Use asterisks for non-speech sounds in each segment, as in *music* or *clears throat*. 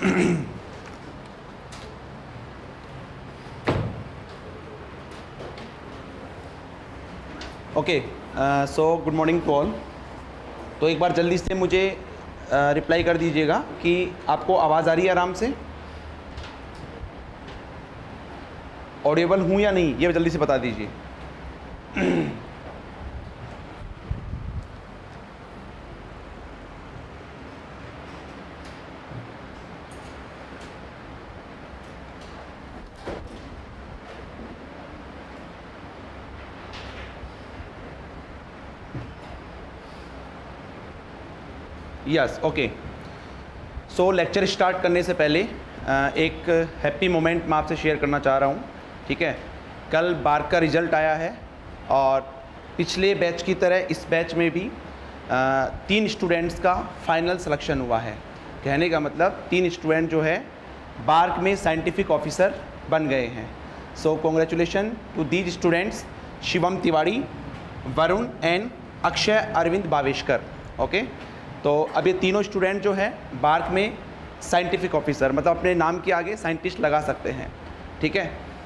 Okay so good morning to all तो एक बार जल्दी से मुझे रिप्लाई uh, कर दीजिएगा कि आपको आवाज़ आ रही है आराम से? ऑडिएबल हूँ या नहीं? ये जल्दी से बता दीजिए। Yes okay so lecture start करने से पहले एक हैप्पी मोमेंट मैं आपसे शेयर करना चाह रहा हूँ, ठीक है? कल बार का रिज़ल्ट आया है और पिछले बैच की तरह इस बैच में भी तीन स्टूडेंट्स का फाइनल सिलेक्शन हुआ है। कहने का मतलब तीन स्टूडेंट जो है, बार्क में साइंटिफिक ऑफिसर बन गए हैं। So congratulation to these students Shivam Tiwari, Varun and Akshay Arvind Baveshkar okay तो अब ये तीनों स्टूडेंट जो है बार्क में साइंटिफिक ऑफिसर मतलब अपने नाम के आगे साइंटिस्ट लगा सकते हैं। ठीक है?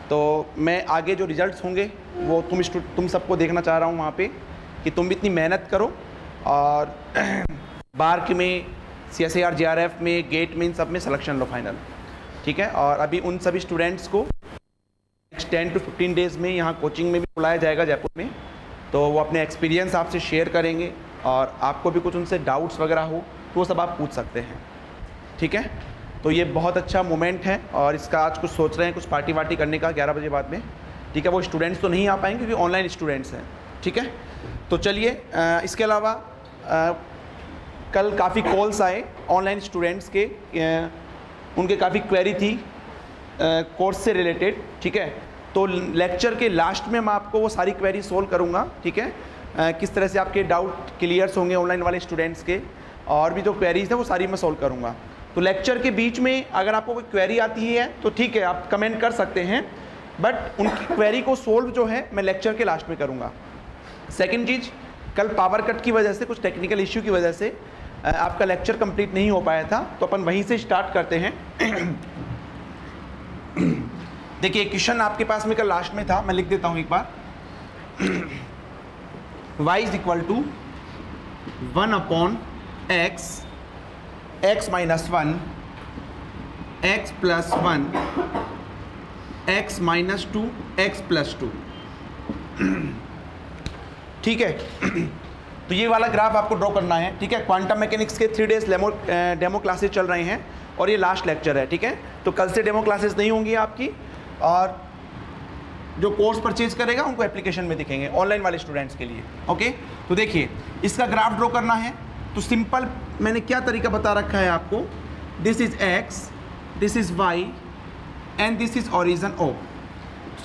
तो मैं आगे जो रिजल्ट्स होंगे, वो तुम तुम सबको देखना चाह रहा हूँ वहाँ पे कि तुम भी इतनी मेहनत करो और *clears throat* बार्क में C S R R F में गेट में, इन सब में सलेक्शन लो फाइनल ठीक है? और अभी उन सभी स्टूडेंट्स को next ten to fifteen days में यहाँ कोचिंग में भी बुलाया जाएगा जयपुर में। तो वो अपने एक्सपीरियंस आपसे शेयर करेंगे। और आपको भी कुछ उनसे डाउट्स वगैरह हो तो वो सब आप पूछ सकते हैं। ठीक है? तो ये बहुत अच्छा मोमेंट है और इसका आज कुछ सोच रहे हैं कुछ पार्टी वार्टी करने का ग्यारह बजे बाद में। ठीक है? वो स्टूडेंट्स तो नहीं आ पाएँगे क्योंकि ऑनलाइन स्टूडेंट्स हैं। ठीक है? तो चलिए इसके अलावा कल काफ़ी कॉल्स आए ऑनलाइन स्टूडेंट्स के। आ, उनके काफ़ी क्वेरी थी कोर्स से रिलेटेड ठीक है? तो लेक्चर के लास्ट में मैं आपको वो सारी क्वेरी सोल्व करूँगा। ठीक है? किस तरह से आपके डाउट क्लियर्स होंगे ऑनलाइन वाले स्टूडेंट्स के? और भी जो क्वेरीज हैं, वो सारी मैं सॉल्व करूँगा। तो लेक्चर के बीच में अगर आपको कोई क्वेरी आती है तो ठीक है, आप कमेंट कर सकते हैं। बट उनकी क्वेरी को सोल्व जो है, मैं लेक्चर के लास्ट में करूँगा। सेकेंड चीज़, कल पावर कट की वजह से, कुछ टेक्निकल इश्यू की वजह से आपका लेक्चर कंप्लीट नहीं हो पाया था। तो अपन वहीं से स्टार्ट करते हैं। *clears throat* देखिए क्वेश्चन आपके पास में कल लास्ट में था, मैं लिख देता हूँ एक बार। *clears throat* y is equal to one upon x x minus one x plus one x minus two x plus two ठीक है? *clears throat* तो ये वाला ग्राफ आपको ड्रॉ करना है, ठीक है? क्वांटम मैकेनिक्स के three days demo demo classes चल रहे हैं और ये लास्ट लेक्चर है, ठीक है? तो कल से डेमो क्लासेस नहीं होंगी आपकी और जो कोर्स परचेज करेगा, उनको एप्लीकेशन में दिखेंगे ऑनलाइन वाले स्टूडेंट्स के लिए ओके तो देखिए, इसका ग्राफ ड्रॉ करना है। तो सिंपल मैंने क्या तरीका बता रखा है आपको? This is x this is y and this is origin O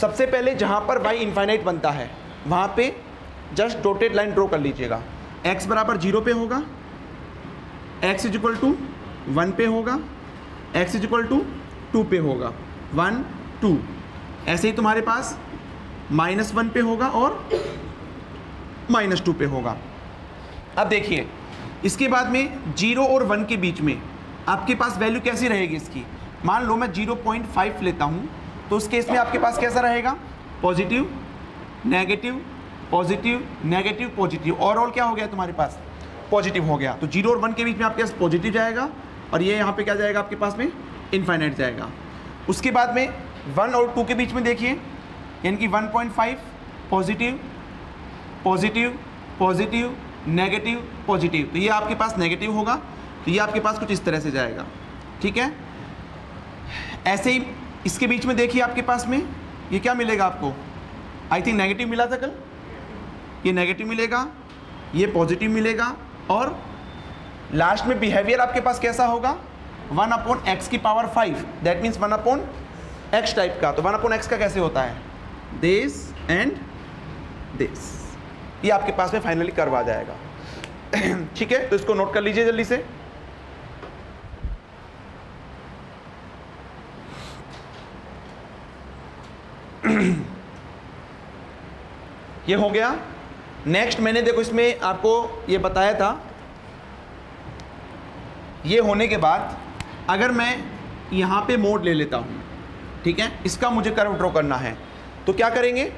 सबसे पहले जहाँ पर वाई इन्फाइनाइट बनता है, वहाँ पे जस्ट डोटेड लाइन ड्रॉ कर लीजिएगा। एक्स बराबर ज़ीरो पे होगा। X is equal to one पे होगा। X is equal to two पे होगा। वन टू ऐसे ही तुम्हारे पास माइनस वन पे होगा और माइनस टू पे होगा। अब देखिए, इसके बाद में ज़ीरो और वन के बीच में आपके पास वैल्यू कैसी रहेगी इसकी? मान लो मैं ज़ीरो पॉइंट फाइव लेता हूँ तो उस केस में आपके पास कैसा रहेगा? Positive negative positive negative positive overall क्या हो गया तुम्हारे पास? पॉजिटिव हो गया। तो ज़ीरो और वन के बीच में आपके पास पॉजिटिव जाएगा और ये यहाँ पे क्या जाएगा आपके पास में? इनफाइनाइट जाएगा। उसके बाद में वन और टू के बीच में देखिए, यानी कि one point five, positive positive positive, negative, positive. तो ये आपके पास नेगेटिव होगा तो ये आपके पास कुछ इस तरह से जाएगा। ठीक है? ऐसे ही इसके बीच में देखिए आपके पास में, ये क्या मिलेगा आपको? आई थिंक नेगेटिव मिला था कल। ये नेगेटिव मिलेगा, ये पॉजिटिव मिलेगा, और लास्ट में बिहेवियर आपके पास कैसा होगा? वन अपॉन एक्स की power five. That means one upon x type का तो वन अपॉन एक्स का कैसे होता है? दिस एंड दिस ये आपके पास में फाइनली कर्व जाएगा। *clears throat* ठीक है तो इसको नोट कर लीजिए जल्दी से। *clears throat* ये हो गया। नेक्स्ट मैंने देखो इसमें आपको ये बताया था। ये होने के बाद अगर मैं यहाँ पे मोड ले लेता हूँ ठीक है? इसका मुझे कर्व ड्रॉ करना है। तो क्या करेंगे?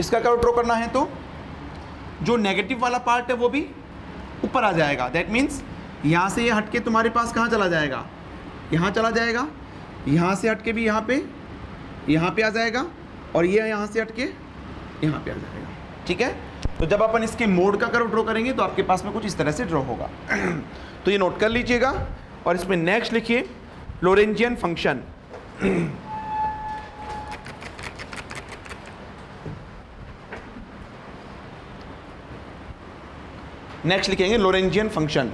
इसका कर्व ड्रॉ करना है तो जो नेगेटिव वाला पार्ट है वो भी ऊपर आ जाएगा। दैट मीन्स यहाँ से ये हटके तुम्हारे पास कहाँ चला जाएगा? यहाँ चला जाएगा। यहाँ से हटके भी यहाँ पे यहाँ पे आ जाएगा और ये यह यहाँ से हटके यहाँ पे आ जाएगा। ठीक है? तो जब अपन इसके मोड का कर्व ड्रॉ करेंगे तो आपके पास में कुछ इस तरह से ड्रॉ होगा। *clears throat* तो ये नोट कर लीजिएगा और इसमें नेक्स्ट लिखिए लोरेंजियन फ़ंक्शन *clears throat* नेक्स्ट लिखेंगे लोरेंजियन फ़ंक्शन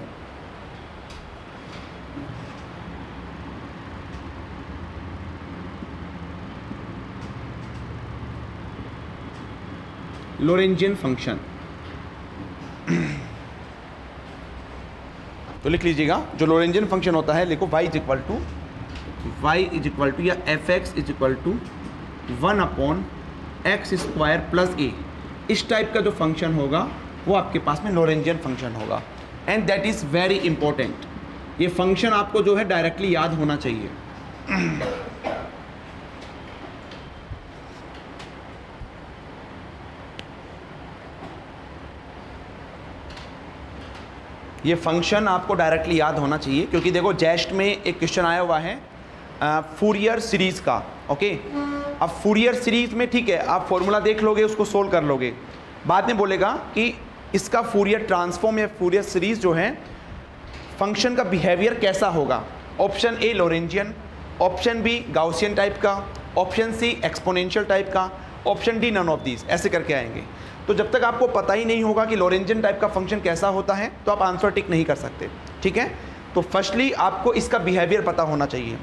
लोरेंजियन फ़ंक्शन तो लिख लीजिएगा, जो लोरेंजियन फ़ंक्शन होता है, लिखो y is equal to y is equal to या f x is equal to one upon x square plus a इस टाइप का जो फ़ंक्शन होगा, वो आपके पास में लोरेंजियन फ़ंक्शन होगा। And that is very important ये फ़ंक्शन आपको जो है डायरेक्टली याद होना चाहिए। ये फ़ंक्शन आपको डायरेक्टली याद होना चाहिए, क्योंकि देखो जेस्ट में एक क्वेश्चन आया हुआ है। फूरियर सीरीज़ का ओके अब फूरियर सीरीज़ में ठीक है, आप फॉर्मूला देख लोगे, उसको सोल्व कर लोगे। बाद में बोलेगा कि इसका फूरियर ट्रांसफॉर्म या फूरियर सीरीज़ जो है फ़ंक्शन का बिहेवियर कैसा होगा? Option A Lorentzian option B Gaussian type का. ऑप्शन सी एक्सपोनेंशियल टाइप का. Option D none of these ऐसे करके आएँगे। तो जब तक आपको पता ही नहीं होगा कि लोरेंजियन टाइप का फ़ंक्शन कैसा होता है तो आप आंसर टिक नहीं कर सकते। ठीक है? तो फर्स्टली आपको इसका बिहेवियर पता होना चाहिए।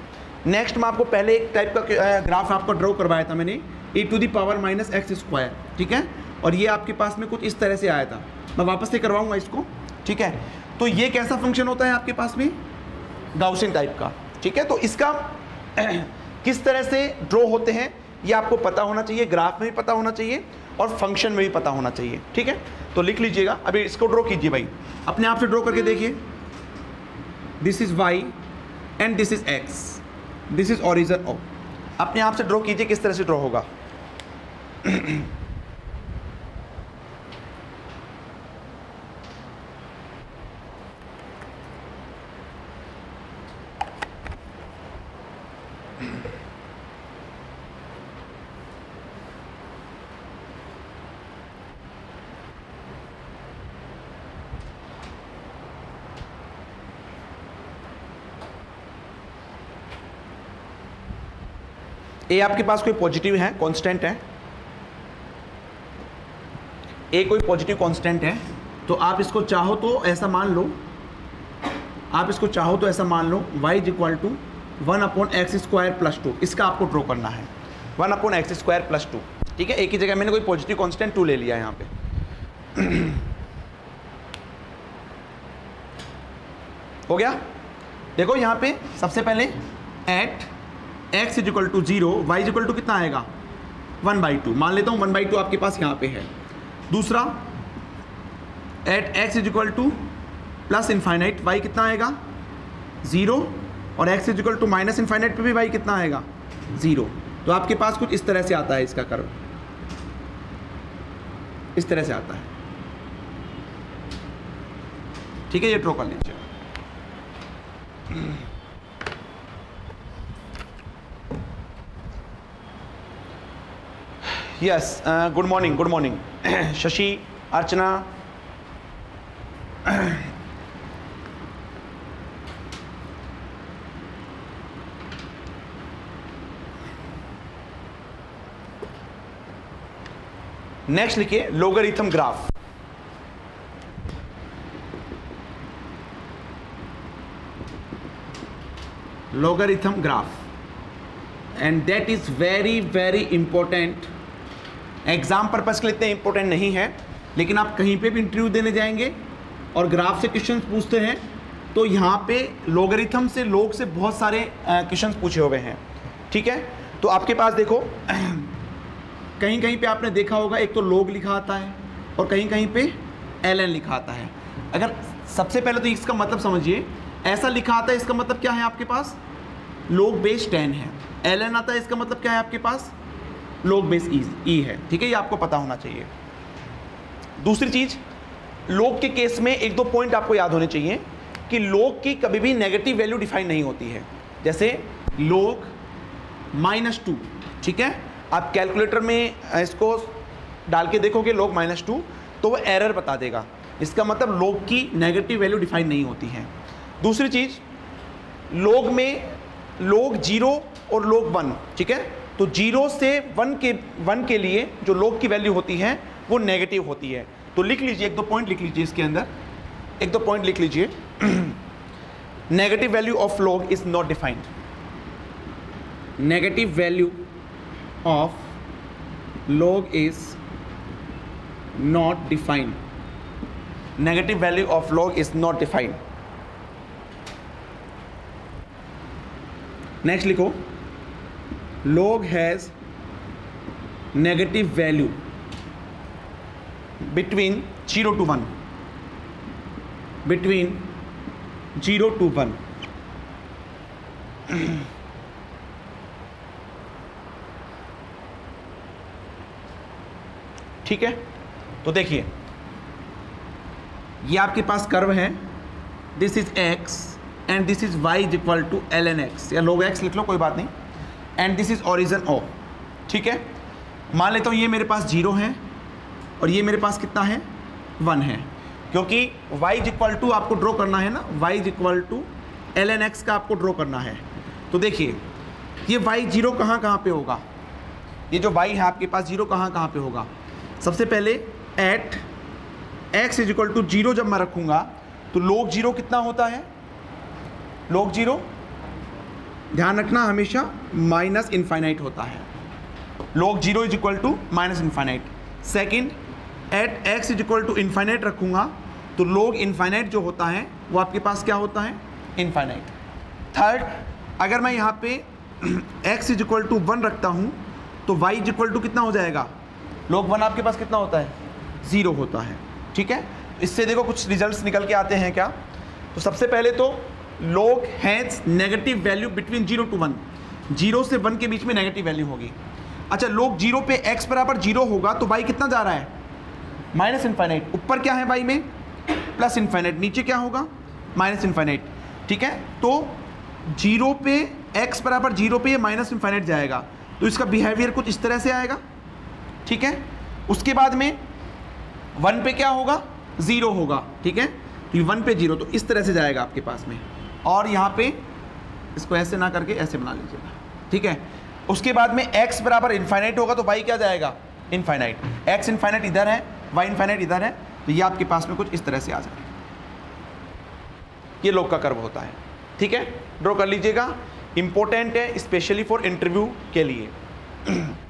नेक्स्ट मैं आपको पहले एक टाइप का ग्राफ आपको ड्रॉ करवाया था मैंने। A to the power minus x square ठीक है? और ये आपके पास में कुछ इस तरह से आया था। मैं वापस से करवाऊँगा इसको, ठीक है? तो ये कैसा फ़ंक्शन होता है आपके पास में? गाउसिन टाइप का, ठीक है? तो इसका, *clears throat* किस तरह से ड्रॉ होते हैं, ये आपको पता होना चाहिए ग्राफ में भी पता होना चाहिए और फ़ंक्शन में भी पता होना चाहिए, ठीक है? तो लिख लीजिएगा। अभी इसको ड्रॉ कीजिए भाई। अपने आप से ड्रॉ करके देखिए। This is y and this is x this is origin of अपने आप से ड्रॉ कीजिए किस तरह से ड्रॉ होगा। ए आपके पास कोई पॉजिटिव है? कांस्टेंट है? ए कोई पॉजिटिव कांस्टेंट है? तो आप इसको चाहो तो ऐसा मान लो। आप इसको चाहो तो ऐसा मान लो। Y is equal to one upon x square plus two इसका आपको ड्रॉ करना है। One upon x square plus two ठीक है? एक ही जगह मैंने कोई पॉजिटिव कांस्टेंट टू ले लिया यहाँ पे। *clears throat* हो गया? देखो यहाँ पे सबसे पहले at x is equal to zero y is equal to कितना आएगा? वन बाई टू मान लेता हूँ वन बाई टू आपके पास यहाँ पे है। दूसरा at x is equal to plus infinite y कितना आएगा? ज़ीरो और x is equal to minus infinite पर भी वाई कितना आएगा? ज़ीरो तो आपके पास कुछ इस तरह से आता है इसका कर्व इस तरह से आता है। ठीक है, ये ड्रॉ कर लीजिए। Yes good morning good morning Shashi Archana next लिखिए logarithm graph logarithm graph and that is very very important exam purpose के लिए इतने इंपॉर्टेंट नहीं है, लेकिन आप कहीं पे भी इंटरव्यू देने जाएँगे और ग्राफ से क्वेश्चन पूछते हैं तो यहाँ पे लोगरिथम से लोग से बहुत सारे क्वेश्चन पूछे हुए हैं। ठीक है? तो आपके पास देखो कहीं कहीं पे आपने देखा होगा, एक तो लोग लिखा आता है और कहीं कहीं पे एल एन लिखा आता है। अगर सबसे पहले तो इसका मतलब समझिए, ऐसा लिखा आता है, इसका मतलब क्या है आपके पास? लोग बेस टेन है। एल एन आता है, इसका मतलब क्या है आपके पास? लोग बेस ई ई है, ठीक है, ये आपको पता होना चाहिए। दूसरी चीज़, लोग के केस में एक दो पॉइंट आपको याद होने चाहिए कि लोग की कभी भी नेगेटिव वैल्यू डिफाइन नहीं होती है। जैसे लोग माइनस टू, ठीक है? आप कैलकुलेटर में इसको डाल के देखोगे लोग माइनस टू तो वो एरर बता देगा। इसका मतलब लोग की नेगेटिव वैल्यू डिफाइन नहीं होती है। दूसरी चीज़, लोग में, लोग ज़ीरो और लोग वन, ठीक है? तो ज़ीरो से वन के वन के लिए जो लोग की वैल्यू होती है वो नेगेटिव होती है। तो लिख लीजिए एक दो पॉइंट लिख लीजिए इसके अंदर। एक दो पॉइंट लिख लीजिए। Negative value of log is not defined negative value of log is not defined negative value of log is not defined next लिखो। Log has negative value between zero to one between 0 to 1 *clears throat* ठीक है? तो देखिए, ये आपके पास curve है। This is x and this is y is equal to L N X या लोग x लिख लो, कोई बात नहीं। And this is origin O ठीक है? मान लेता हूँ ये मेरे पास ज़ीरो है और ये मेरे पास कितना है? वन है। क्योंकि y इज़ इक्वल टू आपको ड्रॉ करना है ना? y is equal to L N X का आपको ड्रॉ करना है। तो देखिए, ये y ज़ीरो कहाँ कहाँ पे होगा? ये जो y है आपके पास ज़ीरो कहाँ कहाँ पे होगा? सबसे पहले at x is equal to zero जब मैं रखूँगा तो लोग ज़ीरो कितना होता है? लोग ज़ीरो ध्यान रखना, हमेशा माइनस इन्फाइनाइट होता है। Log zero is equal to minus infinite second at X is equal to infinite रखूँगा तो लोग इन्फाइनाइट जो होता है, वो आपके पास क्या होता है? इन्फाइनाइट थर्ड अगर मैं यहाँ पे *clears throat* x is equal to one रखता हूँ तो y इज़ इक्वल टू कितना हो जाएगा? लोग वन आपके पास कितना होता है? ज़ीरो होता है। ठीक है? इससे देखो कुछ रिजल्ट्स निकल के आते हैं क्या? तो सबसे पहले तो log has negative value between zero to one zero से वन के बीच में नेगेटिव वैल्यू होगी। अच्छा लोग ज़ीरो पे एक्स बराबर ज़ीरो होगा तो y कितना जा रहा है? माइनस इन्फाइनाइट ऊपर क्या है वाई में? प्लस इन्फाइनाइट नीचे क्या होगा? माइनस इन्फाइनाइट ठीक है? तो ज़ीरो पे एक्स बराबर ज़ीरो पे माइनस इन्फाइनाइट जाएगा। तो इसका बिहेवियर कुछ इस तरह से आएगा। ठीक है? उसके बाद में वन पे क्या होगा? ज़ीरो होगा। ठीक है? तो वन पे ज़ीरो तो इस तरह से जाएगा आपके पास में। और यहाँ पे इसको ऐसे ना करके ऐसे बना लीजिएगा। ठीक है? उसके बाद में x बराबर इन्फाइनाइट होगा तो y क्या जाएगा? इन्फाइनाइट x इन्फाइनाइट इधर है वाई इन्फाइनाइट इधर है तो ये आपके पास में कुछ इस तरह से आ जाए ये लोग का कर्व होता है। ठीक है? ड्रॉ कर लीजिएगा। इंपॉर्टेंट है स्पेशली फॉर इंटरव्यू के लिए। *clears throat*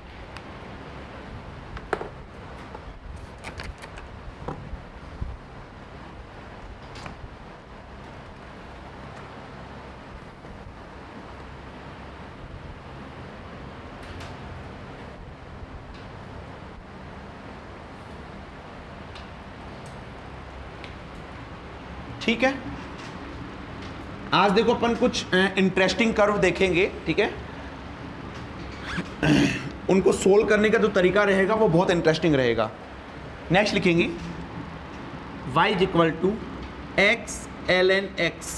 ठीक है? आज देखो अपन कुछ इंटरेस्टिंग कर्व देखेंगे, ठीक है? उनको सोल्व करने का जो तरीका रहेगा, वो बहुत इंटरेस्टिंग रहेगा। नेक्स्ट लिखेंगे। Y is equal to X L N X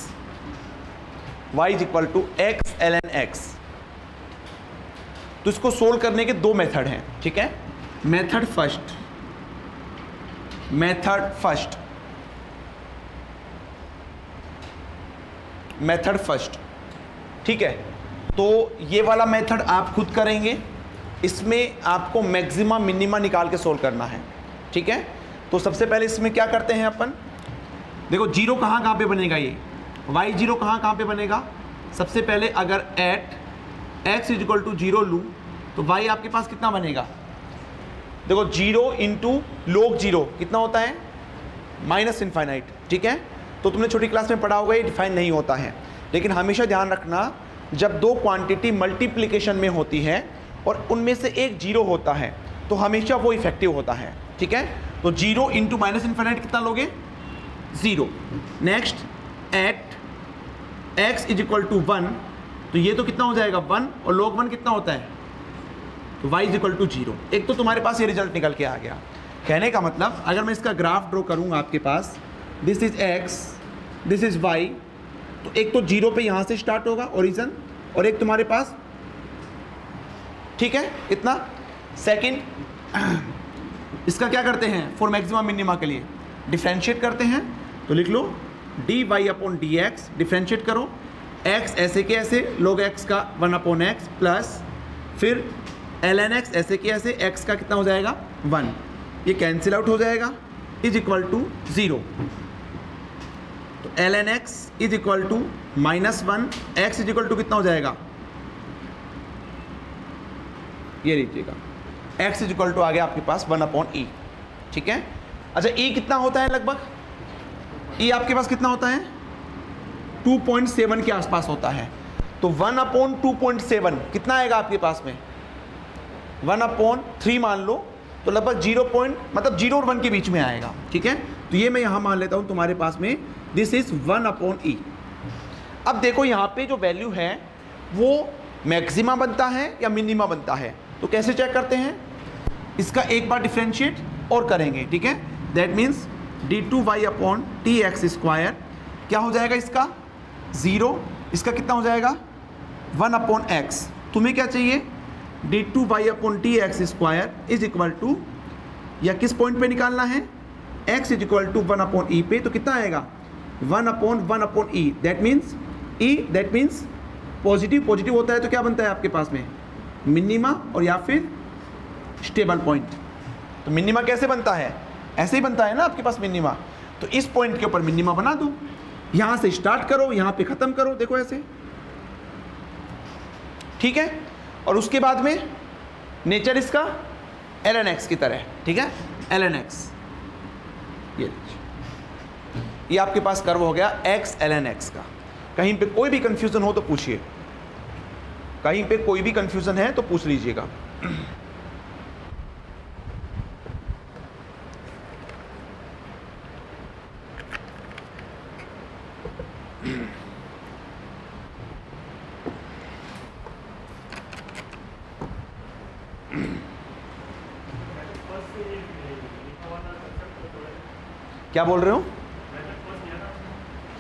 Y is equal to X L N X तो इसको सोल्व करने के दो मेथड हैं, ठीक है? Method first method first method first. ठीक है? तो ये वाला मेथड आप खुद करेंगे। इसमें आपको मैक्सिमम मिनिमा निकाल के सोल्व करना है। ठीक है? तो सबसे पहले इसमें क्या करते हैं अपन? देखो, ज़ीरो कहाँ कहाँ पे बनेगा ये? वाई ज़ीरो कहाँ कहाँ पे बनेगा? सबसे पहले अगर at X is equal to zero लूँ तो वाई आपके पास कितना बनेगा? देखो, ज़ीरो इंटू लोग ज़ीरो कितना होता है? माइनस इन्फाइनाइट ठीक है? तो तुमने छोटी क्लास में पढ़ा होगा, ये डिफाइन नहीं होता है। लेकिन हमेशा ध्यान रखना, जब दो क्वांटिटी मल्टीप्लिकेशन में होती है और उनमें से एक ज़ीरो होता है तो हमेशा वो इफ़ेक्टिव होता है। ठीक है? तो ज़ीरो इंटू माइनस इन्फाइनाइट कितना लोगे? Zero next at X is equal to one तो ये तो कितना हो जाएगा? वन और लोग वन कितना होता है? तो Y is equal to zero एक तो तुम्हारे पास ये रिज़ल्ट निकल के आ गया। कहने का मतलब अगर मैं इसका ग्राफ ड्रॉ करूँगा आपके पास this is X this is Y तो एक तो ज़ीरो पे यहाँ से स्टार्ट होगा ओरिजन और एक तुम्हारे पास, ठीक है, इतना। सेकंड *clears throat* इसका क्या करते हैं? फॉर मैक्सिमम मिनिमा के लिए। डिफ्रेंशिएट करते हैं तो लिख लो D Y upon D X differentiate करो। एक्स ऐसे के ऐसे लोग एक्स का वन अपॉन एक्स प्लस फिर एल एन एक्स ऐसे के ऐसे एक्स का कितना हो जाएगा? वन ये कैंसिल आउट हो जाएगा is equal to zero L N X is equal to minus one X is equal to कितना हो जाएगा? ये लीजिएगा। एक्स इज़ इक्वल टू आ गया आपके पास वन अपॉन ई ठीक है? अच्छा ई e कितना होता है लगभग? ई e आपके पास कितना होता है? 2.7 के आसपास होता है। तो वन अपॉन टू कितना आएगा आपके पास में? वन अपॉन थ्री मान लो तो लगभग ज़ीरो पॉइंट मतलब ज़ीरो और वन के बीच में आएगा, ठीक है? तो ये मैं यहाँ मान लेता हूँ, तुम्हारे पास में this is one upon E अब देखो यहाँ पे जो वैल्यू है, वो मैक्सिमा बनता है या मिनिमा बनता है? तो कैसे चेक करते हैं? इसका एक बार डिफ्रेंशिएट और करेंगे, ठीक है? That means D two Y upon T X square क्या हो जाएगा इसका? ज़ीरो इसका कितना हो जाएगा? वन अपॉन एक्स तुम्हें क्या चाहिए? D two Y upon T X square is equal to या किस पॉइंट पे निकालना है? X is equal to one upon E पे तो कितना आएगा? One upon one upon E that means E that means positive positive होता है तो क्या बनता है आपके पास में? मिनिमा और या फिर स्टेबल पॉइंट। तो मिनिमा कैसे बनता है? ऐसे ही बनता है ना आपके पास मिनिमा। तो इस पॉइंट के ऊपर मिनिमा बना दो। यहाँ से स्टार्ट करो, यहाँ पे ख़त्म करो, देखो ऐसे। ठीक है? और उसके बाद में नेचर इसका एल एन एक्स की तरह ठीक है? एल एन एक्स ये। ये आपके पास कर्व हो गया एक्स एल एन एक्स का। कहीं पे कोई भी कंफ्यूजन हो तो पूछिए। कहीं पे कोई भी कंफ्यूजन है तो पूछ लीजिएगा। क्या बोल रहे हो?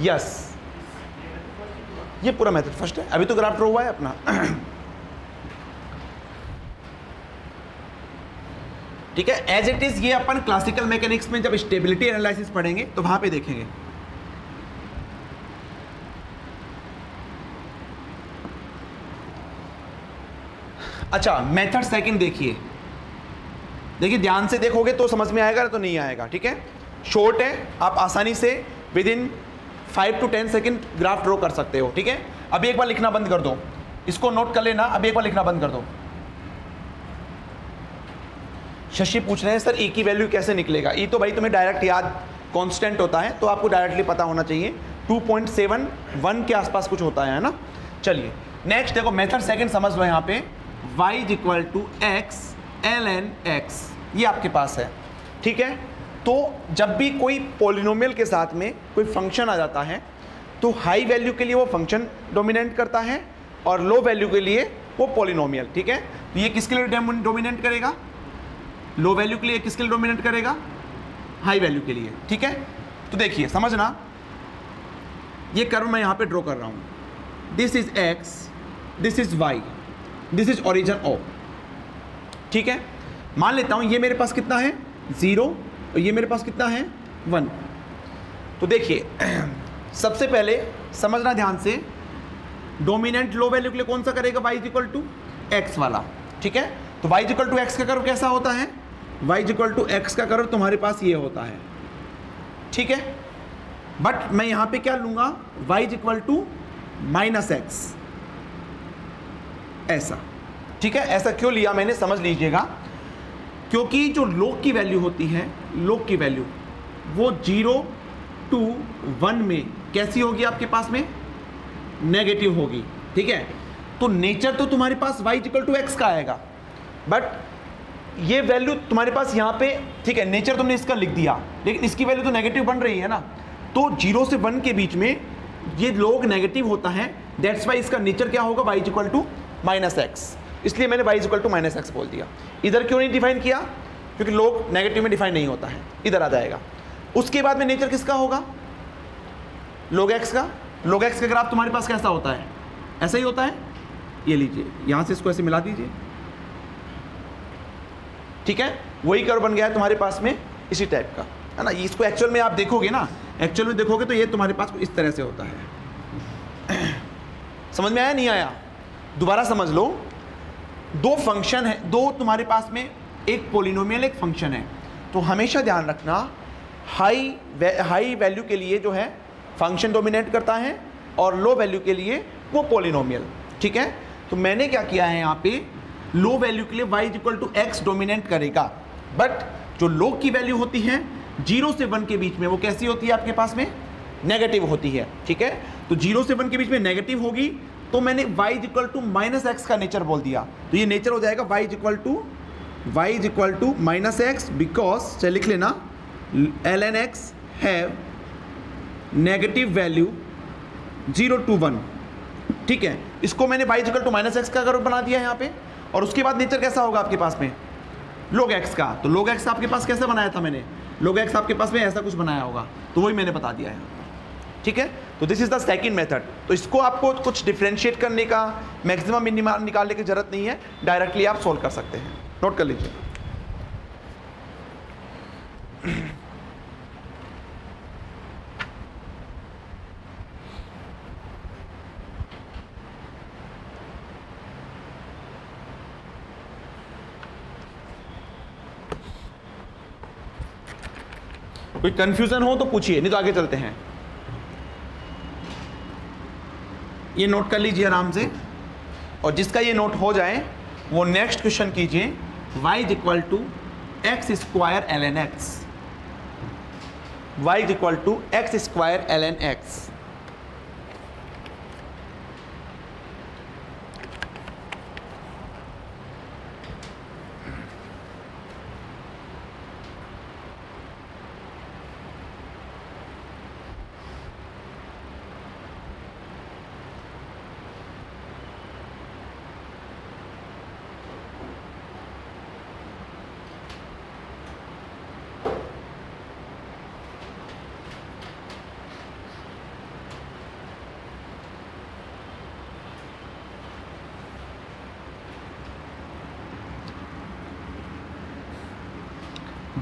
यस ये पूरा मेथड फ़र्स्ट है। अभी तो ग्राफ ड्रॉ हुआ है अपना। ठीक है? एज इट इज़ ये अपन क्लासिकल मैकेनिक्स में जब स्टेबिलिटी एनालिसिस पढ़ेंगे तो वहाँ पे देखेंगे। अच्छा मेथड सेकंड देखिए। देखिए, ध्यान से देखोगे तो समझ में आएगा तो नहीं आएगा। ठीक है? शॉर्ट है, आप आसानी से within five to ten second graph draw कर सकते हो, ठीक है? अभी एक बार लिखना बंद कर दो। इसको नोट कर लेना, अभी एक बार लिखना बंद कर दो। शशि पूछ रहे हैं, सर ई e की वैल्यू कैसे निकलेगा? ई e तो भाई तुम्हें डायरेक्ट याद कांस्टेंट होता है तो आपको डायरेक्टली पता होना चाहिए। 2.71 के आसपास कुछ होता है ना? चलिए नेक्स्ट देखो मेथड सेकंड समझ लो यहाँ पे। y is equal to X L N X ये आपके पास है, ठीक है? तो जब भी कोई पोलिनोमियल के साथ में कोई फ़ंक्शन आ जाता है तो हाई वैल्यू के लिए वो फ़ंक्शन डोमिनेट करता है और लो वैल्यू के लिए वो पोलिनोमियल ठीक है? तो ये किसके लिए डोमिनेट करेगा? लो वैल्यू के लिए किसके लिए डोमिनेट करेगा? हाई वैल्यू के लिए, ठीक है? तो देखिए, समझना? ये कर्व मैं यहाँ पे ड्रॉ कर रहा हूँ। This is X this is Y this is origin O ठीक है? मान लेता हूँ, ये मेरे पास कितना है? ज़ीरो और ये मेरे पास कितना है? वन। तो देखिए, *clears throat* सबसे पहले समझना ध्यान से डोमिनेंट लो वैल्यू के लिए कौन सा करेगा? वाई इक्वल टू एक्स वाला। ठीक है? तो वाई इक्वल टू एक्स का कर्व कैसा होता है? वाई इक्वल टू एक्स का कर्व तुम्हारे पास ये होता है। ठीक है? बट मैं यहाँ पे क्या लूँगा? Y equal to minus X ऐसा। ठीक है? ऐसा क्यों लिया मैंने? समझ लीजिएगा। क्योंकि जो लोक की वैल्यू होती है, लोक की वैल्यू वो ज़ीरो टू वन में कैसी होगी आपके पास में? नेगेटिव होगी, ठीक है? तो नेचर तो तुम्हारे पास वाई इक्वल टू एक्स का आएगा बट ये वैल्यू तुम्हारे पास यहाँ पे, ठीक है नेचर तुमने इसका लिख दिया, लेकिन इसकी वैल्यू तो नेगेटिव बन रही है ना? तो ज़ीरो से वन के बीच में ये लोग नेगेटिव होता है दैट्स वाई इसका नेचर क्या होगा? Y equal to minus X इसलिए मैंने Y equal to minus X बोल दिया। इधर क्यों नहीं डिफाइन किया? क्योंकि लोग नेगेटिव में डिफाइन नहीं होता है। इधर आ जाएगा। उसके बाद में नेचर किसका होगा? लोग एक्स का। लोग एक्स का ग्राफ तुम्हारे पास कैसा होता है? ऐसा ही होता है? ये लीजिए। यहाँ से इसको ऐसे मिला दीजिए। ठीक है? वही कर बन गया है तुम्हारे पास में इसी टाइप का। है ना? इसको एक्चुअल में आप देखोगे ना एक्चुअल में देखोगे तो ये तुम्हारे पास इस तरह से होता है। *clears throat* समझ में आया? नहीं आया? दोबारा समझ लो। दो फ़ंक्शन है, दो तुम्हारे पास में, एक पोलिनोमियल एक फ़ंक्शन है। तो हमेशा ध्यान रखना हाई हाई वैल्यू के लिए जो है फ़ंक्शन डोमिनेट करता है और लो वैल्यू के लिए वो पोलिनोमियल ठीक है? तो मैंने क्या किया है यहाँ पे? लो वैल्यू के लिए y equal to X dominate करेगा। बट जो लो की वैल्यू होती है ज़ीरो से वन के बीच में, वो कैसी होती है आपके पास में? नेगेटिव होती है, ठीक है? तो ज़ीरो से वन के बीच में नेगेटिव होगी तो मैंने y equal to minus X का नेचर बोल दिया। तो ये नेचर हो जाएगा y equal to y equal to minus X because चल लिख लेना L N X have negative value zero to one ठीक है? इसको मैंने y equal to minus X का अगर बना दिया यहाँ पे, और उसके बाद नेचर कैसा होगा आपके पास में? लोग एक्स का। तो लोग एक्स आपके पास कैसे बनाया था मैंने? लोग एक्स आपके पास में ऐसा कुछ बनाया होगा। तो वही मैंने बता दिया है। ठीक है? तो this is the second method तो इसको आपको कुछ डिफ्रेंशिएट करने का मैक्सिमम मिनिमम निकालने की ज़रूरत नहीं है। डायरेक्टली आप सोल्व कर सकते हैं। नोट कर लीजिए। कोई कंफ्यूजन हो तो पूछिए, नहीं तो आगे चलते हैं। ये नोट कर लीजिए आराम से। और जिसका ये नोट हो जाए, वो नेक्स्ट क्वेश्चन कीजिए। y is equal to X square L N X Y is equal to X square L N X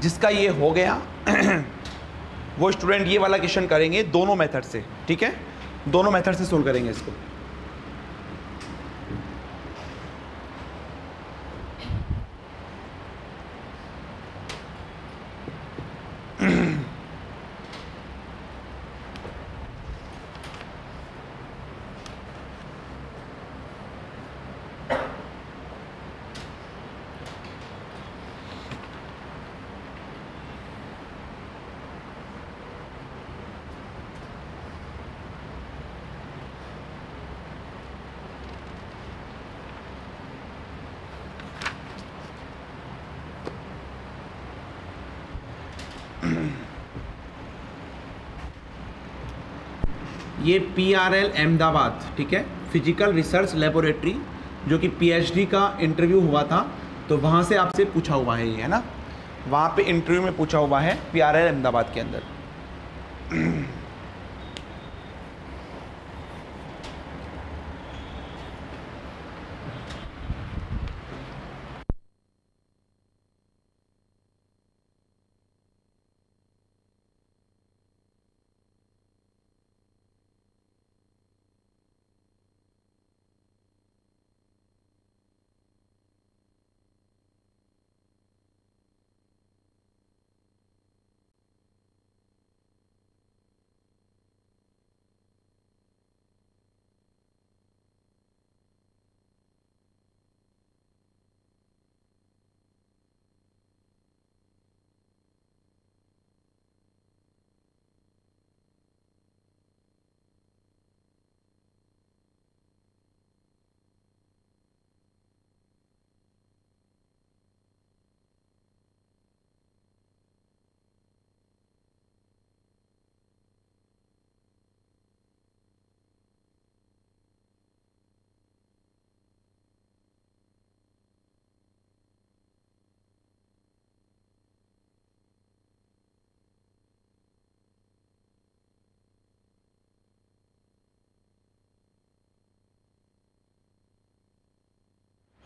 जिसका ये हो गया, *clears throat* वो स्टूडेंट ये वाला क्वेश्चन करेंगे दोनों मेथड से, ठीक है? दोनों मेथड से सोल्व करेंगे इसको। ये पी आर एल अहमदाबाद ठीक है? फ़िज़िकल रिसर्च लेबोरेटरी जो कि पीएचडी का इंटरव्यू हुआ था तो वहाँ से आपसे पूछा हुआ है ये, है ना? वहाँ पे इंटरव्यू में पूछा हुआ है पी आर एल अहमदाबाद के अंदर।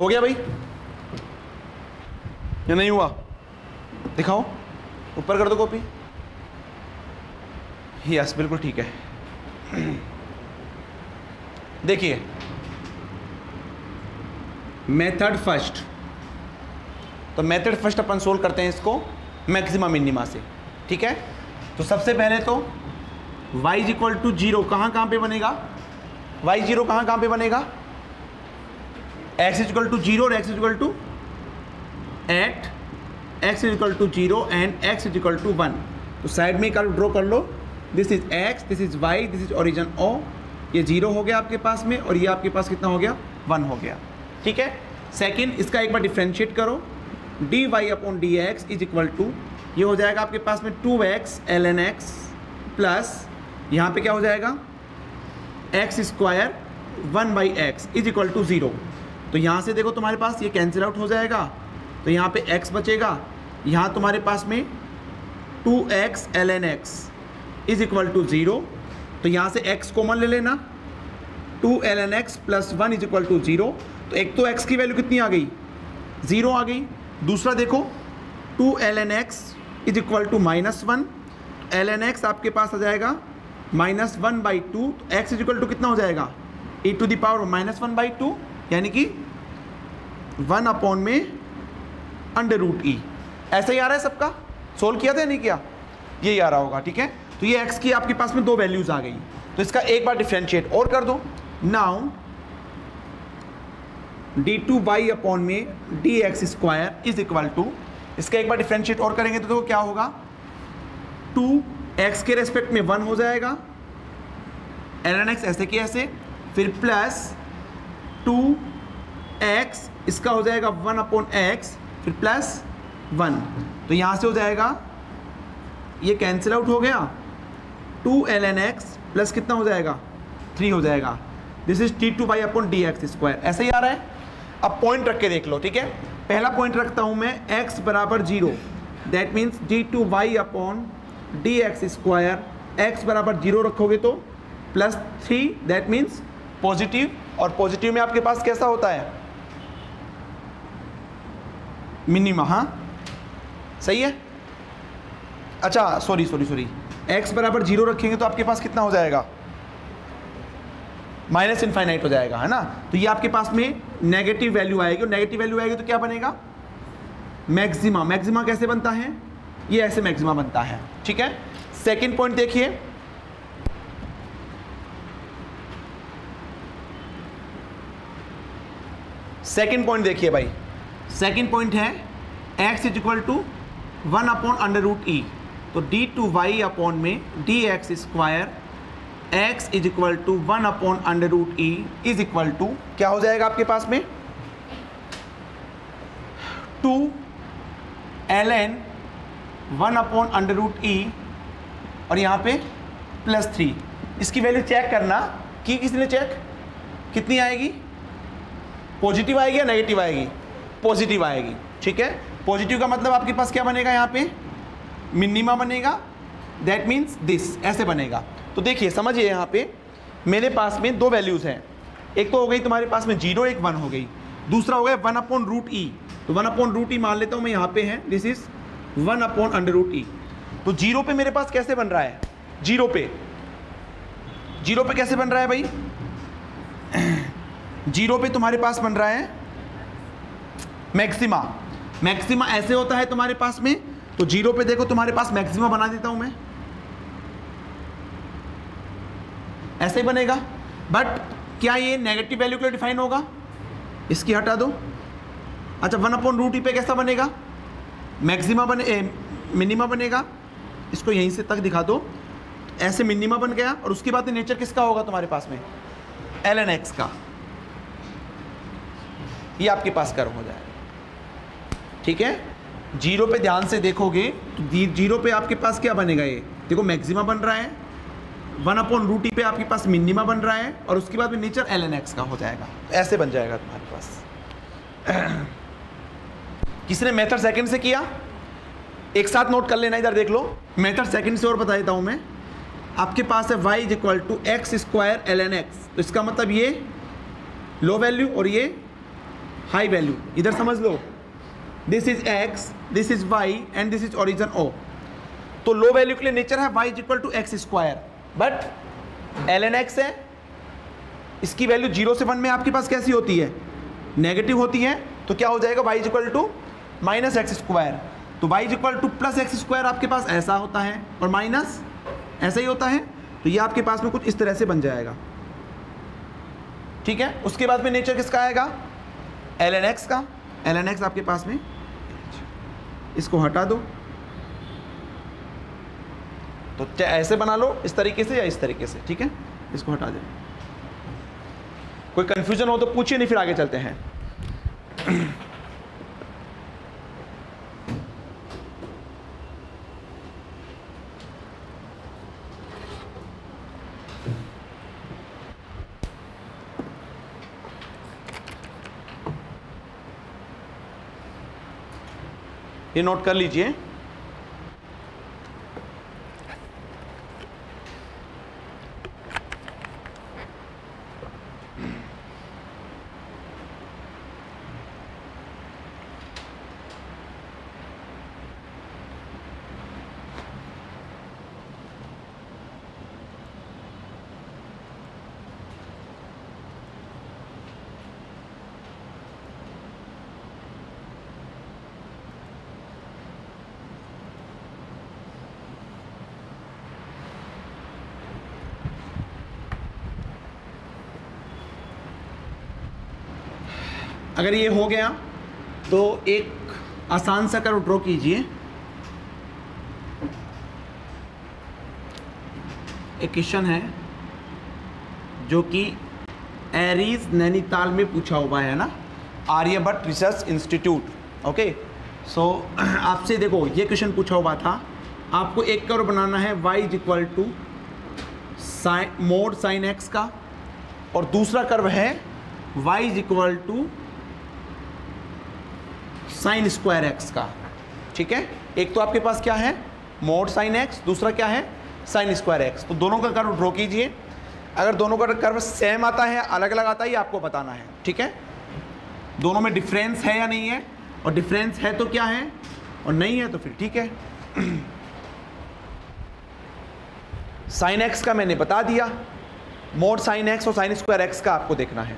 हो गया भाई? या नहीं हुआ? दिखाओ। ऊपर कर दो कॉपी। यस, बिल्कुल ठीक है। देखिए। Method first. तो मेथड फ़र्स्ट अपन सोल्व करते हैं इसको मैक्सिमम मिनिमा से। ठीक है? तो सबसे पहले तो y is equal to zero कहाँ कहाँ पे बनेगा? y ज़ीरो कहाँ कहाँ पे बनेगा? X is equal to zero और x is equal to at x is equal to zero and x is equal to one तो साइड में कर ड्रॉ कर लो. This is x this is y this is origin o. ये zero हो गया आपके पास में और ये आपके पास कितना हो गया? वन हो गया. ठीक है? सेकेंड इसका एक बार डिफ्रेंशिएट करो. D Y upon D X is equal to ये हो जाएगा आपके पास में two X L N X plus यहाँ पे क्या हो जाएगा? X square one by X is equal to zero तो यहाँ से देखो तुम्हारे पास ये कैंसिल आउट हो जाएगा। तो यहाँ पे x बचेगा। यहाँ तुम्हारे पास में two X L N X is equal to zero तो यहाँ से x कॉमन ले लेना। Two L N X plus one is equal to zero तो एक तो x की वैल्यू कितनी आ गई? ज़ीरो आ गई। दूसरा देखो two L N X is equal to minus one L N X आपके पास आ जाएगा। माइनस वन बाई टू तो एक्स इज़ इक्वल टू कितना हो जाएगा? E to the power minus one by two यानी कि वन अपॉन में अंडर रूट ई। ऐसा ही आ रहा है सबका? सोल्व किया था या नहीं किया? यही आ रहा होगा, ठीक है? तो ये एक्स की आपके पास में दो वैल्यूज़ आ गई। तो इसका एक बार डिफ्रेंशिएट और कर दो। Now D two Y upon में D X square is equal to इसका एक बार डिफ्रेंशिएट और करेंगे तो देखो क्या होगा? टू एक्स के रेस्पेक्ट में वन हो जाएगा। एल एन एक्स ऐसे की ऐसे, फिर प्लस टू एक्स, इसका हो जाएगा वन अपॉन एक्स, फिर प्लस वन। तो यहाँ से हो जाएगा, ये कैंसिल आउट हो गया। Two L N X plus कितना हो जाएगा? थ्री हो जाएगा। This is T two by upon D X square ऐसे ही आ रहा है। अब पॉइंट रख के देख लो, ठीक है? पहला पॉइंट रखता हूँ मैं, x बराबर zero that means D two Y upon D X square X बराबर ज़ीरो रखोगे तो plus three that means positive और पॉजिटिव में आपके पास कैसा होता है? मिनिमा हाँ? सही है? अच्छा सॉरी सॉरी सॉरी एक्स बराबर ज़ीरो रखेंगे तो आपके पास कितना हो जाएगा? माइनस इनफाइनाइट हो जाएगा, है ना? तो ये आपके पास में नेगेटिव वैल्यू आएगी और नेगेटिव वैल्यू आएगी तो क्या बनेगा? मैक्सिमा मैक्सिमा कैसे बनता है? ये ऐसे मैक्सिमा बनता है, ठीक है? सेकंड पॉइंट देखिए. सेकंड पॉइंट देखिए भाई। सेकेंड पॉइंट है X is equal to one upon under root E तो डी टू वाई अपॉन में D X square X is equal to one upon under root E is equal to क्या हो जाएगा आपके पास में? Two L N one upon under root E और यहाँ पे प्लस थ्री इसकी वैल्यू चेक करना कि किसने चेक कितनी आएगी? पॉजिटिव आएगी या नेगेटिव आएगी? पॉजिटिव आएगी, ठीक है? पॉजिटिव का मतलब आपके पास क्या बनेगा यहाँ पे? मिनिमा बनेगा। दैट मीन्स दिस ऐसे बनेगा। तो देखिए, समझिए यहाँ पे, मेरे पास में दो वैल्यूज़ हैं। एक तो हो गई तुम्हारे पास में ज़ीरो एक वन हो गई। दूसरा हो गया वन अपॉन रूट ई तो वन अपॉन रूट ई मान लेता हूँ मैं यहाँ पे है। This is one upon under root E तो ज़ीरो पे मेरे पास कैसे बन रहा है? ज़ीरो पे। ज़ीरो पे कैसे बन रहा है भाई? ज़ीरो पे तुम्हारे पास बन रहा है? मैक्सिमा। मैक्सिमा ऐसे होता है तुम्हारे पास में? तो ज़ीरो पे देखो तुम्हारे पास मैक्सिमा बना देता हूँ मैं। ऐसे ही बनेगा। बट क्या ये नेगेटिव वैल्यू के लिए डिफाइन होगा? इसकी हटा दो। अच्छा वन अपॉन रूट पे कैसा बनेगा? मैक्सिमा बने ए, मिनिमा बनेगा। इसको यहीं से तक दिखा दो। ऐसे मिनिमा बन गया और उसके बाद नेचर किसका होगा तुम्हारे पास में? एल एन एक्स का। ये आपके पास कर्व हो जाएगा ठीक है? ज़ीरो पे ध्यान से देखोगे तो ज़ीरो पे आपके पास क्या बनेगा ये? देखो, मैक्सिमा बन रहा है, वन अपॉन रूटी पे आपके पास मिनिमा बन रहा है, और उसके बाद में नेचर एल एन एक्स का हो जाएगा। ऐसे बन जाएगा तुम्हारे पास। *clears throat* किसी ने मेथड सेकंड से किया? एक साथ नोट कर लेना, इधर देख लो। मेथड सेकंड से और बता देता हूँ मैं। आपके पास है y is equal to X square L N X तो इसका मतलब ये लो वैल्यू और ये हाई वैल्यू इधर समझ लो. This is X this is Y and this is origin O तो लो वैल्यू के लिए नेचर है Y is equal to X square but L N X है. इसकी वैल्यू ज़ीरो से वन में आपके पास कैसी होती है? नेगेटिव होती है तो क्या हो जाएगा? Y is equal to minus X square तो Y is equal to plus X square आपके पास ऐसा होता है और माइनस ऐसा ही होता है तो ये आपके पास में कुछ इस तरह से बन जाएगा। ठीक है? उसके बाद में नेचर किसका आएगा? एल एन एक्स का? एल एन एक्स आपके पास में? इसको हटा दो। तो ऐसे बना लो, इस तरीके से या इस तरीके से, ठीक है? इसको हटा दे। कोई कंफ्यूजन हो तो पूछिए नहीं, फिर आगे चलते हैं। ये नोट कर लीजिए। अगर ये हो गया तो एक आसान सा कर ड्रॉ कीजिए। एक क्वेश्चन है, जो कि एरीज नैनीताल में पूछा हुआ है ना? Aryabhatta research institute okay so आपसे देखो, ये क्वेश्चन पूछा हुआ था। आपको एक कर्व बनाना है, y is equal to sine mod sine X का। और दूसरा कर्व है, y is equal to sine square X का। ठीक है? एक तो आपके पास क्या है? मोड साइन एक्स दूसरा क्या है? साइन स्क्वायर एक्स तो दोनों का कर्व ड्रॉ कीजिए। अगर दोनों का कर्व सेम आता है अलग अलग आता है, ये आपको बताना है। ठीक है? दोनों में डिफरेंस है या नहीं है? और डिफरेंस है तो क्या है? और नहीं है तो फिर ठीक है। *clears throat* साइन एक्स का मैंने बता दिया। मोड साइन एक्स और साइन स्क्वायर एक्स का आपको देखना है।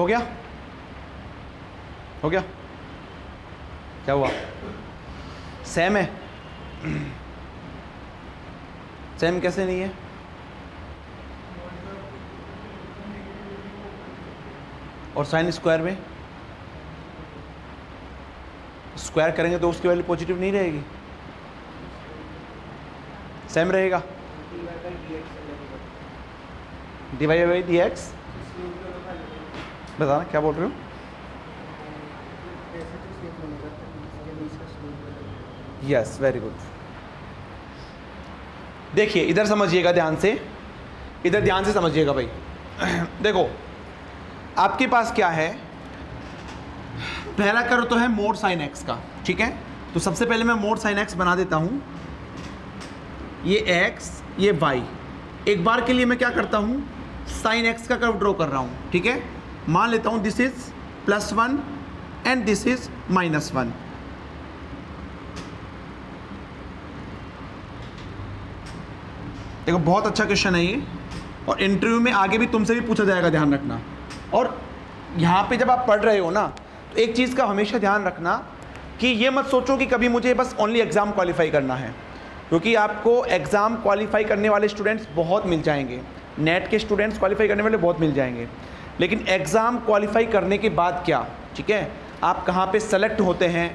हो गया? हो गया? क्या हुआ? सेम है। सेम कैसे नहीं है? और साइन स्क्वायर में? स्क्वायर करेंगे तो उसकी वैल्यू पॉजिटिव नहीं रहेगी। सेम रहेगा। डिवाइड बाई डी एक्स बताना, क्या बोल रहे हो? यस वेरी गुड देखिए, इधर समझिएगा ध्यान से, इधर ध्यान से समझिएगा भाई। *clears throat* देखो, आपके पास क्या है? पहला करो तो है मोड साइन एक्स का, ठीक है? तो सबसे पहले मैं मोड साइन एक्स बना देता हूँ। ये एक्स ये वाई एक बार के लिए मैं क्या करता हूँ? साइन एक्स का कर्व ड्रॉ कर रहा हूँ, ठीक है? मान लेता हूँ this is plus one and this is minus one देखो, बहुत अच्छा क्वेश्चन है ये। और इंटरव्यू में आगे भी तुमसे भी पूछा जाएगा ध्यान रखना। और यहाँ पे जब आप पढ़ रहे हो ना तो एक चीज़ का हमेशा ध्यान रखना कि ये मत सोचो कि कभी मुझे बस ओनली एग्ज़ाम क्वालिफाई करना है। क्योंकि आपको एग्ज़ाम क्वालिफाई करने वाले स्टूडेंट्स बहुत मिल जाएँगे। नेट के स्टूडेंट्स क्वालिफाई करने वाले बहुत मिल जाएँगे। लेकिन एग्ज़ाम क्वालिफाई करने के बाद क्या? ठीक है? आप कहाँ पे सेलेक्ट होते हैं?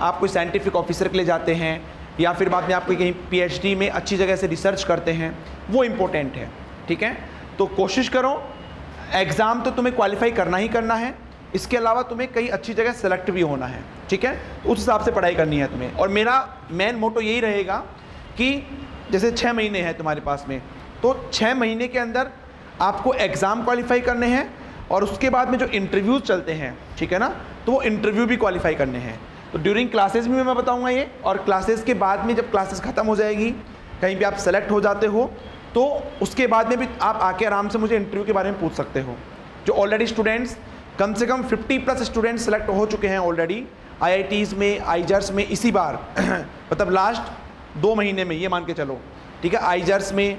आप कोई साइंटिफिक ऑफिसर के लिए जाते हैं, या फिर बाद में आप कहीं पीएचडी में अच्छी जगह से रिसर्च करते हैं, वो इम्पोर्टेंट है। ठीक है? तो कोशिश करो, एग्ज़ाम तो तुम्हें क्वालिफाई करना ही करना है, इसके अलावा तुम्हें कई अच्छी जगह सेलेक्ट भी होना है। ठीक है? तो उस हिसाब से पढ़ाई करनी है तुम्हें। और मेरा मेन मोटो यही रहेगा कि जैसे छः महीने हैं तुम्हारे पास में तो छः महीने के अंदर आपको एग्ज़ाम क्वालिफाई करने हैं और उसके बाद में जो इंटरव्यूज़ चलते हैं, ठीक है ना? तो वो इंटरव्यू भी क्वालिफाई करने हैं। तो ड्यूरिंग क्लासेस भी मैं बताऊँगा ये, और क्लासेस के बाद में जब क्लासेस ख़त्म हो जाएगी, कहीं भी आप सेलेक्ट हो जाते हो तो उसके बाद में भी आप आके आराम से मुझे इंटरव्यू के बारे में पूछ सकते हो। जो ऑलरेडी स्टूडेंट्स कम से कम 50 प्लस स्टूडेंट्स सेलेक्ट हो चुके हैं ऑलरेडी आईआईटीज़ में आईजर्स में, इसी बार। *clears throat* मतलब लास्ट दो महीने में, ये मान के चलो, ठीक है? आईजर्स में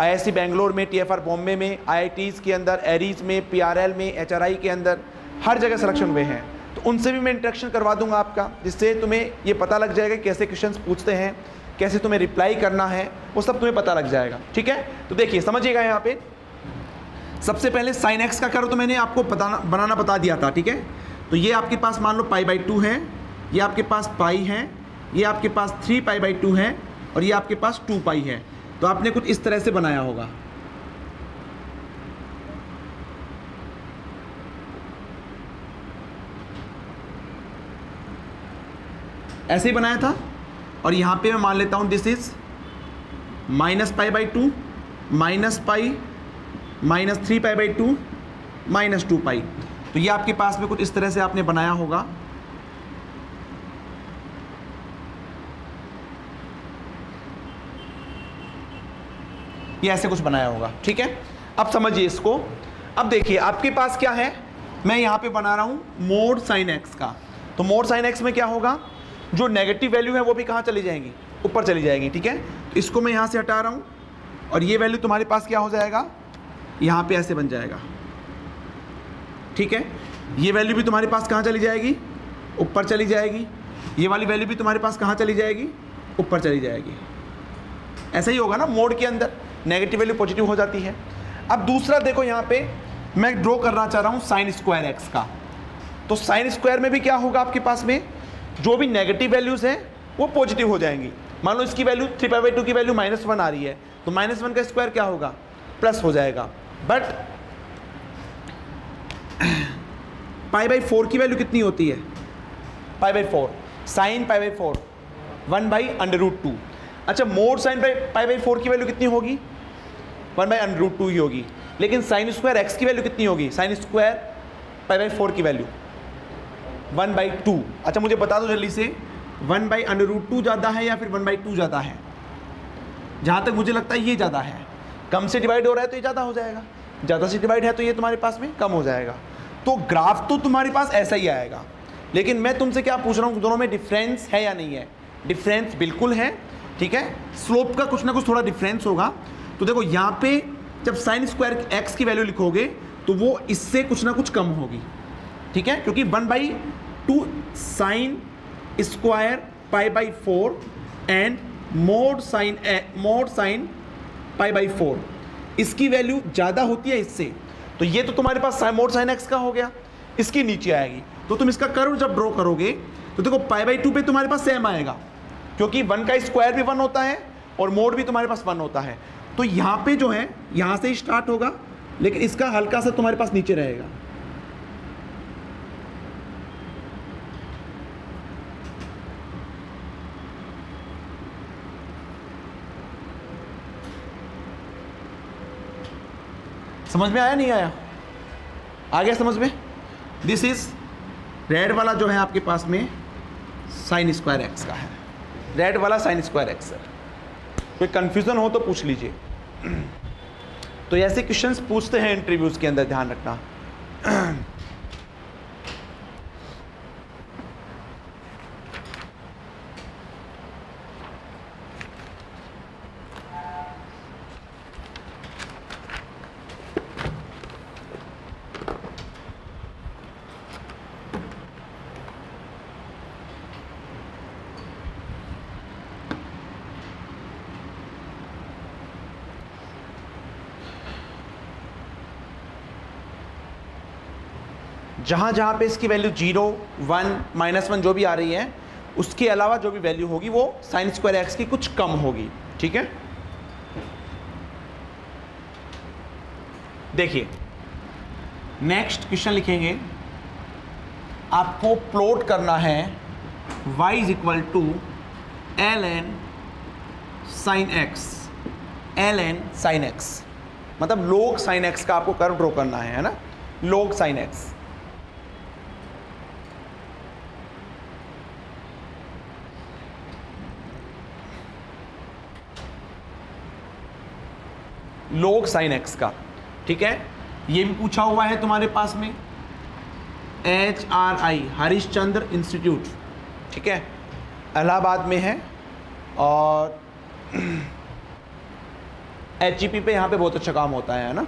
आईआईसी बेंगलोर में, टीएफआर बॉम्बे में, आईआईटीज़ के अंदर, एरीज में, पीआरएल में, एचआरआई के अंदर हर जगह सिलेक्शन हुए हैं। तो उनसे भी मैं इंट्रैक्शन करवा दूँगा आपका, जिससे तुम्हें ये पता लग जाएगा कैसे क्वेश्चन पूछते हैं, कैसे तुम्हें रिप्लाई करना है, वो सब तुम्हें पता लग जाएगा, ठीक है? तो देखिए, समझिएगा यहाँ पे। सबसे पहले साइन एक्स का करो तो मैंने आपको बताना, बनाना बता दिया था, ठीक है? तो ये आपके पास मान लो पाई बाई टू है, ये आपके पास पाई है, ये आपके पास थ्री पाई बाई टू है, और ये आपके पास टू पाई है। तो आपने कुछ इस तरह से बनाया होगा। ऐसे ही बनाया था? और यहाँ पे मैं मान लेता हूँ this is minus pi by two minus pi minus three pi by two minus two pi तो ये आपके पास में कुछ इस तरह से आपने बनाया होगा। ये ऐसे कुछ बनाया होगा, ठीक है? अब समझिए इसको। अब देखिए, आपके पास क्या है? मैं यहाँ पे बना रहा हूँ मोड साइन एक्स का। तो मोड साइन एक्स में क्या होगा? जो नेगेटिव वैल्यू है वो भी कहाँ चली जाएँगी? ऊपर चली जाएँगी, ठीक है? तो इसको मैं यहाँ से हटा रहा हूँ और ये वैल्यू तुम्हारे पास क्या हो जाएगा? यहाँ पे ऐसे बन जाएगा, ठीक है? ये वैल्यू भी तुम्हारे पास कहाँ चली जाएगी? ऊपर चली जाएगी। ये वाली वैल्यू भी तुम्हारे पास कहाँ चली जाएगी? ऊपर चली जाएगी। ऐसा ही होगा ना, मोड के अंदर। नेगेटिव वैल्यू पॉजिटिव हो जाती है। अब दूसरा देखो यहाँ पे, मैं ड्रॉ करना चाह रहा हूँ साइन स्क्वायर एक्स का। तो साइन स्क्वायर में भी क्या होगा आपके पास में? जो भी नेगेटिव वैल्यूज़ हैं, वो पॉजिटिव हो जाएँगी। मान लो इसकी value three pi by two की वैल्यू माइनस वन आ रही है तो माइनस वन का स्क्वायर क्या होगा? प्लस हो जाएगा। बट पाई बाई फोर की वैल्यू कितनी होती है? Pi by four sine pi by four one by under root two अच्छा more sine pi by four की वैल्यू कितनी होगी? One by under root two ही होगी। लेकिन साइन स्क्वायर एक्स की वैल्यू कितनी होगी? Sine square pi by four की वैल्यू वन बाई टू। अच्छा मुझे बता दो जल्दी से। One by under root two ज़्यादा है या फिर वन बाई टू ज़्यादा है? जहाँ तक मुझे लगता है ये ज़्यादा है। कम से डिवाइड हो रहा है तो ये ज़्यादा हो जाएगा। ज़्यादा से डिवाइड है तो ये तुम्हारे पास में कम हो जाएगा। तो ग्राफ तो तुम्हारे पास ऐसा ही आएगा। लेकिन मैं तुमसे क्या पूछ रहा हूँ, दोनों में डिफरेंस है या नहीं है? डिफरेंस बिल्कुल है, ठीक है? स्लोप का कुछ ना कुछ थोड़ा डिफरेंस होगा। तो देखो, यहाँ पे जब साइन स्क्वायर एक्स की वैल्यू लिखोगे तो वो इससे कुछ ना कुछ कम होगी। ठीक है? क्योंकि one by two sine square pi by four and mod sine mod sine pi by four इसकी वैल्यू ज़्यादा होती है इससे। तो ये तो तुम्हारे पास मोड साइन एक्स का हो गया। इसकी नीचे आएगी। तो तुम इसका कर्व जब ड्रॉ करोगे तो देखो पाई बाई टू पे तुम्हारे पास सेम आएगा। क्योंकि वन का स्क्वायर भी वन होता है और मोड भी तुम्हारे पास वन होता है। तो यहाँ पे जो है, यहाँ से ही स्टार्ट होगा, लेकिन इसका हल्का सा तुम्हारे पास नीचे रहेगा। समझ में आया, नहीं आया? आ गया समझ में? दिस इज़ रेड वाला जो है आपके पास में साइन स्क्वायर एक्स का है। रेड वाला साइन स्क्वायर एक्स सर कोई कन्फ्यूज़न हो तो पूछ लीजिए। तो ऐसे क्वेश्चंस पूछते हैं इंटरव्यूज़ के अंदर, ध्यान रखना। जहाँ जहाँ पे इसकी value zero one minus one जो भी आ रही है, उसके अलावा जो भी वैल्यू होगी वो साइन स्क्वायर एक्स की कुछ कम होगी, ठीक है? देखिए नेक्स्ट क्वेश्चन लिखेंगे, आपको प्लॉट करना है y is equal to l n sine x l n sine x मतलब लोग साइन एक्स का आपको कर्व ड्रॉ करना है है ना? Log sine x log sine x का, ठीक है? ये भी पूछा हुआ है तुम्हारे पास में। H R I Harishchandra institute ठीक है? इलाहाबाद में है और एच ई पी पे यहाँ पे बहुत अच्छा काम होता है ना?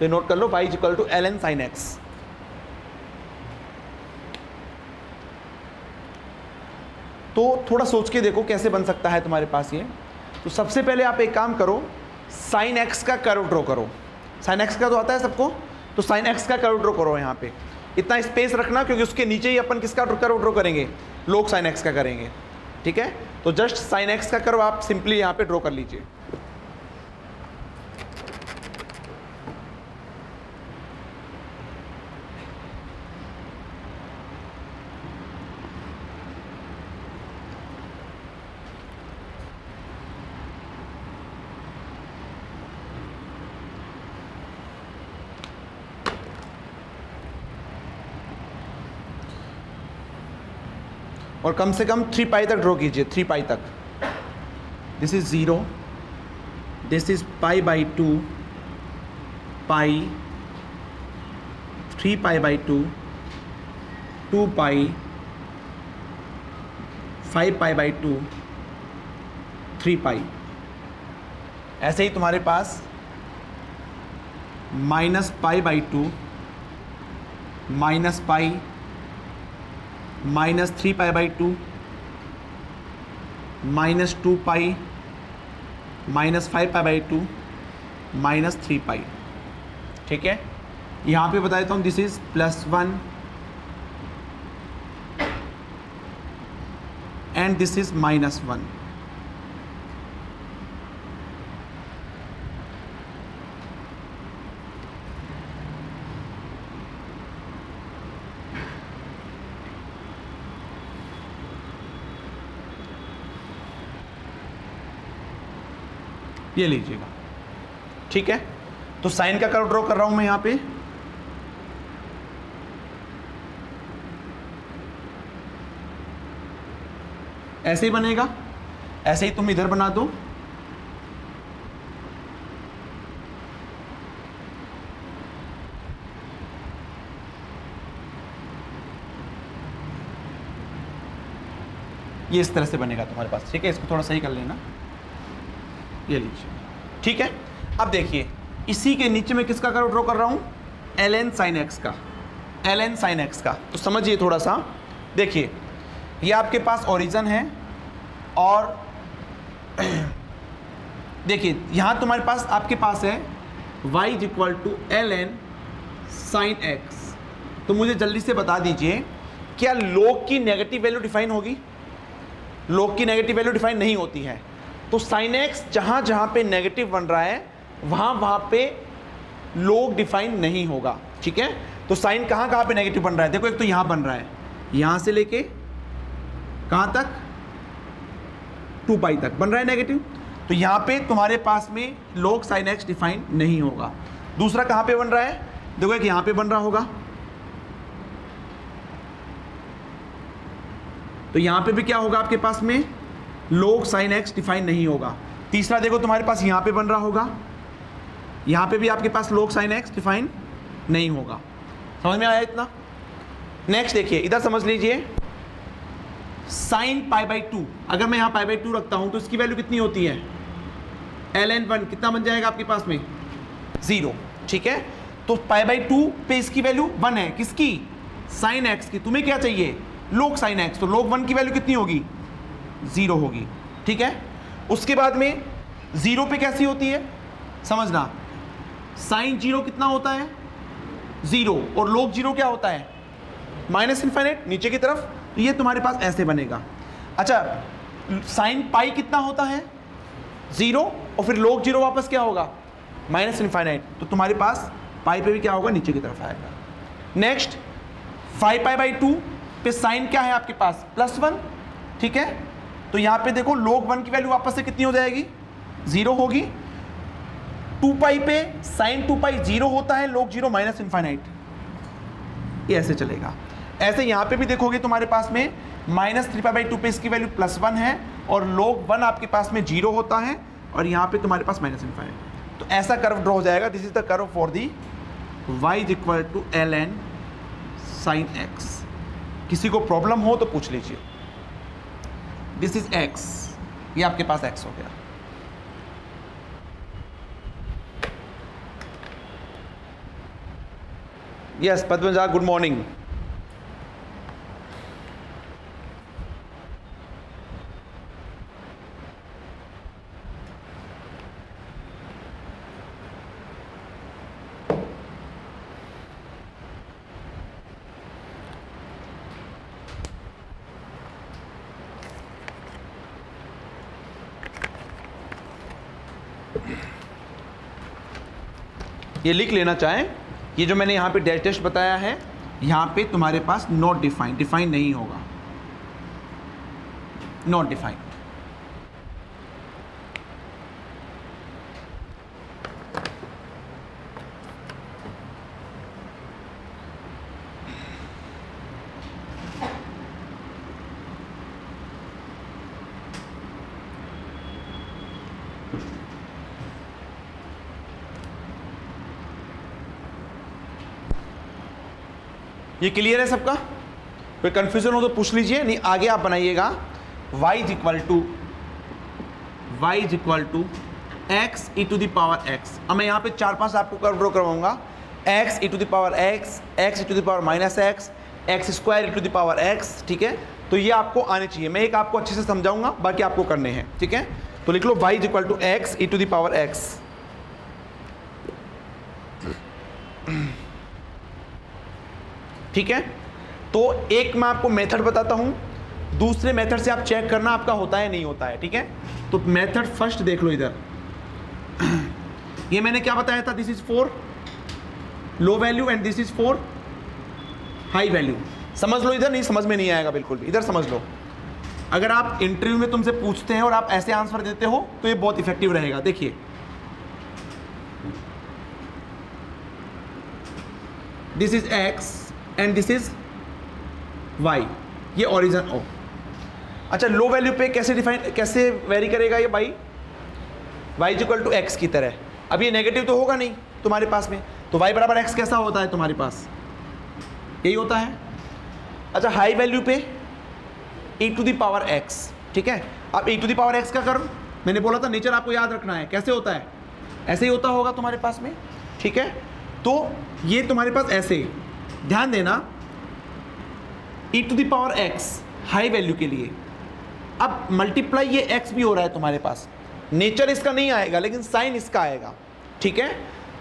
तो नोट कर लो y equal to l n sine x तो थोड़ा सोच के देखो कैसे बन सकता है तुम्हारे पास ये। तो सबसे पहले आप एक काम करो साइन एक्स का कर्व ड्रॉ करो। साइन एक्स का तो आता है सबको तो साइन एक्स का कर्व ड्रॉ करो यहाँ पे। इतना स्पेस रखना क्योंकि उसके नीचे ही अपन किसका कर्व ड्रॉ करेंगे? लोग साइन एक्स का करेंगे। ठीक है? तो जस्ट साइन एक्स का कर्व आप सिंपली यहाँ पे ड्रॉ कर लीजिए। और कम से कम थ्री पाई तक ड्रॉ कीजिए थ्री पाई तक। This is zero this is pi by two pi three pi by two two pi five pi by two three pi ऐसे ही तुम्हारे पास minus pi by two minus pi minus three pi by two, minus two pi, minus five pi by two, minus three pi. ठीक है? यहाँ पे बता देता हूँ this is plus one and this is minus one ये लीजिएगा। ठीक है? तो साइन का कर्व ड्रॉ कर रहा हूँ मैं यहाँ पे। ऐसे ही बनेगा। ऐसे ही तुम इधर बना दो। ये इस तरह से बनेगा तुम्हारे पास। ठीक है? इसको थोड़ा सही कर लेना। ये लीजिए। ठीक है? अब देखिए, इसी के नीचे में किसका कर्व ड्रॉ कर रहा हूँ? एल एन साइन एक्स का। एल एन साइन एक्स का। तो समझिए थोड़ा सा देखिए, ये आपके पास ओरिजन है और *clears throat* देखिए, यहाँ तुम्हारे पास, आपके पास है y is equal to l n sine x तो मुझे जल्दी से बता दीजिए, क्या लोग की नेगेटिव वैल्यू डिफाइन होगी? लोग की नेगेटिव वैल्यू डिफाइन नहीं होती है। तो साइन एक्स जहाँ जहाँ पे नेगेटिव बन रहा है, वहाँ वहाँ पे लोग डिफाइन नहीं होगा, ठीक है? तो साइन कहाँ कहाँ पे नेगेटिव बन रहा है? देखो, एक तो यहाँ बन रहा है। यहाँ से लेके कहाँ तक? टू पाई तक बन रहा है नेगेटिव तो यहाँ पे तुम्हारे पास में लोग साइन एक्स डिफाइन नहीं होगा। दूसरा कहाँ पे बन रहा है? देखो, एक यहाँ पे बन रहा होगा। तो यहाँ पे भी क्या होगा आपके पास में? लोग साइन एक्स डिफाइन नहीं होगा। तीसरा देखो तुम्हारे पास यहाँ पे बन रहा होगा। यहाँ पे भी आपके पास लोग साइन एक्स डिफाइन नहीं होगा। समझ में आया इतना? नेक्स्ट देखिए, इधर समझ लीजिए। साइन पाई बाई टू अगर मैं यहाँ पाई बाई टू रखता हूँ तो इसकी वैल्यू कितनी होती है? एल एन वन कितना बन जाएगा आपके पास में? ज़ीरो ठीक है? तो पाई बाई टू पे इसकी वैल्यू वन है। किसकी? साइन एक्स की। तुम्हें क्या चाहिए? लोग साइन एक्स तो लोग वन की वैल्यू कितनी होगी? ज़ीरो होगी, ठीक है? उसके बाद में ज़ीरो पे कैसी होती है? समझना। साइन ज़ीरो कितना होता है? ज़ीरो। और लोग ज़ीरो क्या होता है? माइनस इन्फाइनेट नीचे की तरफ़। तो ये तुम्हारे पास ऐसे बनेगा। अच्छा साइन पाई कितना होता है? ज़ीरो। और फिर लोग ज़ीरो वापस क्या होगा? Minus infinite. तो तुम्हारे पास पाई पे भी क्या होगा? नीचे की तरफ़ आएगा। Next, five pi by two पे साइन क्या है आपके पास? प्लस वन, ठीक है? तो यहाँ पे देखो लोग वन की वैल्यू वापस से कितनी हो जाएगी? ज़ीरो होगी। टू पाई पे साइन टू पाई ज़ीरो होता है लोग ज़ीरो माइनस इन्फाइनाइट ये ऐसे चलेगा। ऐसे यहाँ पे भी देखोगे तुम्हारे पास में minus three pi by two पे इसकी वैल्यू प्लस वन है और लोग वन आपके पास में ज़ीरो होता है और यहाँ पे तुम्हारे पास माइनस इन्फाइनाइट तो ऐसा कर्व ड्रॉ हो जाएगा। This is the curve for the y is equal to l n sine x किसी को प्रॉब्लम हो तो पूछ लीजिए। दिस इज़ एक्स ये आपके पास एक्स हो गया। यस पद्मजा गुड मॉर्निंग ये लिख लेना चाहें, ये जो मैंने यहाँ पे डैश डैश बताया है, यहाँ पे तुम्हारे पास नॉट डिफाइन डिफाइन नहीं होगा। नॉट डिफाइन ये क्लियर है सबका? कोई कंफ्यूजन हो तो पूछ लीजिए, नहीं, आगे आप बनाइएगा। y is equal to y is equal to x e to the power x अब मैं यहाँ पे चार पाँच आपको कर draw करवाऊँगा। X e to the power x x e to the power minus x x square e to the power x ठीक है? तो ये आपको आने चाहिए। मैं एक आपको अच्छे से समझाऊँगा, बाकी आपको करने हैं, ठीक है? तो लिख लो y is equal to x e to the power x ठीक है? तो एक मैं आपको मेथड बताता हूँ, दूसरे मेथड से आप चेक करना, आपका होता है नहीं होता है, ठीक है? तो मेथड फ़र्स्ट देख लो इधर। *clears throat* ये मैंने क्या बताया था? This is for low value and this is for high value समझ लो इधर? नहीं, समझ में नहीं आएगा बिल्कुल भी। इधर समझ लो। अगर आप इंटरव्यू में तुमसे पूछते हैं और आप ऐसे आंसर देते हो तो ये बहुत इफ़ेक्टिव रहेगा। देखिए। This is x and this is y ये ओरिजन ओ अच्छा लो वैल्यू पे कैसे डिफाइन कैसे वेरी करेगा ये y y equal to x की तरह. अब ये नेगेटिव तो होगा नहीं तुम्हारे पास में. तो वाई बराबर एक्स कैसा होता है तुम्हारे पास? यही होता है. अच्छा हाई वैल्यू पे ई टू दावर एक्स ठीक है? अब ई टू दावर एक्स का कर मैंने बोला था नेचर आपको याद रखना है. कैसे होता है? ऐसे ही होता होगा तुम्हारे पास में. ठीक है? तो ये तुम्हारे पास ऐसे ध्यान देना e to the power x high value के लिए। अब मल्टीप्लाई ये एक्स भी हो रहा है तुम्हारे पास। नेचर इसका नहीं आएगा, लेकिन साइन इसका आएगा। ठीक है?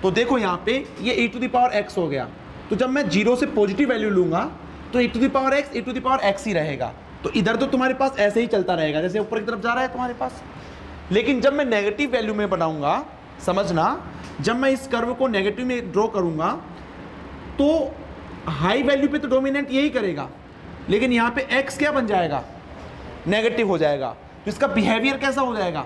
तो देखो यहाँ पे, ये ई टू दावर एक्स हो गया। तो जब मैं ज़ीरो से पॉजिटिव वैल्यू लूँगा तो e to the power x e to the power x ही रहेगा। तो इधर तो तुम्हारे पास ऐसे ही चलता रहेगा, जैसे ऊपर की तरफ़ जा रहा है तुम्हारे पास। लेकिन जब मैं नेगेटिव वैल्यू में बनाऊँगा, समझना, जब मैं इस कर्व को नेगेटिव में ड्रॉ करूँगा तो हाई वैल्यू पे तो डोमिनेंट यही करेगा। लेकिन यहाँ पे एक्स क्या बन जाएगा? नेगेटिव हो जाएगा। तो इसका बिहेवियर कैसा हो जाएगा?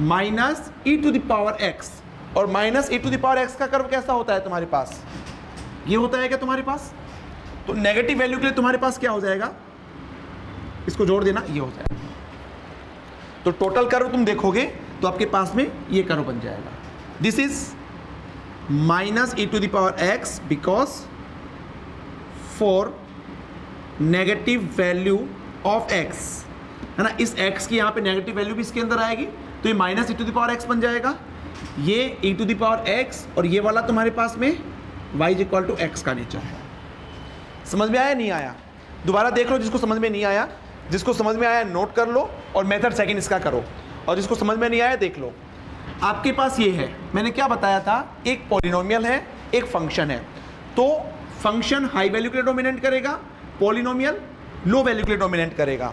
Minus e to the power x और minus e to the power x का कर्व कैसा होता है तुम्हारे पास? ये होता है क्या तुम्हारे पास? तो नेगेटिव वैल्यू के लिए तुम्हारे पास क्या हो जाएगा? इसको जोड़ देना, ये हो जाएगा। तो टोटल कर्व तुम देखोगे तो आपके पास में ये कर्व बन जाएगा। This is minus e to the power x because for negative value of x है ना? इस एक्स की यहाँ पे नेगेटिव वैल्यू भी इसके अंदर आएगी तो ये minus e to the power x बन जाएगा। ये ई टू दावर एक्स और ये वाला तुम्हारे पास में y is equal to x का नेचर है। समझ में आया? नहीं आया। दोबारा देख लो जिसको समझ में नहीं आया। जिसको समझ में आया नोट कर लो और मेथड सेकेंड इसका करो। और जिसको समझ में नहीं आया, देख लो। आपके पास ये है। मैंने क्या बताया था? एक पॉलिनोमियल है, एक फ़ंक्शन है। तो फ़ंक्शन हाई वैल्यू के लिए डोमिनेट करेगा पॉलिनोमियल लो वैल्यू के लिए डोमिनेट करेगा।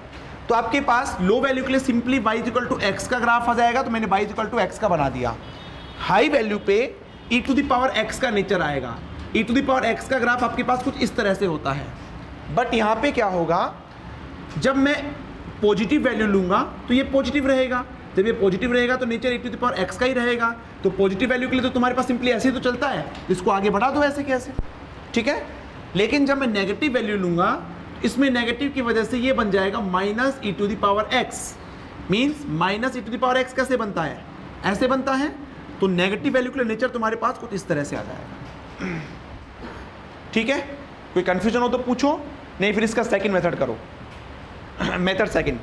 तो आपके पास लो वैल्यू के लिए simply y equal to x का ग्राफ आ जाएगा तो मैंने वाई इक्वल टू एक्स का बना दिया। हाई वैल्यू पे e to the power x का नेचर आएगा। E to the power x का ग्राफ आपके पास कुछ इस तरह से होता है। बट यहाँ पे क्या होगा? जब मैं पॉजिटिव वैल्यू लूँगा तो ये पॉजिटिव रहेगा। जब ये पॉजिटिव रहेगा तो nature e to the power x का ही रहेगा। तो पॉजिटिव वैल्यू के लिए तो तुम्हारे पास सिंपली ऐसे ही तो चलता है। इसको आगे बढ़ा दो ऐसे कैसे? ठीक है? लेकिन जब मैं नेगेटिव वैल्यू लूँगा, इसमें नेगेटिव की वजह से ये बन जाएगा minus e to the power x means minus e to the power x कैसे बनता है? ऐसे बनता है? तो नेगेटिव वैल्यू के लिए नेचर तुम्हारे पास कुछ इस तरह से आ जाएगा। ठीक है? कोई कंफ्यूजन हो तो पूछो, नहीं फिर इसका सेकंड मेथड करो। *coughs* मेथड सेकंड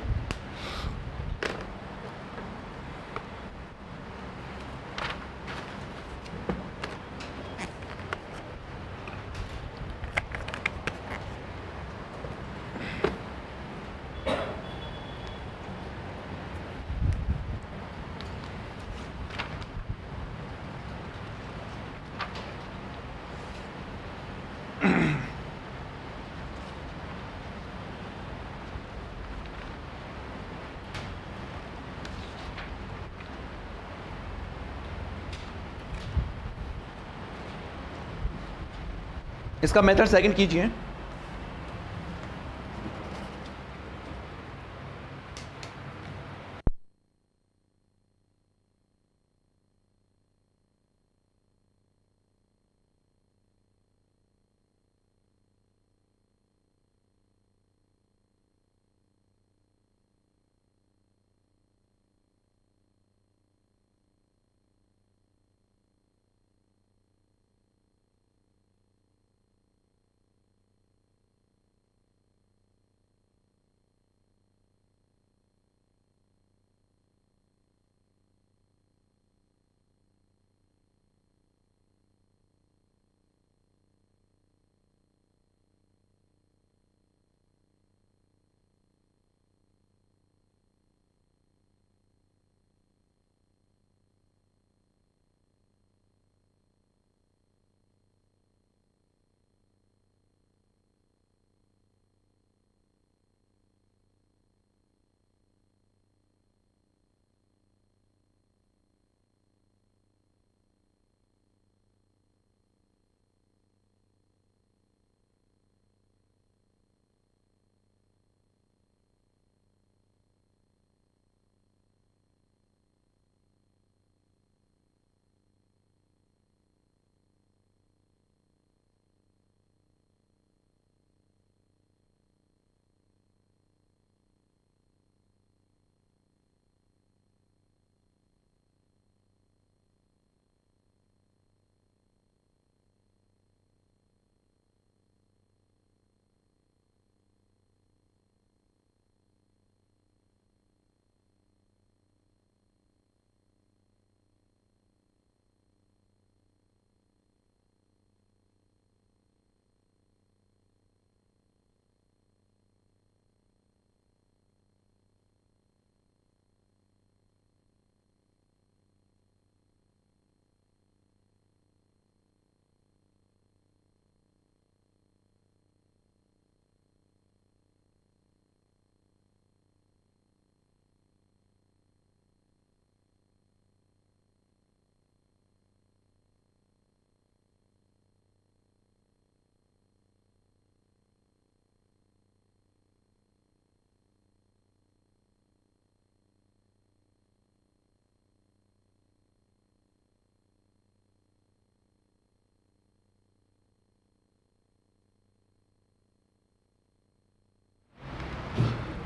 इसका मेथड सेकंड कीजिए।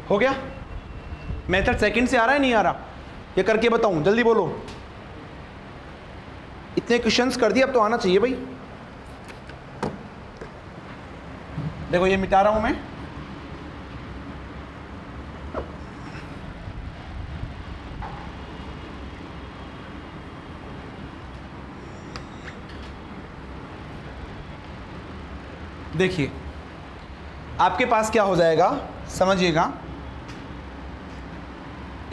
हो गया? मेथड सेकंड से आ रहा है, नहीं आ रहा। ये करके बताऊँ, जल्दी बोलो। इतने क्वेश्चंस कर दिए, अब तो आना चाहिए भाई। देखो, ये मिटा रहा हूँ मैं। देखिए, आपके पास क्या हो जाएगा? समझिएगा।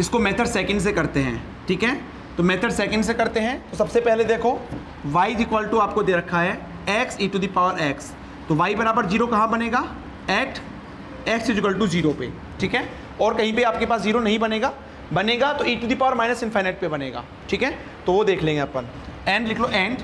इसको मेथड सेकंड से करते हैं, ठीक है? तो मेथड सेकंड से करते हैं तो सबसे पहले देखो, y इज़ इक्वल टू आपको दे रखा है, x e to the power x तो y बराबर ज़ीरो कहाँ बनेगा? At x is equal to zero पे, ठीक है? और कहीं पे आपके पास ज़ीरो नहीं बनेगा। बनेगा तो e to the power minus infinite पे बनेगा, ठीक है? तो वो देख लेंगे अपन। एंड लिख लो and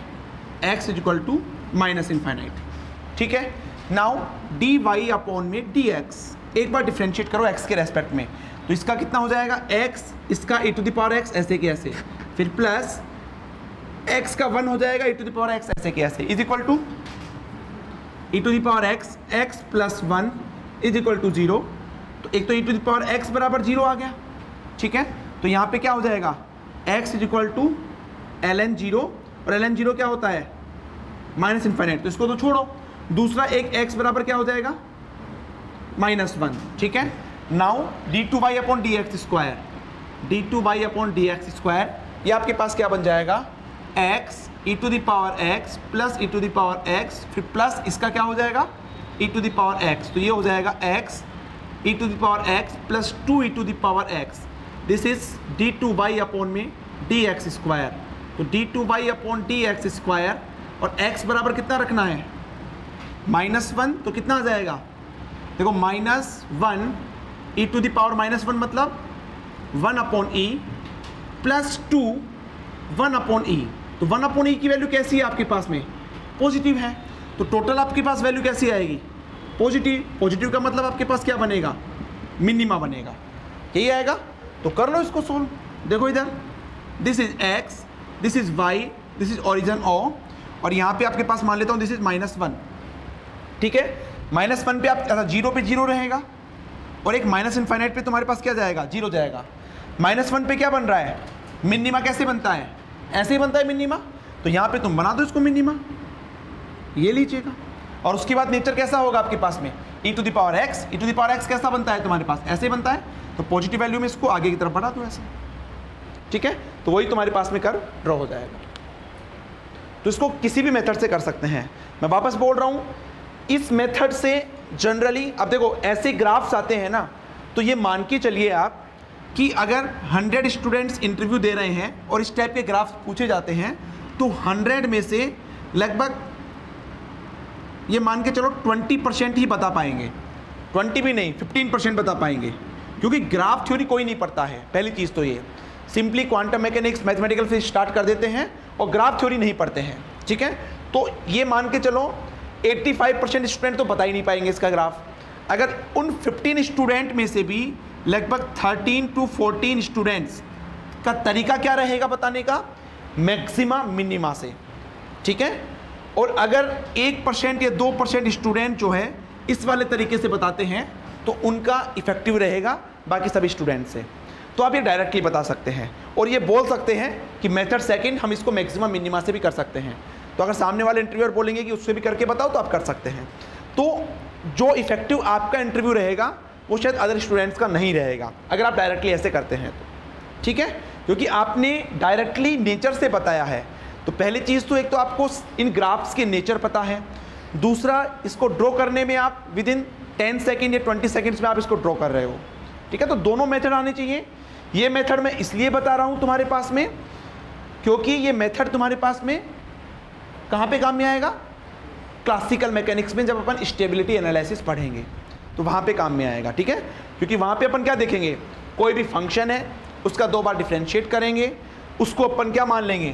x is equal to minus infinite ठीक है? नाउ डी वाई अपॉन में डी एक्स एक बार डिफ्रेंशिएट करो x के रेस्पेक्ट में। तो इसका कितना हो जाएगा? X, इसका e टू दावर x, ऐसे के ऐसे। फिर प्लस x का वन हो जाएगा e टू दावर x, ऐसे के ऐसे। Is equal to e to the power x x plus one is equal to zero तो एक तो e to the power x बराबर ज़ीरो आ गया। ठीक है? तो यहाँ पे क्या हो जाएगा? X is equal to l n zero और एल एन ज़ीरो क्या होता है? माइनस इन्फाइनाइट तो इसको तो छोड़ो। दूसरा एक x बराबर क्या हो जाएगा? माइनस वन ठीक है? Now d two by upon d x square d two by upon d x square ये आपके पास क्या बन जाएगा? X e to the power x plus e to the power x फिर प्लस इसका क्या हो जाएगा? ई टू दावर एक्स तो ये हो जाएगा x e to the power x plus two e to the power x this is d two by upon में डी एक्स स्क्वायर तो d two by upon d x square और x बराबर कितना रखना है? माइनस वन तो कितना आ जाएगा? देखो minus one e to the power minus one मतलब one upon e plus two one upon e तो वन अपॉन ई की वैल्यू कैसी है आपके पास में? पॉजिटिव है। तो टोटल आपके पास वैल्यू कैसी आएगी? पॉजिटिव पॉजिटिव का मतलब आपके पास क्या बनेगा? मिनिमा बनेगा। यही आएगा। तो कर लो इसको सोल्व देखो इधर। This is x this is y this is origin O और यहाँ पे आपके पास मान लेता हूँ दिस इज़ माइनस वन ठीक है? माइनस वन पे आप ज़ीरो पे ज़ीरो रहेगा। और एक माइनस इन्फाइनाइट पे तुम्हारे पास क्या जाएगा? ज़ीरो जाएगा। माइनस वन पे क्या बन रहा है? मिनिमा कैसे बनता है? ऐसे ही बनता है मिनिमा तो यहाँ पे तुम बना दो इसको मिनिमा ये लीजिएगा। और उसके बाद नेचर कैसा होगा आपके पास में? E to the power x e to the power x कैसा बनता है तुम्हारे पास? ऐसे बनता है। तो पॉजिटिव वैल्यू में इसको आगे की तरफ़ बढ़ा दो ऐसे। ठीक है? तो वही तुम्हारे पास में कर ड्रॉ हो जाएगा। तो इसको किसी भी मेथड से कर सकते हैं। मैं वापस बोल रहा हूँ इस मेथड से जनरली अब देखो, ऐसे ग्राफ्स आते हैं ना तो ये मान के चलिए आप कि अगर 100 स्टूडेंट्स इंटरव्यू दे रहे हैं और इस टाइप के ग्राफ्स पूछे जाते हैं तो 100 में से लगभग, ये मान के चलो 20 परसेंट ही बता पाएँगे। 20 भी नहीं 15 परसेंट बता पाएँगे। क्योंकि ग्राफ थ्योरी कोई नहीं पढ़ता है, पहली चीज़ तो ये। सिंपली क्वांटम मैकेनिक्स मैथमेटिकल से स्टार्ट कर देते हैं और ग्राफ थ्योरी नहीं पढ़ते हैं, ठीक है? तो ये मान के चलो 85 परसेंट स्टूडेंट तो बता ही नहीं पाएँगे इसका ग्राफ। अगर उन 15 स्टूडेंट में से भी लगभग 13 टू 14 स्टूडेंट्स का तरीका क्या रहेगा बताने का? मैक्सिमा, मिनिमा से। ठीक है? और अगर एक परसेंट या दो परसेंट स्टूडेंट जो है, इस वाले तरीके से बताते हैं तो उनका इफ़ेक्टिव रहेगा बाकी सभी स्टूडेंट से। तो आप ये डायरेक्टली बता सकते हैं। और ये बोल सकते हैं कि मेथड सेकंड हम इसको मैक्सिमम मिनिमा से भी कर सकते हैं। तो अगर सामने वाले इंटरव्यूअर बोलेंगे कि उससे भी करके बताओ तो आप कर सकते हैं। तो जो इफ़ेक्टिव आपका इंटरव्यू रहेगा, वो शायद अदर स्टूडेंट्स का नहीं रहेगा, अगर आप डायरेक्टली ऐसे करते हैं तो। ठीक है? क्योंकि आपने डायरेक्टली नेचर से बताया है। तो पहली चीज़ तो एक तो आपको इन ग्राफ्स के नेचर पता है। दूसरा, इसको ड्रॉ करने में आप विद इन टेन सेकेंड या ट्वेंटी सेकेंड्स में आप इसको ड्रॉ कर रहे हो। ठीक है? तो दोनों मेथड आने चाहिए। ये मेथड मैं इसलिए बता रहा हूँ तुम्हारे पास में, क्योंकि ये मेथड तुम्हारे पास में कहाँ पे काम में आएगा? क्लासिकल मैकेनिक्स में जब अपन स्टेबिलिटी एनालिसिस पढ़ेंगे तो वहाँ पे काम में आएगा, ठीक है? क्योंकि वहाँ पे अपन क्या देखेंगे? कोई भी फ़ंक्शन है, उसका दो बार डिफ्रेंशिएट करेंगे, उसको अपन क्या मान लेंगे?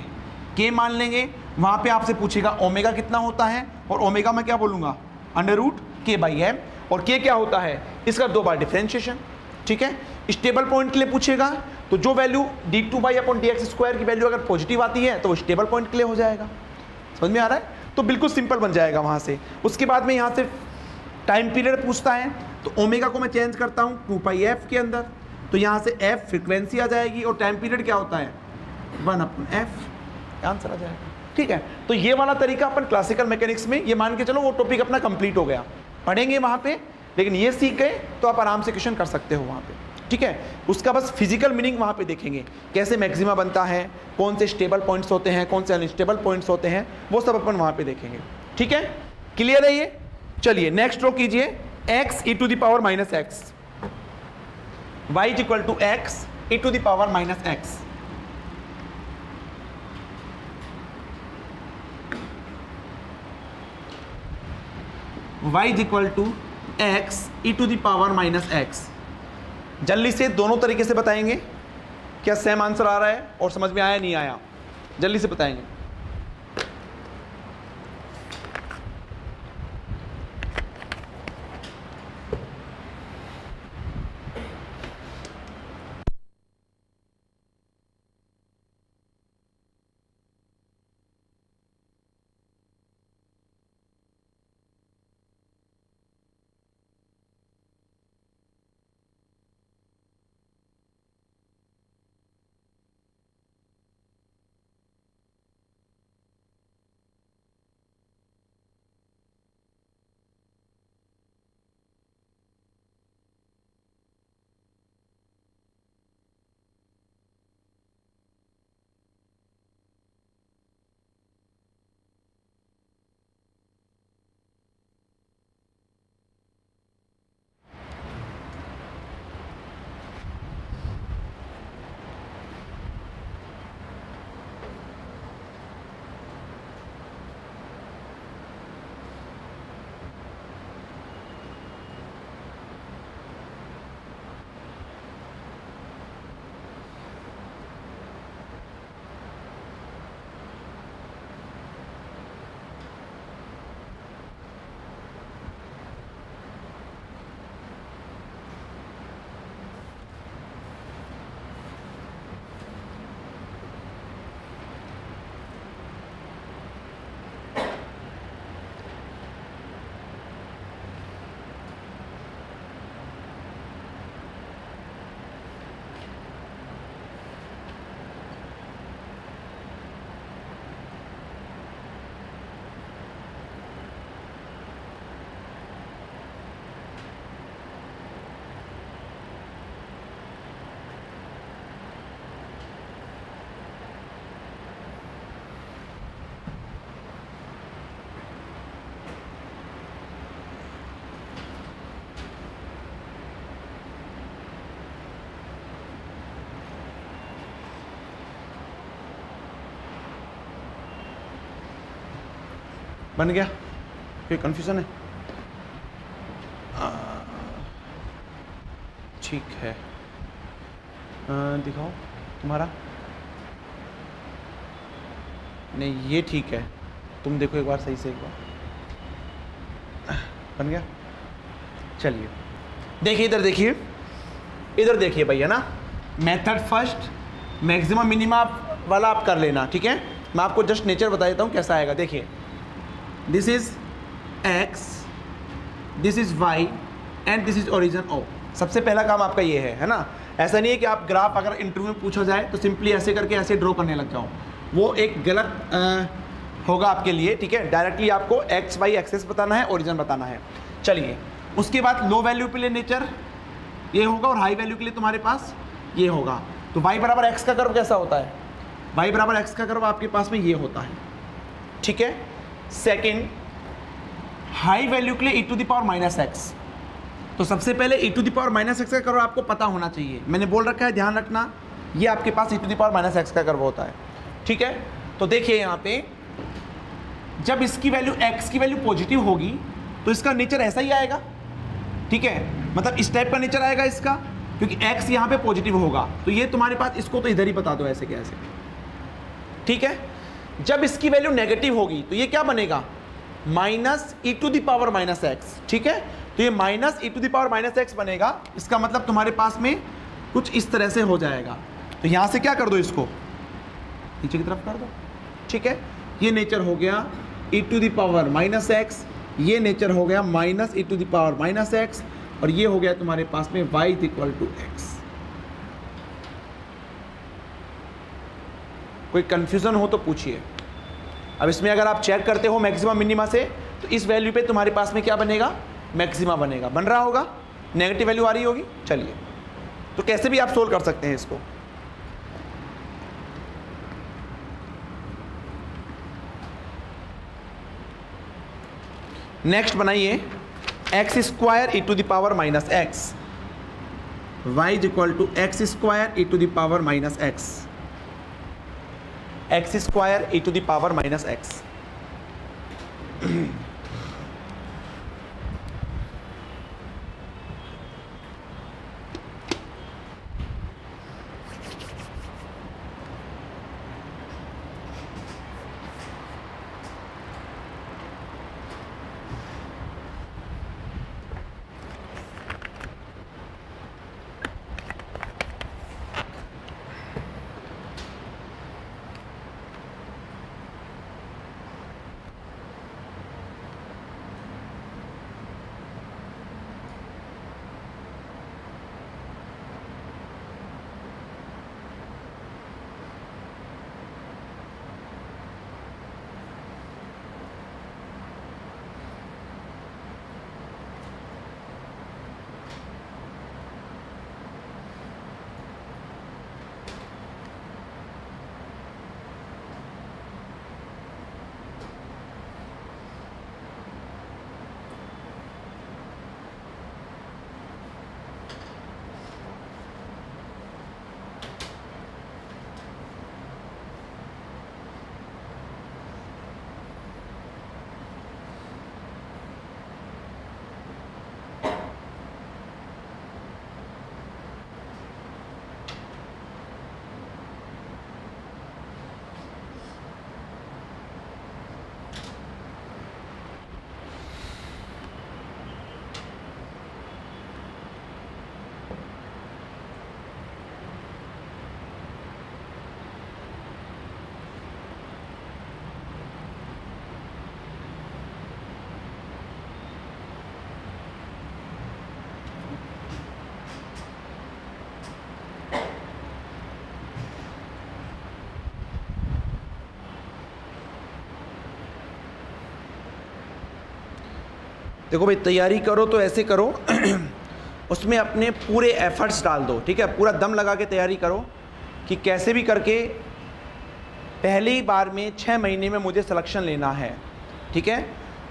के मान लेंगे। वहाँ पे आपसे पूछेगा ओमेगा कितना होता है? और ओमेगा मैं क्या बोलूँगा? Under root k by m और के क्या होता है? इसका दो बार डिफ्रेंशिएशन ठीक है? स्टेबल पॉइंट के लिए पूछेगा तो जो value d two by upon d x square की वैल्यू अगर पॉजिटिव आती है तो वो स्टेबल पॉइंट के लिए हो जाएगा। समझ में आ रहा है? तो बिल्कुल सिंपल बन जाएगा वहाँ से। उसके बाद में यहाँ से टाइम पीरियड पूछता है तो ओमेगा को मैं चेंज करता हूँ टू पाई एफ़ के अंदर। तो यहाँ से एफ़ फ्रिक्वेंसी आ जाएगी और टाइम पीरियड क्या होता है? वन अपन एफ़ आंसर आ जाएगा। ठीक है? तो ये वाला तरीका अपन क्लासिकल मैकेनिक्स में, ये मान के चलो वो टॉपिक अपना कंप्लीट हो गया। पढ़ेंगे वहाँ पे, लेकिन ये सीख गए तो आप आराम से क्वेश्चन कर सकते हो वहाँ पे। ठीक है? उसका बस फ़िज़िकल मीनिंग वहाँ पे देखेंगे। कैसे मैक्सिमा बनता है, कौन से स्टेबल पॉइंट्स होते हैं, कौन से अनस्टेबल पॉइंट्स होते हैं, वो सब अपन वहाँ पे देखेंगे। ठीक है? क्लियर है ये? चलिए नेक्स्ट ड्रॉ कीजिए। X e to the power minus x y is equal to x e to the power minus x y is equal to x e to the power minus x जल्दी से दोनों तरीके से बताएँगे। क्या same answer आ रहा है और समझ में आया, नहीं आया? जल्दी से बताएँगे। बन गया। कोई कन्फ्यूज़न है। ठीक है। आ, दिखाओ तुम्हारा? नहीं ये ठीक है। तुम देखो एक बार सही से एक बार। बन गया? चलिए। देखिए इधर देखिए। इधर देखिए भैया ना? मेथड फ़र्स्ट मैक्सिमम मिनिमा वाला आप कर लेना ठीक है? मैं आपको जस्ट नेचर बता देता हूँ कैसा आएगा। देखिए this is x this is y and this is origin O सबसे पहला काम आपका ये है है ना? ऐसा नहीं है कि आप ग्राफ अगर इंटरव्यू में पूछा जाए तो सिंपली ऐसे करके ऐसे ड्रॉ करने लग जाओ। वो एक गलत आ, होगा आपके लिए ठीक है? डायरेक्टली आपको एक्स वाई एक्सेस बताना है ओरिजन बताना है। चलिए उसके बाद लो वैल्यू के लिए नेचर ये होगा और हाई वैल्यू के लिए तुम्हारे पास ये होगा। तो वाई बराबर एक्स का कर्व कैसा होता है? वाई बराबर एक्स का कर्व आपके पास में ये होता है। ठीक है? सेकेंड, हाई वैल्यू के लिए e to the power minus x तो सबसे पहले e to the power minus x का कर्व आपको पता होना चाहिए। मैंने बोल रखा है, ध्यान रखना, ये आपके पास e to the power minus x का कर्व होता है। ठीक है? तो देखिए यहाँ पे, जब इसकी वैल्यू एक्स की वैल्यू पॉजिटिव होगी तो इसका नेचर ऐसा ही आएगा। ठीक है? मतलब इस टाइप का नेचर आएगा इसका, क्योंकि एक्स यहाँ पे पॉजिटिव होगा। तो ये तुम्हारे पास, इसको तो इधर ही बता दो ऐसे कैसे ठीक है? जब इसकी वैल्यू नेगेटिव होगी तो ये क्या बनेगा? Minus e to the power minus x ठीक है? तो ये minus e to the power minus x बनेगा। इसका मतलब तुम्हारे पास में कुछ इस तरह से हो जाएगा। तो यहाँ से क्या कर दो इसको? नीचे की तरफ़ कर दो। ठीक है? ये नेचर हो गया e to the power minus x ये नेचर हो गया minus e to the power minus x और ये हो गया तुम्हारे पास में y is equal to x कोई कंफ्यूजन हो तो पूछिए। अब इसमें अगर आप चेक करते हो मैक्सिमम मिनिमा से तो इस वैल्यू पे तुम्हारे पास में क्या बनेगा? मैक्सिमा बनेगा। बन रहा होगा? नेगेटिव वैल्यू आ रही होगी? चलिए। तो कैसे भी आप सोल्व कर सकते हैं इसको। नेक्स्ट बनाइए। X square e to the power minus x y is equal to x square e to the power minus x x square e to the power minus x देखो भाई, तैयारी करो तो ऐसे करो, *clears throat* उसमें अपने पूरे एफर्ट्स डाल दो, ठीक है? पूरा दम लगा के तैयारी करो कि कैसे भी करके पहली बार में छः महीने में मुझे सिलेक्शन लेना है, ठीक है?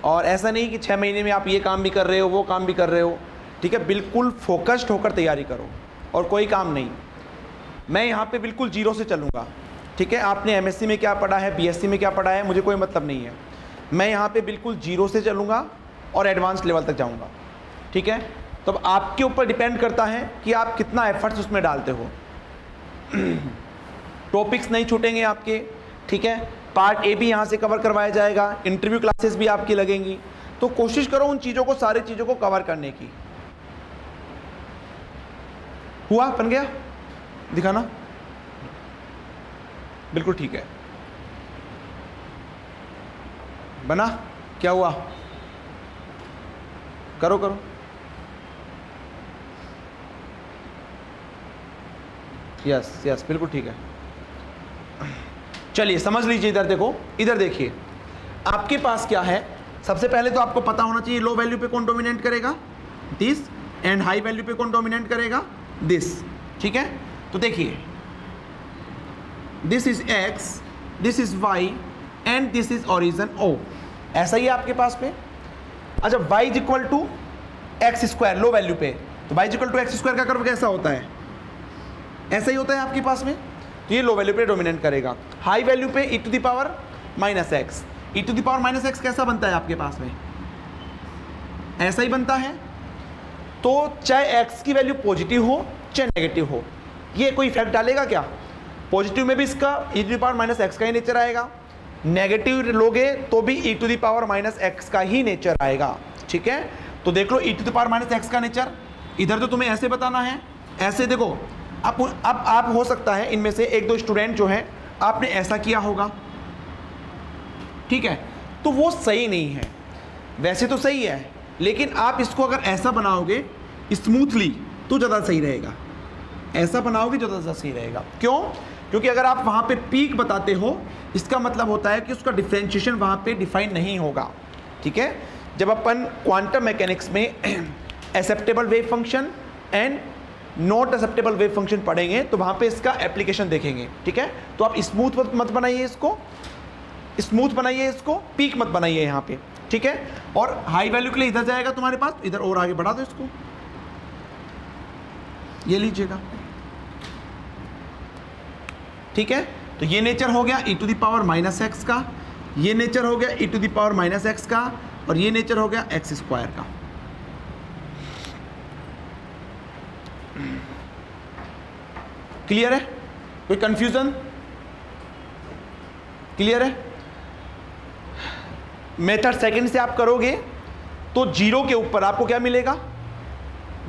और ऐसा नहीं कि छः महीने में आप ये काम भी कर रहे हो, वो काम भी कर रहे हो, ठीक है? बिल्कुल फोकस्ड होकर तैयारी करो और कोई काम नहीं। मैं यहाँ पे बिल्कुल ज़ीरो से चलूँगा, ठीक है? आपने एमएससी में क्या पढ़ा है बीएससी में क्या पढ़ा है, मुझे कोई मतलब नहीं है। मैं यहाँ पे बिल्कुल ज़ीरो से चलूँगा और एडवांस लेवल तक जाऊँगा। ठीक है? तो अब आपके ऊपर डिपेंड करता है कि आप कितना एफर्ट्स उसमें डालते हो। *clears throat* टॉपिक्स नहीं छूटेंगे आपके, ठीक है? पार्ट ए भी यहाँ से कवर करवाया जाएगा इंटरव्यू क्लासेस भी आपकी लगेंगी। तो कोशिश करो उन चीज़ों को, सारी चीज़ों को कवर करने की। हुआ? बन गया? दिखाना? बिल्कुल ठीक है। बना? क्या हुआ? करो करो। यस यस बिल्कुल ठीक है। चलिए, समझ लीजिए इधर देखो, इधर देखिए। आपके पास क्या है? सबसे पहले तो आपको पता होना चाहिए लो वैल्यू पे कौन डोमिनेट करेगा? दिस एंड हाई वैल्यू पे कौन डोमिनेट करेगा? दिस ठीक है? तो देखिए। This is x this is y and this is origin O ऐसा ही है आपके पास में अच्छा y is equal to x square low value पे। तो y is equal to x square का कर्व कैसा होता है? ऐसा ही होता है आपके पास में? तो ये लो वैल्यू पे डोमिनेट करेगा। हाई वैल्यू पे e to the power minus x e to the power minus x कैसा बनता है आपके पास में? ऐसा ही बनता है। तो चाहे एक्स की वैल्यू पॉजिटिव हो, चाहे नेगेटिव हो, ये कोई इफ़ेक्ट डालेगा क्या? पॉजिटिव में भी इसका e to the power minus x का ही नेचर आएगा। नेगेटिव लोगे तो भी e to the power minus x का ही नेचर आएगा। ठीक है? तो देख लो e to the power minus x का नेचर इधर तो तुम्हें ऐसे बताना है, ऐसे देखो, अब अब आप हो सकता है इनमें से एक दो स्टूडेंट जो हैं, आपने ऐसा किया होगा। ठीक है? तो वो सही नहीं है। वैसे तो सही है, लेकिन आप इसको अगर ऐसा बनाओगे स्मूथली तो ज़्यादा सही रहेगा। ऐसा बनाओगे, ज़्यादा सही रहेगा। क्यों? क्योंकि अगर आप वहाँ पे पीक बताते हो, इसका मतलब होता है कि उसका डिफ्रेंशिएशन वहाँ पे डिफाइन नहीं होगा। ठीक है? जब अपन क्वांटम मैकेनिक्स में acceptable wave function and not acceptable wave function पढ़ेंगे तो वहाँ पे इसका एप्लीकेशन देखेंगे। ठीक है? तो आप स्मूथ मत बनाइए इसको। स्मूथ बनाइए इसको पीक मत बनाइए यहाँ पे। ठीक है? और हाई वैल्यू के लिए इधर जाएगा तुम्हारे पास इधर और आगे बढ़ा दो इसको। ये लीजिएगा। ठीक है? तो ये नेचर हो गया e to the power minus x का, ये नेचर हो गया e to the power minus x का, और ये नेचर हो गया एक्स स्क्वायर का। क्लियर है? कोई कंफ्यूजन क्लियर है? मेथड सेकंड से आप करोगे तो ज़ीरो के ऊपर आपको क्या मिलेगा?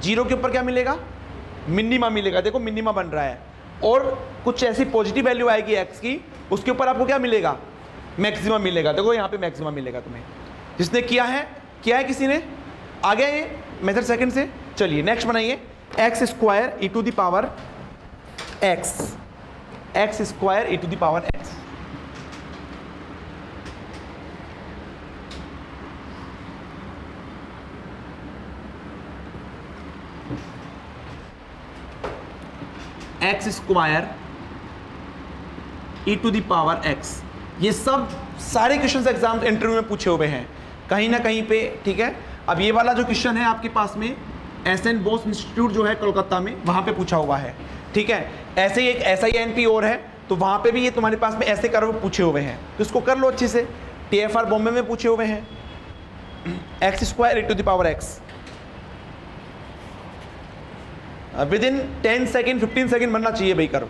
ज़ीरो के ऊपर क्या मिलेगा? मिनिमा मिलेगा। देखो मिनिमा बन रहा है। और कुछ ऐसी पॉजिटिव वैल्यू आएगी एक्स की, उसके ऊपर आपको क्या मिलेगा? मैक्सिमम मिलेगा। देखो यहाँ पे मैक्सिमम मिलेगा तुम्हें। जिसने किया है किया है किसी ने? आ गया ये मेथड सेकंड से। चलिए नेक्स्ट बनाइए। X square e to the power x x square e to the power x x square e to the power x ये सब सारे क्वेश्चन एग्ज़ाम इंटरव्यू में पूछे हुए हैं। कहीं ना कहीं पे, ठीक है? अब ये वाला जो क्वेश्चन है आपके पास में एस एन बोस इंस्टीट्यूट जो है कोलकाता में, वहाँ पे पूछा हुआ है। ठीक है? ऐसे ही एक ऐसा ही एन पी और है तो वहाँ पे भी ये तुम्हारे पास में ऐसे कर्व पूछे हुए हैं। तो इसको कर लो अच्छे से। टी एफ़ आर बॉम्बे में पूछे हुए हैं। X square e to the power x within ten second fifteen second बनना चाहिए भाई कर्व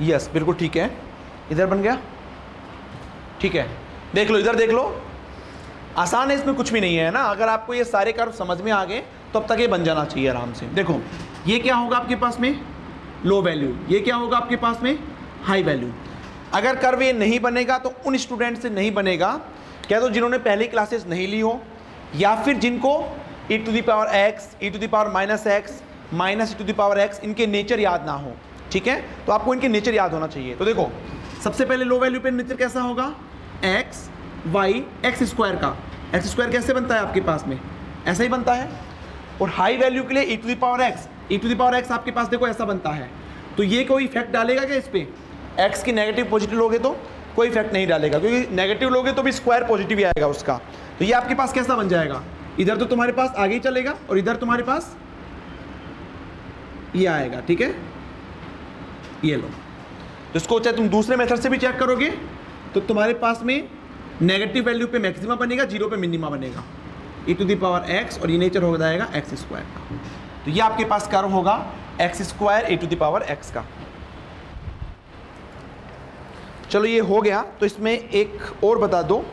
यस बिल्कुल ठीक है। इधर बन गया? ठीक है। देख लो, इधर देख लो। आसान है, इसमें कुछ भी नहीं है ना? अगर आपको ये सारे कर्व समझ में आ गए तो अब तक ये बन जाना चाहिए आराम से। देखो, ये क्या होगा आपके पास में? लो वैल्यू ये क्या होगा आपके पास में? हाई वैल्यू अगर कर्व ये नहीं बनेगा तो उन स्टूडेंट से नहीं बनेगा। क्या तो जिन्होंने पहली क्लासेस नहीं ली हो, या फिर जिनको e to the power x e to the power minus x minus e to the power x इनके नेचर याद ना हो, ठीक है? तो आपको इनके नेचर याद होना चाहिए। तो देखो, सबसे पहले लो वैल्यू पे नेचर कैसा होगा? एक्स वाई एक्स स्क्वायर का। एक्स स्क्वायर कैसे बनता है आपके पास में? ऐसा ही बनता है। और हाई वैल्यू के लिए e to the power x e to the power x आपके पास देखो ऐसा बनता है। तो ये कोई इफ़ेक्ट डालेगा क्या इस पर एक्स की नेगेटिव पॉजिटिव लोगे तो कोई इफ़ेक्ट नहीं डालेगा, क्योंकि नेगेटिव लोगे तो भी स्क्वायर पॉजिटिव ही आएगा उसका। तो ये आपके पास कैसा बन जाएगा? इधर तो तुम्हारे पास आगे ही चलेगा और इधर तुम्हारे पास ये आएगा, ठीक है? ये लो। तो इसको चाहे तुम दूसरे मेथड से भी चेक करोगे तो तुम्हारे पास में नेगेटिव वैल्यू पे मैक्सिमा बनेगा ज़ीरो पे मिनिमा बनेगा। ई टू दावर एक्स और ये नेचर हो जाएगा एक्स स्क्वायर का। तो ये आपके पास कर्व होगा x square e to the power x का। चलो ये हो गया तो इसमें एक और बता दो।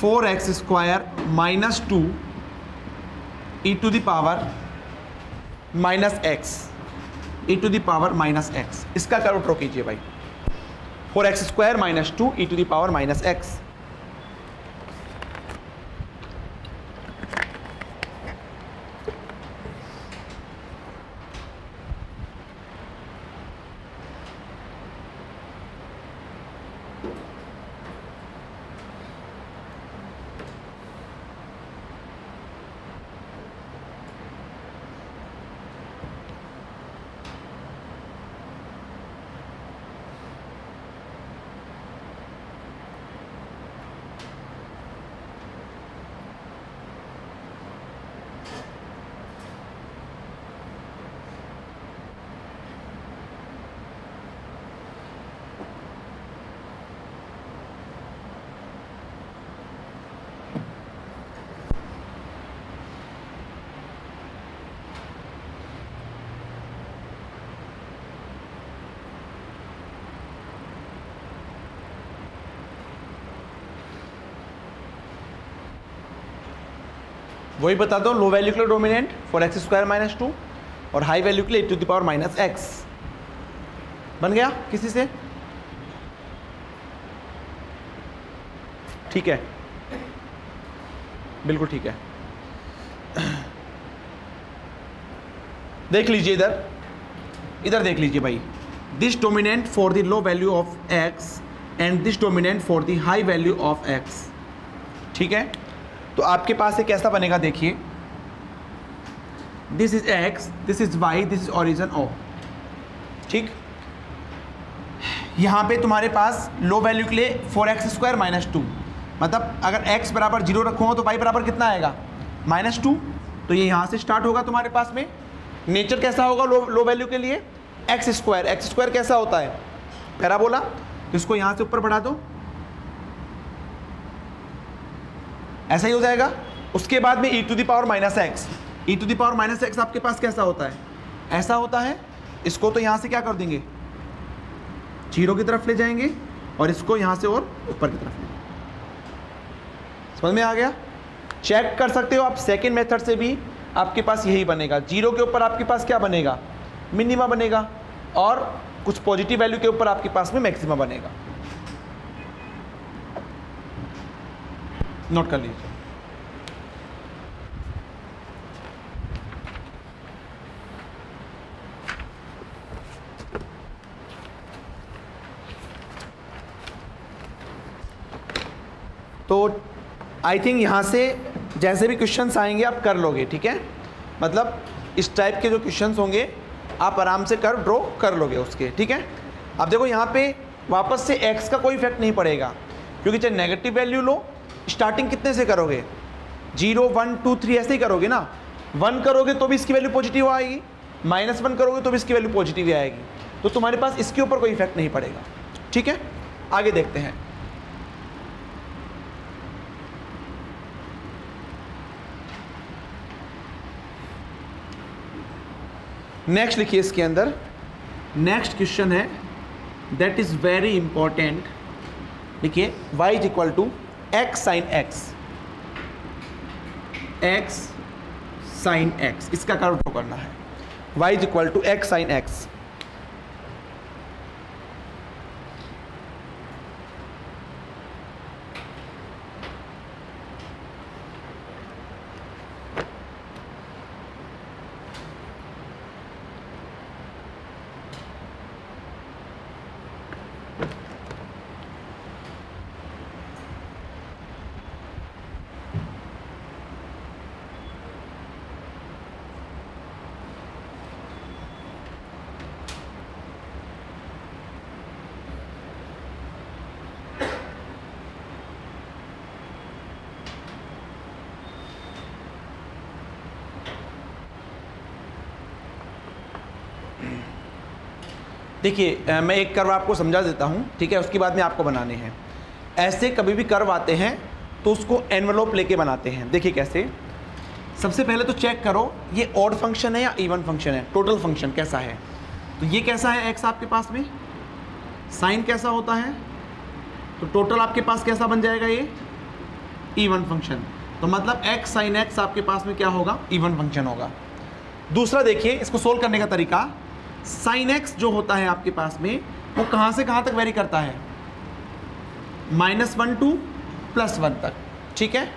Four x square minus two e to the power minus x e to the power minus x इसका कर्व ड्रॉ कीजिए भाई। 4x square minus 2 e to the power minus x. वही बता दो लो वैल्यू के लिए dominant four x square minus two और high value के लिए to the power minus x बन गया किसी से? ठीक है। बिल्कुल ठीक है। देख लीजिए इधर। इधर देख लीजिए भाई। This dominant for the low value of x and this dominant for the high value of x ठीक है? तो आपके पास एक कैसा बनेगा, देखिए। This is x this is y this is origin O ठीक? यहाँ पे तुम्हारे पास लो वैल्यू के लिए four x square minus two मतलब अगर x बराबर ज़ीरो रखूँगा तो y बराबर कितना आएगा? माइनस टू तो ये यहाँ से स्टार्ट होगा तुम्हारे पास में। नेचर कैसा होगा लो लो वैल्यू के लिए? एक्स स्क्वायर एक्स स्क्वायर कैसा होता है? पैराबोला? तो इसको यहाँ से ऊपर बढ़ा दो। ऐसा ही हो जाएगा। उसके बाद में e to the power minus x e to the power minus x आपके पास कैसा होता है? ऐसा होता है, इसको तो यहाँ से क्या कर देंगे? ज़ीरो की तरफ़ ले जाएँगे और इसको यहाँ से और ऊपर की तरफ़ ले समझ में आ गया? चेक कर सकते हो आप सेकेंड मेथड से भी आपके पास यही बनेगा। ज़ीरो के ऊपर आपके पास क्या बनेगा? मिनिमा बनेगा और कुछ पॉजिटिव वैल्यू के ऊपर आपके पास में मैक्सिमा बनेगा। नोट कर लीजिए। तो आई थिंक यहाँ से जैसे भी क्वेश्चंस आएँगे, आप कर लोगे, ठीक है? मतलब इस टाइप के जो क्वेश्चंस होंगे, आप आराम से कर ड्रॉ कर लोगे उसके, ठीक है? अब देखो यहाँ पे वापस से एक्स का कोई इफ़ेक्ट नहीं पड़ेगा, क्योंकि चाहे नेगेटिव वैल्यू लो स्टार्टिंग कितने से करोगे? ज़ीरो, वन, टू, थ्री, ऐसे ही करोगे ना? वन करोगे तो भी इसकी वैल्यू पॉजिटिव आएगी माइनस वन करोगे तो भी इसकी वैल्यू पॉजिटिव आएगी। तो तुम्हारे पास इसके ऊपर कोई इफ़ेक्ट नहीं पड़ेगा। ठीक है? आगे देखते हैं। नेक्स्ट लिखिए इसके अंदर। नेक्स्ट क्वेश्चन है दैट इज़ वेरी इंपॉर्टेंट लिखिए, y is equal to x sine x x sine x इसका कर्व ड्रॉ करना है। Y is equal to x sine x देखिए मैं एक कर्व आपको समझा देता हूँ, ठीक है? उसके बाद में आपको बनाने हैं। ऐसे कभी भी कर्व आते हैं तो उसको एनवलोप लेके बनाते हैं। देखिए कैसे। सबसे पहले तो चेक करो, ये ऑड फ़ंक्शन है या इवन फ़ंक्शन है? टोटल फ़ंक्शन कैसा है? तो ये कैसा है एक्स आपके पास में? साइन कैसा होता है? तो टोटल आपके पास कैसा बन जाएगा ये? इवन फ़ंक्शन तो मतलब एक्स साइन एक्स आपके पास में क्या होगा? इवन फ़ंक्शन होगा। दूसरा देखिए, इसको सोल्व करने का तरीका। साइन एक्स जो होता है आपके पास में, वो कहाँ से कहाँ तक वेरी करता है? Minus one to plus one तक, ठीक है?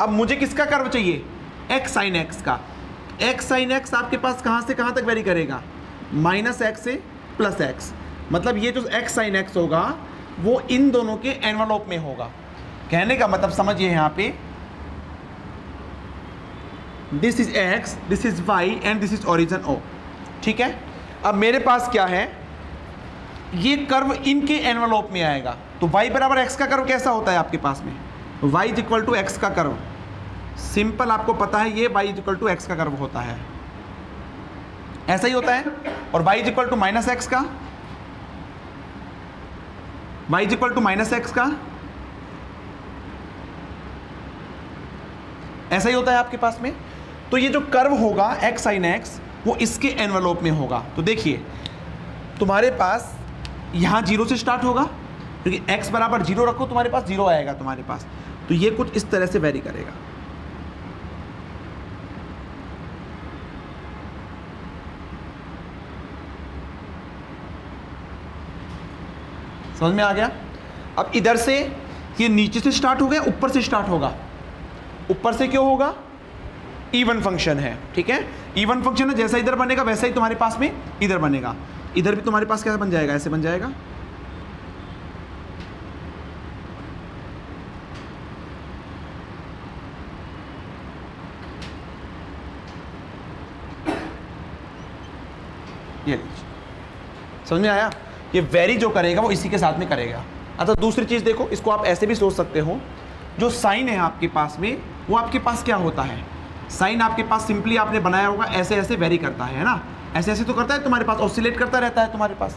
अब मुझे किसका कर्व चाहिए? एक्स साइन एक्स का। एक्स साइन एक्स आपके पास कहाँ से कहाँ तक वेरी करेगा? माइनस एक्स से प्लस एक्स मतलब ये जो एक्स साइन एक्स होगा, वो इन दोनों के एनवलोप में होगा। कहने का मतलब समझिए यहाँ पे। This is x this is y and this is origin O ठीक है? अब मेरे पास क्या है? ये कर्व इनके एनवलोप में आएगा। तो y बराबर एक्स का कर्व कैसा होता है आपके पास में? y is equal to x का कर्व सिंपल आपको पता है ये y is equal to x का कर्व होता है। ऐसा ही होता है? और y is equal to minus x का? y is equal to minus x का? ऐसा ही होता है आपके पास में? तो ये जो कर्व होगा एक्स साइन एक्स वो इसके एनवलोप में होगा। तो देखिए, तुम्हारे पास यहाँ ज़ीरो से स्टार्ट होगा, क्योंकि तो एक्स बराबर ज़ीरो रखो, तुम्हारे पास ज़ीरो आएगा तुम्हारे पास। तो ये कुछ इस तरह से वेरी करेगा। समझ में आ गया? अब इधर से ये नीचे से स्टार्ट हो गया, ऊपर से स्टार्ट होगा। ऊपर से क्यों होगा? इवन फ़ंक्शन है, ठीक है? इवन फ़ंक्शन है, जैसा इधर बनेगा, वैसा ही तुम्हारे पास में इधर बनेगा। इधर भी तुम्हारे पास कैसे बन जाएगा? ऐसे बन जाएगा? ये समझ में आया? ये वेरी जो करेगा, वो इसी के साथ में करेगा। अच्छा दूसरी चीज़ देखो, इसको आप ऐसे भी सोच सकते हो। जो साइन है आपके पास में, वो आपके पास क्या होता है? साइन आपके पास सिंपली आपने बनाया होगा, ऐसे ऐसे वेरी करता है ना? ऐसे ऐसे तो करता है, तुम्हारे पास ऑसिलेट करता रहता है तुम्हारे पास।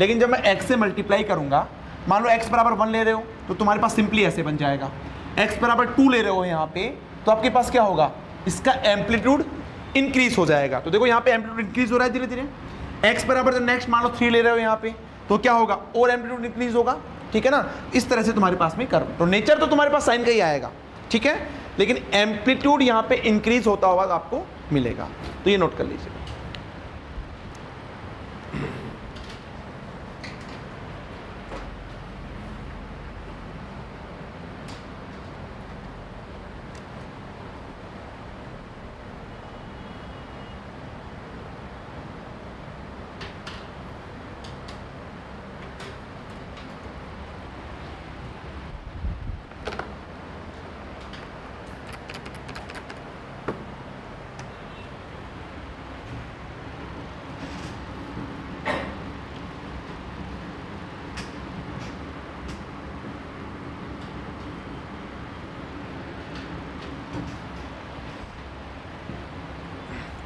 लेकिन जब मैं एक्स से मल्टीप्लाई करूँगा, मान लो एक्स बराबर वन ले रहे हो तो तुम्हारे पास सिंपली ऐसे बन जाएगा। एक्स बराबर टू ले रहे हो यहाँ पे तो आपके पास क्या होगा? इसका एम्पलीट्यूड इंक्रीज हो जाएगा। तो देखो यहाँ पे एम्पलीट्यूड इंक्रीज हो रहा है धीरे धीरे। एक्स बराबर नेक्स्ट मान लो थ्री ले रहे हो यहाँ पे तो क्या होगा? और एम्पलीट्यूड इंक्रीज होगा, ठीक है ना? इस तरह से तुम्हारे पास में कर तो नेचर तो तुम्हारे पास साइन का ही आएगा, ठीक है? लेकिन एम्पलीट्यूड यहाँ पे इंक्रीज होता हुआ आपको मिलेगा। तो ये नोट कर लीजिए।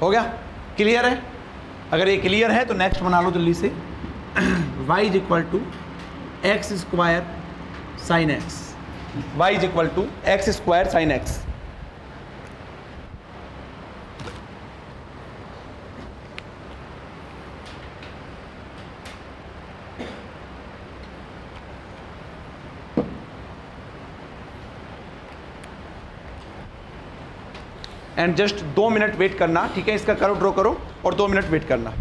हो गया? क्लियर है? अगर ये क्लियर है तो नेक्स्ट बना लो जल्दी से। *clears throat* Y is equal to x square sine x y is equal to x square sine x and just दो मिनट वेट करना, ठीक है? इसका करो ड्रॉ करो और दो मिनट वेट करना।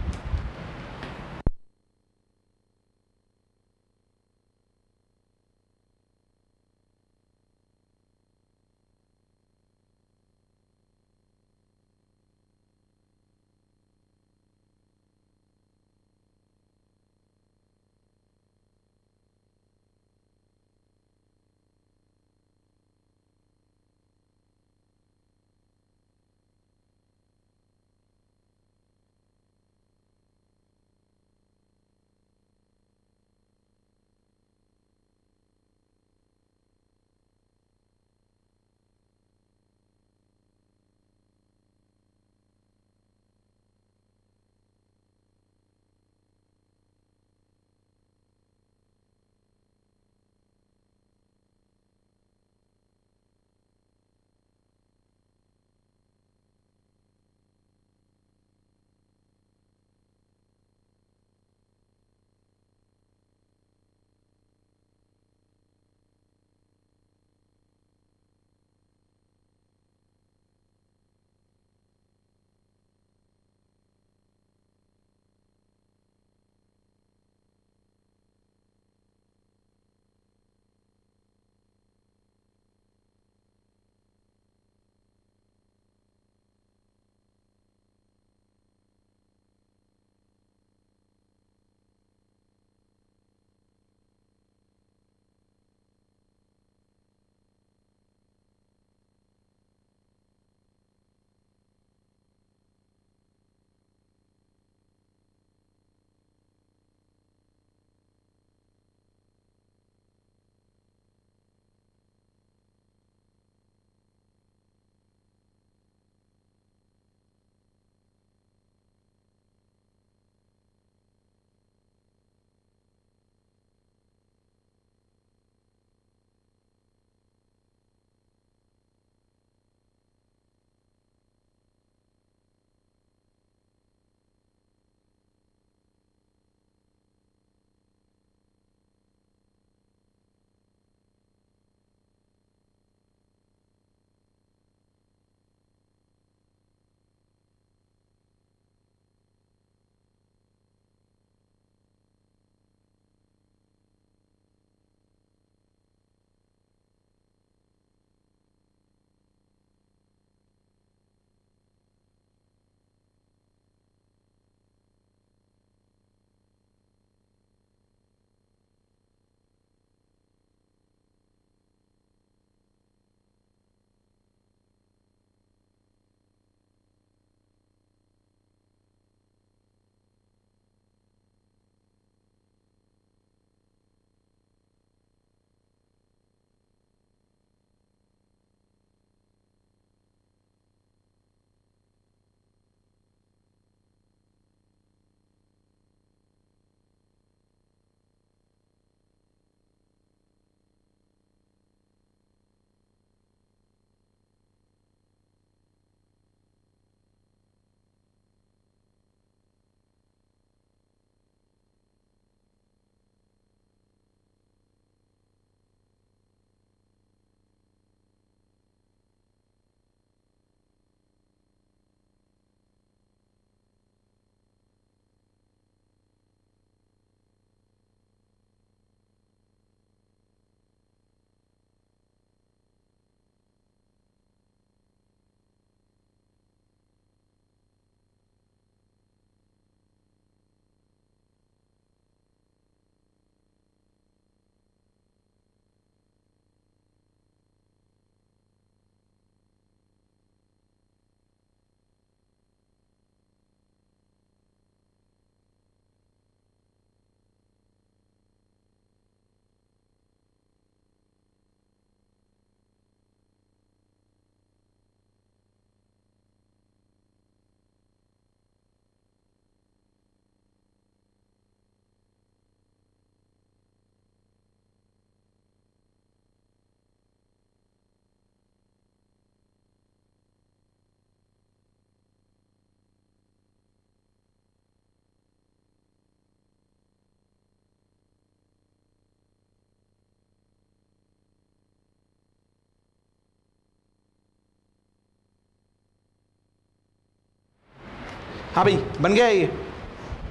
हाँ भाई बन गया ये।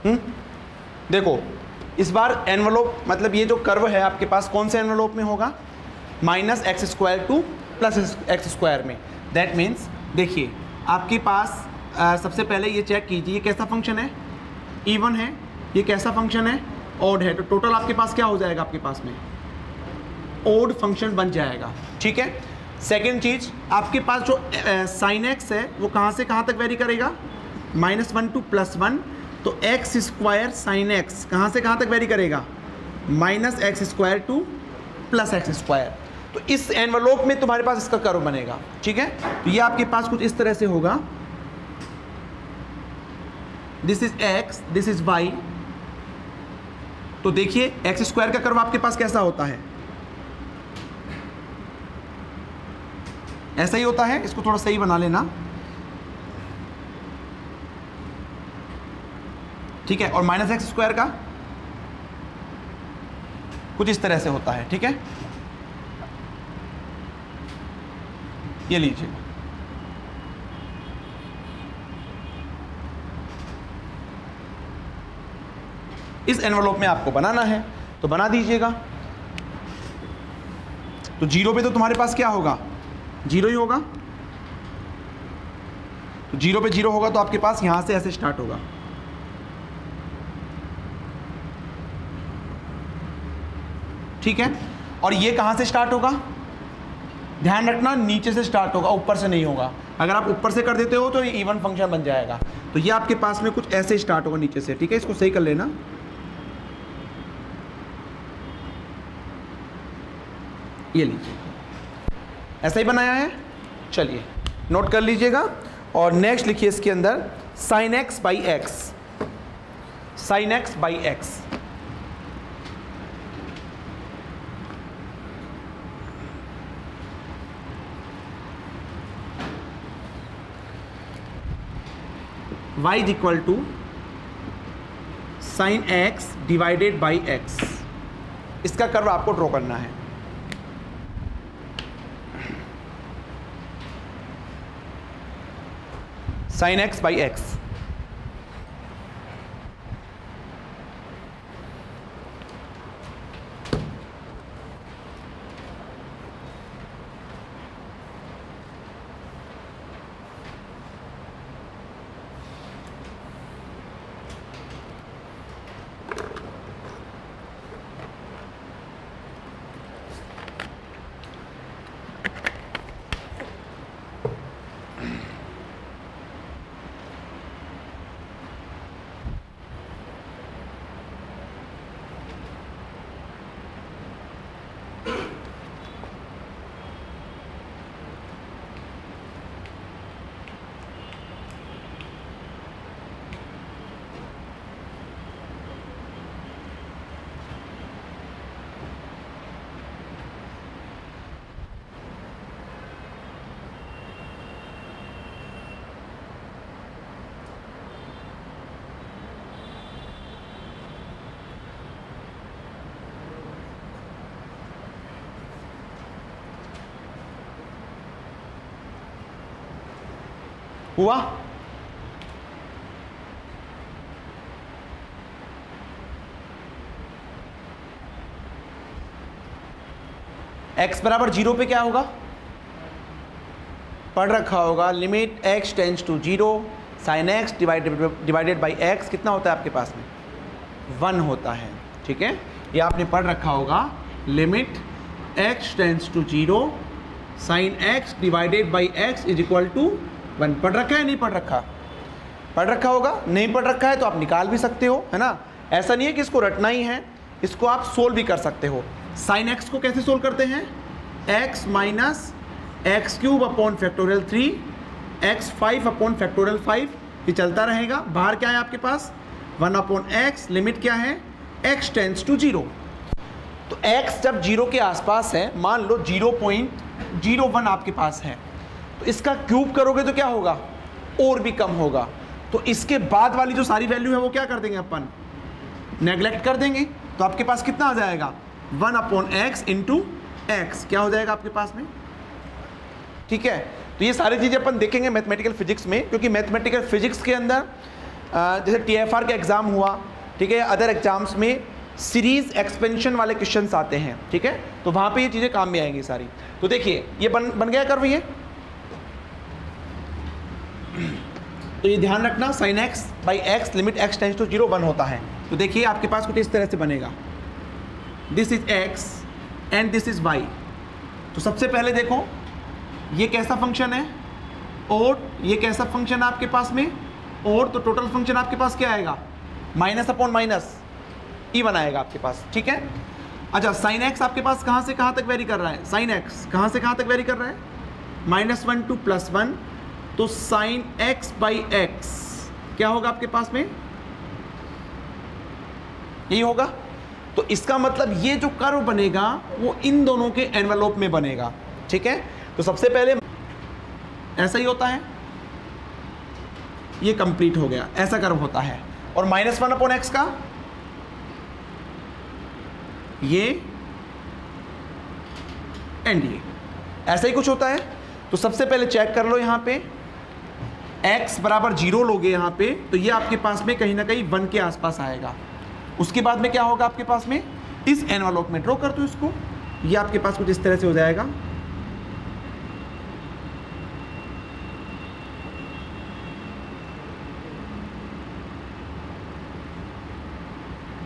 हम्म? देखो इस बार एनवलोप मतलब ये जो कर्व है आपके पास कौन से एनवलोप में होगा? Minus x square to plus x square में। दैट मीन्स देखिए आपके पास आ, सबसे पहले ये चेक कीजिए कैसा फ़ंक्शन है? इवन है ये कैसा फ़ंक्शन है? ओड है तो टोटल आपके पास क्या हो जाएगा आपके पास में? ओड फ़ंक्शन बन जाएगा ठीक है? सेकेंड चीज़ आपके पास जो साइन एक्स है वो कहाँ से कहाँ तक वेरी करेगा? Minus one to plus one तो एक्स स्क्वायर साइन एक्स कहाँ से कहाँ तक वेरी करेगा? Minus x square to plus x square. तो इस एनवलोप में तुम्हारे पास इसका कर्व बनेगा, ठीक है? तो ये आपके पास कुछ इस तरह से होगा। This is x this is y तो देखिए एक्स स्क्वायर का कर्व आपके पास कैसा होता है? ऐसा ही होता है, इसको थोड़ा सही बना लेना। ठीक है? और माइनस एक्स स्क्वायर का कुछ इस तरह से होता है, ठीक है? ये लीजिए। इस एनवलप में आपको बनाना है तो बना दीजिएगा। तो ज़ीरो पे तो तुम्हारे पास क्या होगा? ज़ीरो ही होगा। तो ज़ीरो पे ज़ीरो होगा तो आपके पास यहाँ से ऐसे स्टार्ट होगा। ठीक है? और ये कहाँ से स्टार्ट होगा? ध्यान रखना, नीचे से स्टार्ट होगा, ऊपर से नहीं होगा। अगर आप ऊपर से कर देते हो तो ये इवन फ़ंक्शन बन जाएगा। तो ये आपके पास में कुछ ऐसे स्टार्ट होगा नीचे से, ठीक है? इसको सही कर लेना। ये लीजिए। ऐसा ही बनाया है? चलिए नोट कर लीजिएगा। और नेक्स्ट लिखिए इसके अंदर sine x by x sine x by x y is equal to sine x divided by x इसका कर्व आपको ड्रॉ करना है। साइन एक्स बाई एक्स हुआ? X बराबर ज़ीरो पे क्या होगा? पढ़ रखा होगा limit x tends to zero sine x divided by x कितना होता है आपके पास में? वन होता है, ठीक है? ये आपने पढ़ रखा होगा limit x tends to zero sine x divided by x is equal to one पढ़ रखा है, नहीं पढ़ रखा? पढ़ रखा होगा, नहीं पढ़ रखा है तो आप निकाल भी सकते हो, है ना? ऐसा नहीं है कि इसको रटना ही है, इसको आप सोल्व भी कर सकते हो। साइन एक्स को कैसे सोल्व करते हैं? X minus x cube upon factorial three x five upon factorial five ये चलता रहेगा। बाहर क्या है आपके पास? वन अपॉन एक्स लिमिट क्या है? एक्स टेंस टू ज़ीरो तो एक्स जब ज़ीरो के आसपास है, मान लो ज़ीरो पॉइंट ज़ीरो वन आपके पास है। तो इसका क्यूब करोगे तो क्या होगा? और भी कम होगा। तो इसके बाद वाली जो सारी वैल्यू है वो क्या कर देंगे अपन? नेग्लेक्ट कर देंगे। तो आपके पास कितना आ जाएगा? One upon x into x क्या हो जाएगा आपके पास में? ठीक है? तो ये सारी चीज़ें अपन देखेंगे मैथमेटिकल फिजिक्स में, क्योंकि मैथमेटिकल फिजिक्स के अंदर जैसे टी एफ़ आर का एग्ज़ाम हुआ, ठीक है? अदर एग्ज़ाम्स में सीरीज़ एक्सपेंशन वाले क्वेश्चन आते हैं, ठीक है? तो वहाँ पे ये चीज़ें काम में आएँगी सारी। तो देखिए, ये बन बन गया कर ये? तो ये ध्यान रखना sine x by x limit x tends to zero one होता है। तो देखिए, आपके पास कुछ इस तरह से बनेगा। This is x and this is y तो सबसे पहले देखो, ये कैसा फ़ंक्शन है? और ये कैसा फ़ंक्शन है आपके पास में? और तो टोटल फ़ंक्शन आपके पास क्या आएगा? माइनस अपॉन माइनस ई बनाएगा आपके पास, ठीक है? अच्छा साइन एक्स आपके पास कहाँ से कहाँ तक वेरी कर रहा है? साइन एक्स कहाँ से कहाँ तक वेरी कर रहा है? Minus one to plus one तो साइन एक्स बाई एक्स क्या होगा आपके पास में? यही होगा। तो इसका मतलब ये जो कर्व बनेगा, वो इन दोनों के एनवेलोप में बनेगा, ठीक है? तो सबसे पहले ऐसा ही होता है। ये कंप्लीट हो गया, ऐसा कर्व होता है। और माइनस वन अपॉन एक्स का? ये एंड ये। ऐसा ही कुछ होता है। तो सबसे पहले चेक कर लो यहाँ पे। X बराबर ज़ीरो लोगे यहाँ पे तो ये आपके पास में कहीं ना कहीं वन के आसपास आएगा। उसके बाद में क्या होगा आपके पास में? इस एनवलॉप में ड्रॉ कर दो इसको। ये आपके पास कुछ इस तरह से हो जाएगा।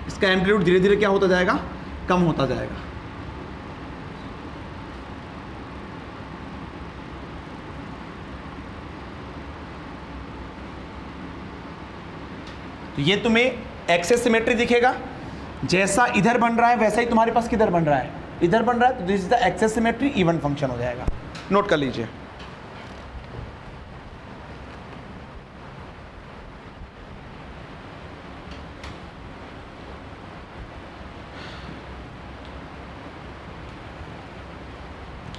इसका एम्पलीट्यूड धीरे धीरे क्या होता जाएगा? कम होता जाएगा। तो ये तुम्हें एक्सेस सिमेट्री दिखेगा। जैसा इधर बन रहा है, वैसा ही तुम्हारे पास किधर बन रहा है। इधर बन रहा है तो this is the axis symmetry even function हो जाएगा। नोट कर लीजिए।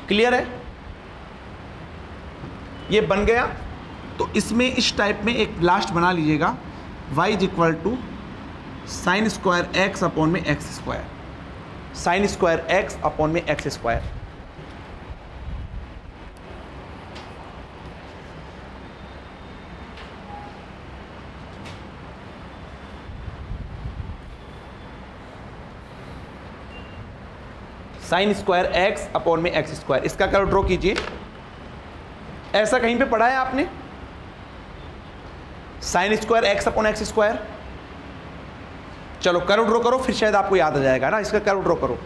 क्लियर है? ये बन गया तो इसमें इस टाइप में एक लास्ट बना लीजिएगा। Y is equal to sine square x upon में x square sine square x upon में x square sine square x upon में एक्स स्क्वायर इसका कर्व ड्रॉ कीजिए? ऐसा कहीं पे पढ़ा है आपने? Sine square, x upon x square. चलो कर्व ड्रॉ करो, फिर शायद आपको याद आ जाएगा ना, इसका कर्व ड्रॉ करो।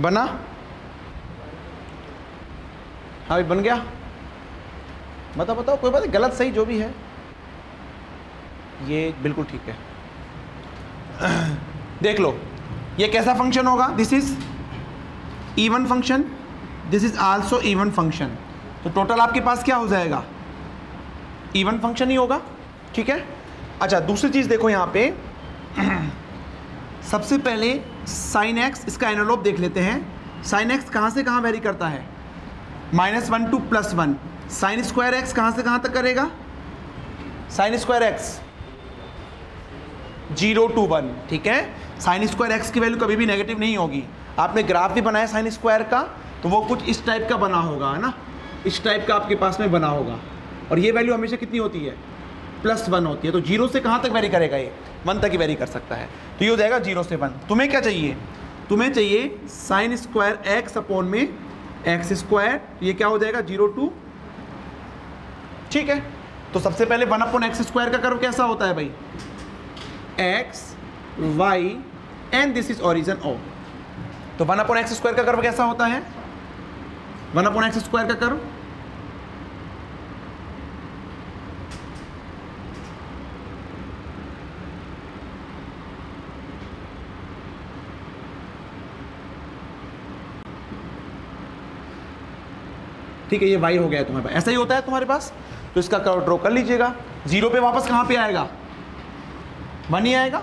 बना। हाँ भाई, बन गया। बताओ बताओ, कोई बात नहीं, गलत सही जो भी है, ये बिल्कुल ठीक है। *clears throat* देख लो, ये कैसा फ़ंक्शन होगा? This is even function this is also even function तो टोटल आपके पास क्या हो जाएगा? इवन फ़ंक्शन ही होगा, ठीक है? अच्छा दूसरी चीज़ देखो यहाँ पे। सबसे पहले साइन एक्स इसका एनोलोप देख लेते हैं। साइन एक्स कहाँ से कहाँ वेरी करता है? Minus one to plus one sine square x कहाँ से कहाँ तक करेगा? Sine square x zero to one ठीक है? साइन स्क्वायर एक्स की वैल्यू कभी भी नेगेटिव नहीं होगी। आपने ग्राफ भी बनाया साइन स्क्वायर का तो वो कुछ इस टाइप का बना होगा, है ना? इस टाइप का आपके पास में बना होगा। और ये वैल्यू हमेशा कितनी होती है? प्लस वन होती है तो ज़ीरो से कहाँ तक वेरी करेगा ये? वन तक ही वेरी कर सकता है। तो ये हो जाएगा ज़ीरो से वन। तुम्हें क्या चाहिए? तुम्हें चाहिए साइन स्क्वायर एक्स अपॉन में एक्स स्क्वायर ये क्या हो जाएगा? Zero to. ठीक है? तो सबसे पहले वन अपॉन एक्स स्क्वायर का कर्व कैसा होता है भाई? X y and this is origin O तो वन अपॉन एक्स स्क्वायर का कर्व कैसा होता है? वन अपॉन एक्स स्क्वायर का कर्व ठीक है, ये वाई हो गया है तुम्हारे पास। ऐसा ही होता है तुम्हारे पास? तो इसका कर्व ड्रॉ कर लीजिएगा। ज़ीरो पे वापस कहाँ पे आएगा? वन ही आएगा।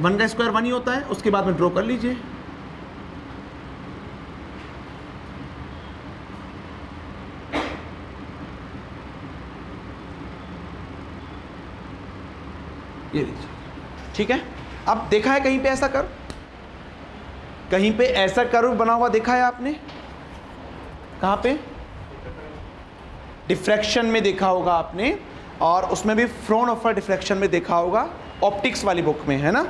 वन का स्क्वायर वन ही होता है, उसके बाद में ड्रॉ कर लीजिए। ये लीजिए ठीक है? अब देखा है कहीं पे ऐसा कर कहीं पे ऐसा कर्व बना हुआ देखा है आपने? कहाँ पे? डिफ्रैक्शन में देखा होगा आपने, और उसमें भी फ्रोन ऑफ़र डिफ्रैक्शन में देखा होगा ऑप्टिक्स वाली बुक में, है ना?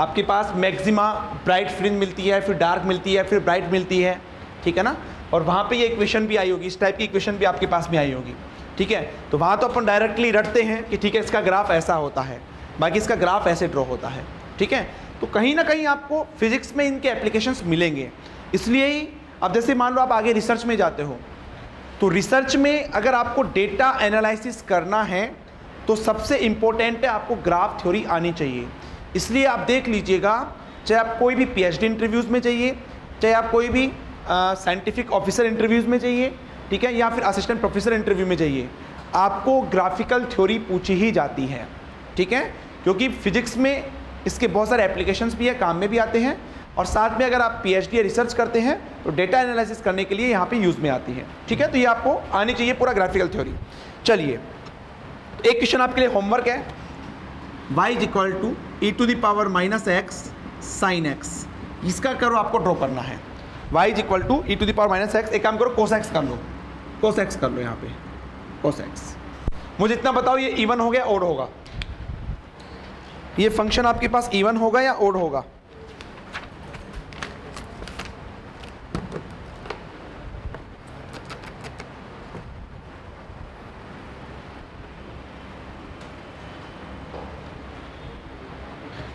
आपके पास मैक्सिमा ब्राइट फ्रिंज मिलती है, फिर डार्क मिलती है, फिर ब्राइट मिलती है, ठीक है ना? और वहाँ पे ये इक्वेशन भी आई होगी, इस टाइप की इक्वेशन भी आपके पास में आई होगी, ठीक है? तो वहाँ तो अपन डायरेक्टली रटते हैं कि ठीक है, इसका ग्राफ ऐसा होता है, बाकी इसका ग्राफ ऐसे ड्रॉ होता है, ठीक है? तो कहीं ना कहीं आपको फिजिक्स में इनके एप्लीकेशंस मिलेंगे, इसलिए ही, अब जैसे मान लो आप आगे रिसर्च में जाते हो तो रिसर्च में अगर आपको डेटा एनालिसिस करना है तो सबसे इम्पोर्टेंट है आपको ग्राफ थ्योरी आनी चाहिए। इसलिए आप देख लीजिएगा, चाहे आप कोई भी पीएचडी इंटरव्यूज़ में चाहिए चाहे आप कोई भी साइंटिफिक ऑफिसर इंटरव्यूज़ में चाहिए ठीक है, या फिर असिस्टेंट प्रोफेसर इंटरव्यू में चाहिए आपको ग्राफिकल थ्योरी पूछी ही जाती है, ठीक है? क्योंकि फिजिक्स में इसके बहुत सारे एप्लीकेशंस भी है, काम में भी आते हैं और साथ में अगर आप पीएचडी या रिसर्च करते हैं तो डेटा एनालिसिस करने के लिए यहाँ पे यूज़ में आती है। ठीक है? तो ये आपको आनी चाहिए पूरा ग्राफिकल थ्योरी चलिए एक क्वेश्चन आपके लिए होमवर्क है। Y is equal to e to the power minus x sine x इसका करो आपको ड्रॉ करना है। Y is equal to e to the power minus x एक काम करो कोस एक्स कर लो। कोस एक्स कर लो यहाँ पे। कोस एक्स मुझे इतना बताओ, ये इवन हो गया ओड होगा। ये फ़ंक्शन आपके पास इवन होगा या ओड होगा?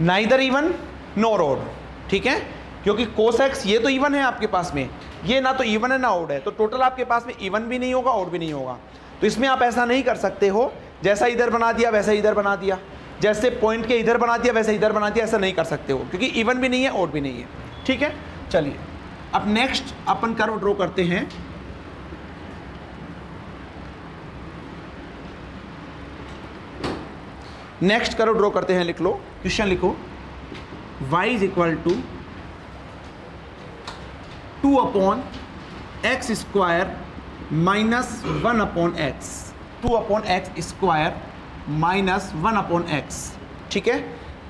नाइदर इवन नो रोड ठीक है? क्योंकि कोसेक्स ये तो इवन है आपके पास में। ये ना तो इवन है, ना ओड है। तो टोटल आपके पास में इवन भी नहीं होगा ओड भी नहीं होगा। तो इसमें आप ऐसा नहीं कर सकते हो, जैसा इधर बना दिया, वैसा इधर बना दिया। जैसे पॉइंट के इधर बना दिया, वैसे इधर बना दिया, ऐसा नहीं कर सकते हो। क्योंकि इवन भी नहीं है ओड भी नहीं है। ठीक है? चलिए, अब नेक्स्ट अपन कर्व ड्रॉ करते हैं। नेक्स्ट करो ड्रॉ करते हैं, लिख लो। क्वेश्चन लिखो। Y is equal to two upon x square minus one upon x two upon x square minus one upon x ठीक है?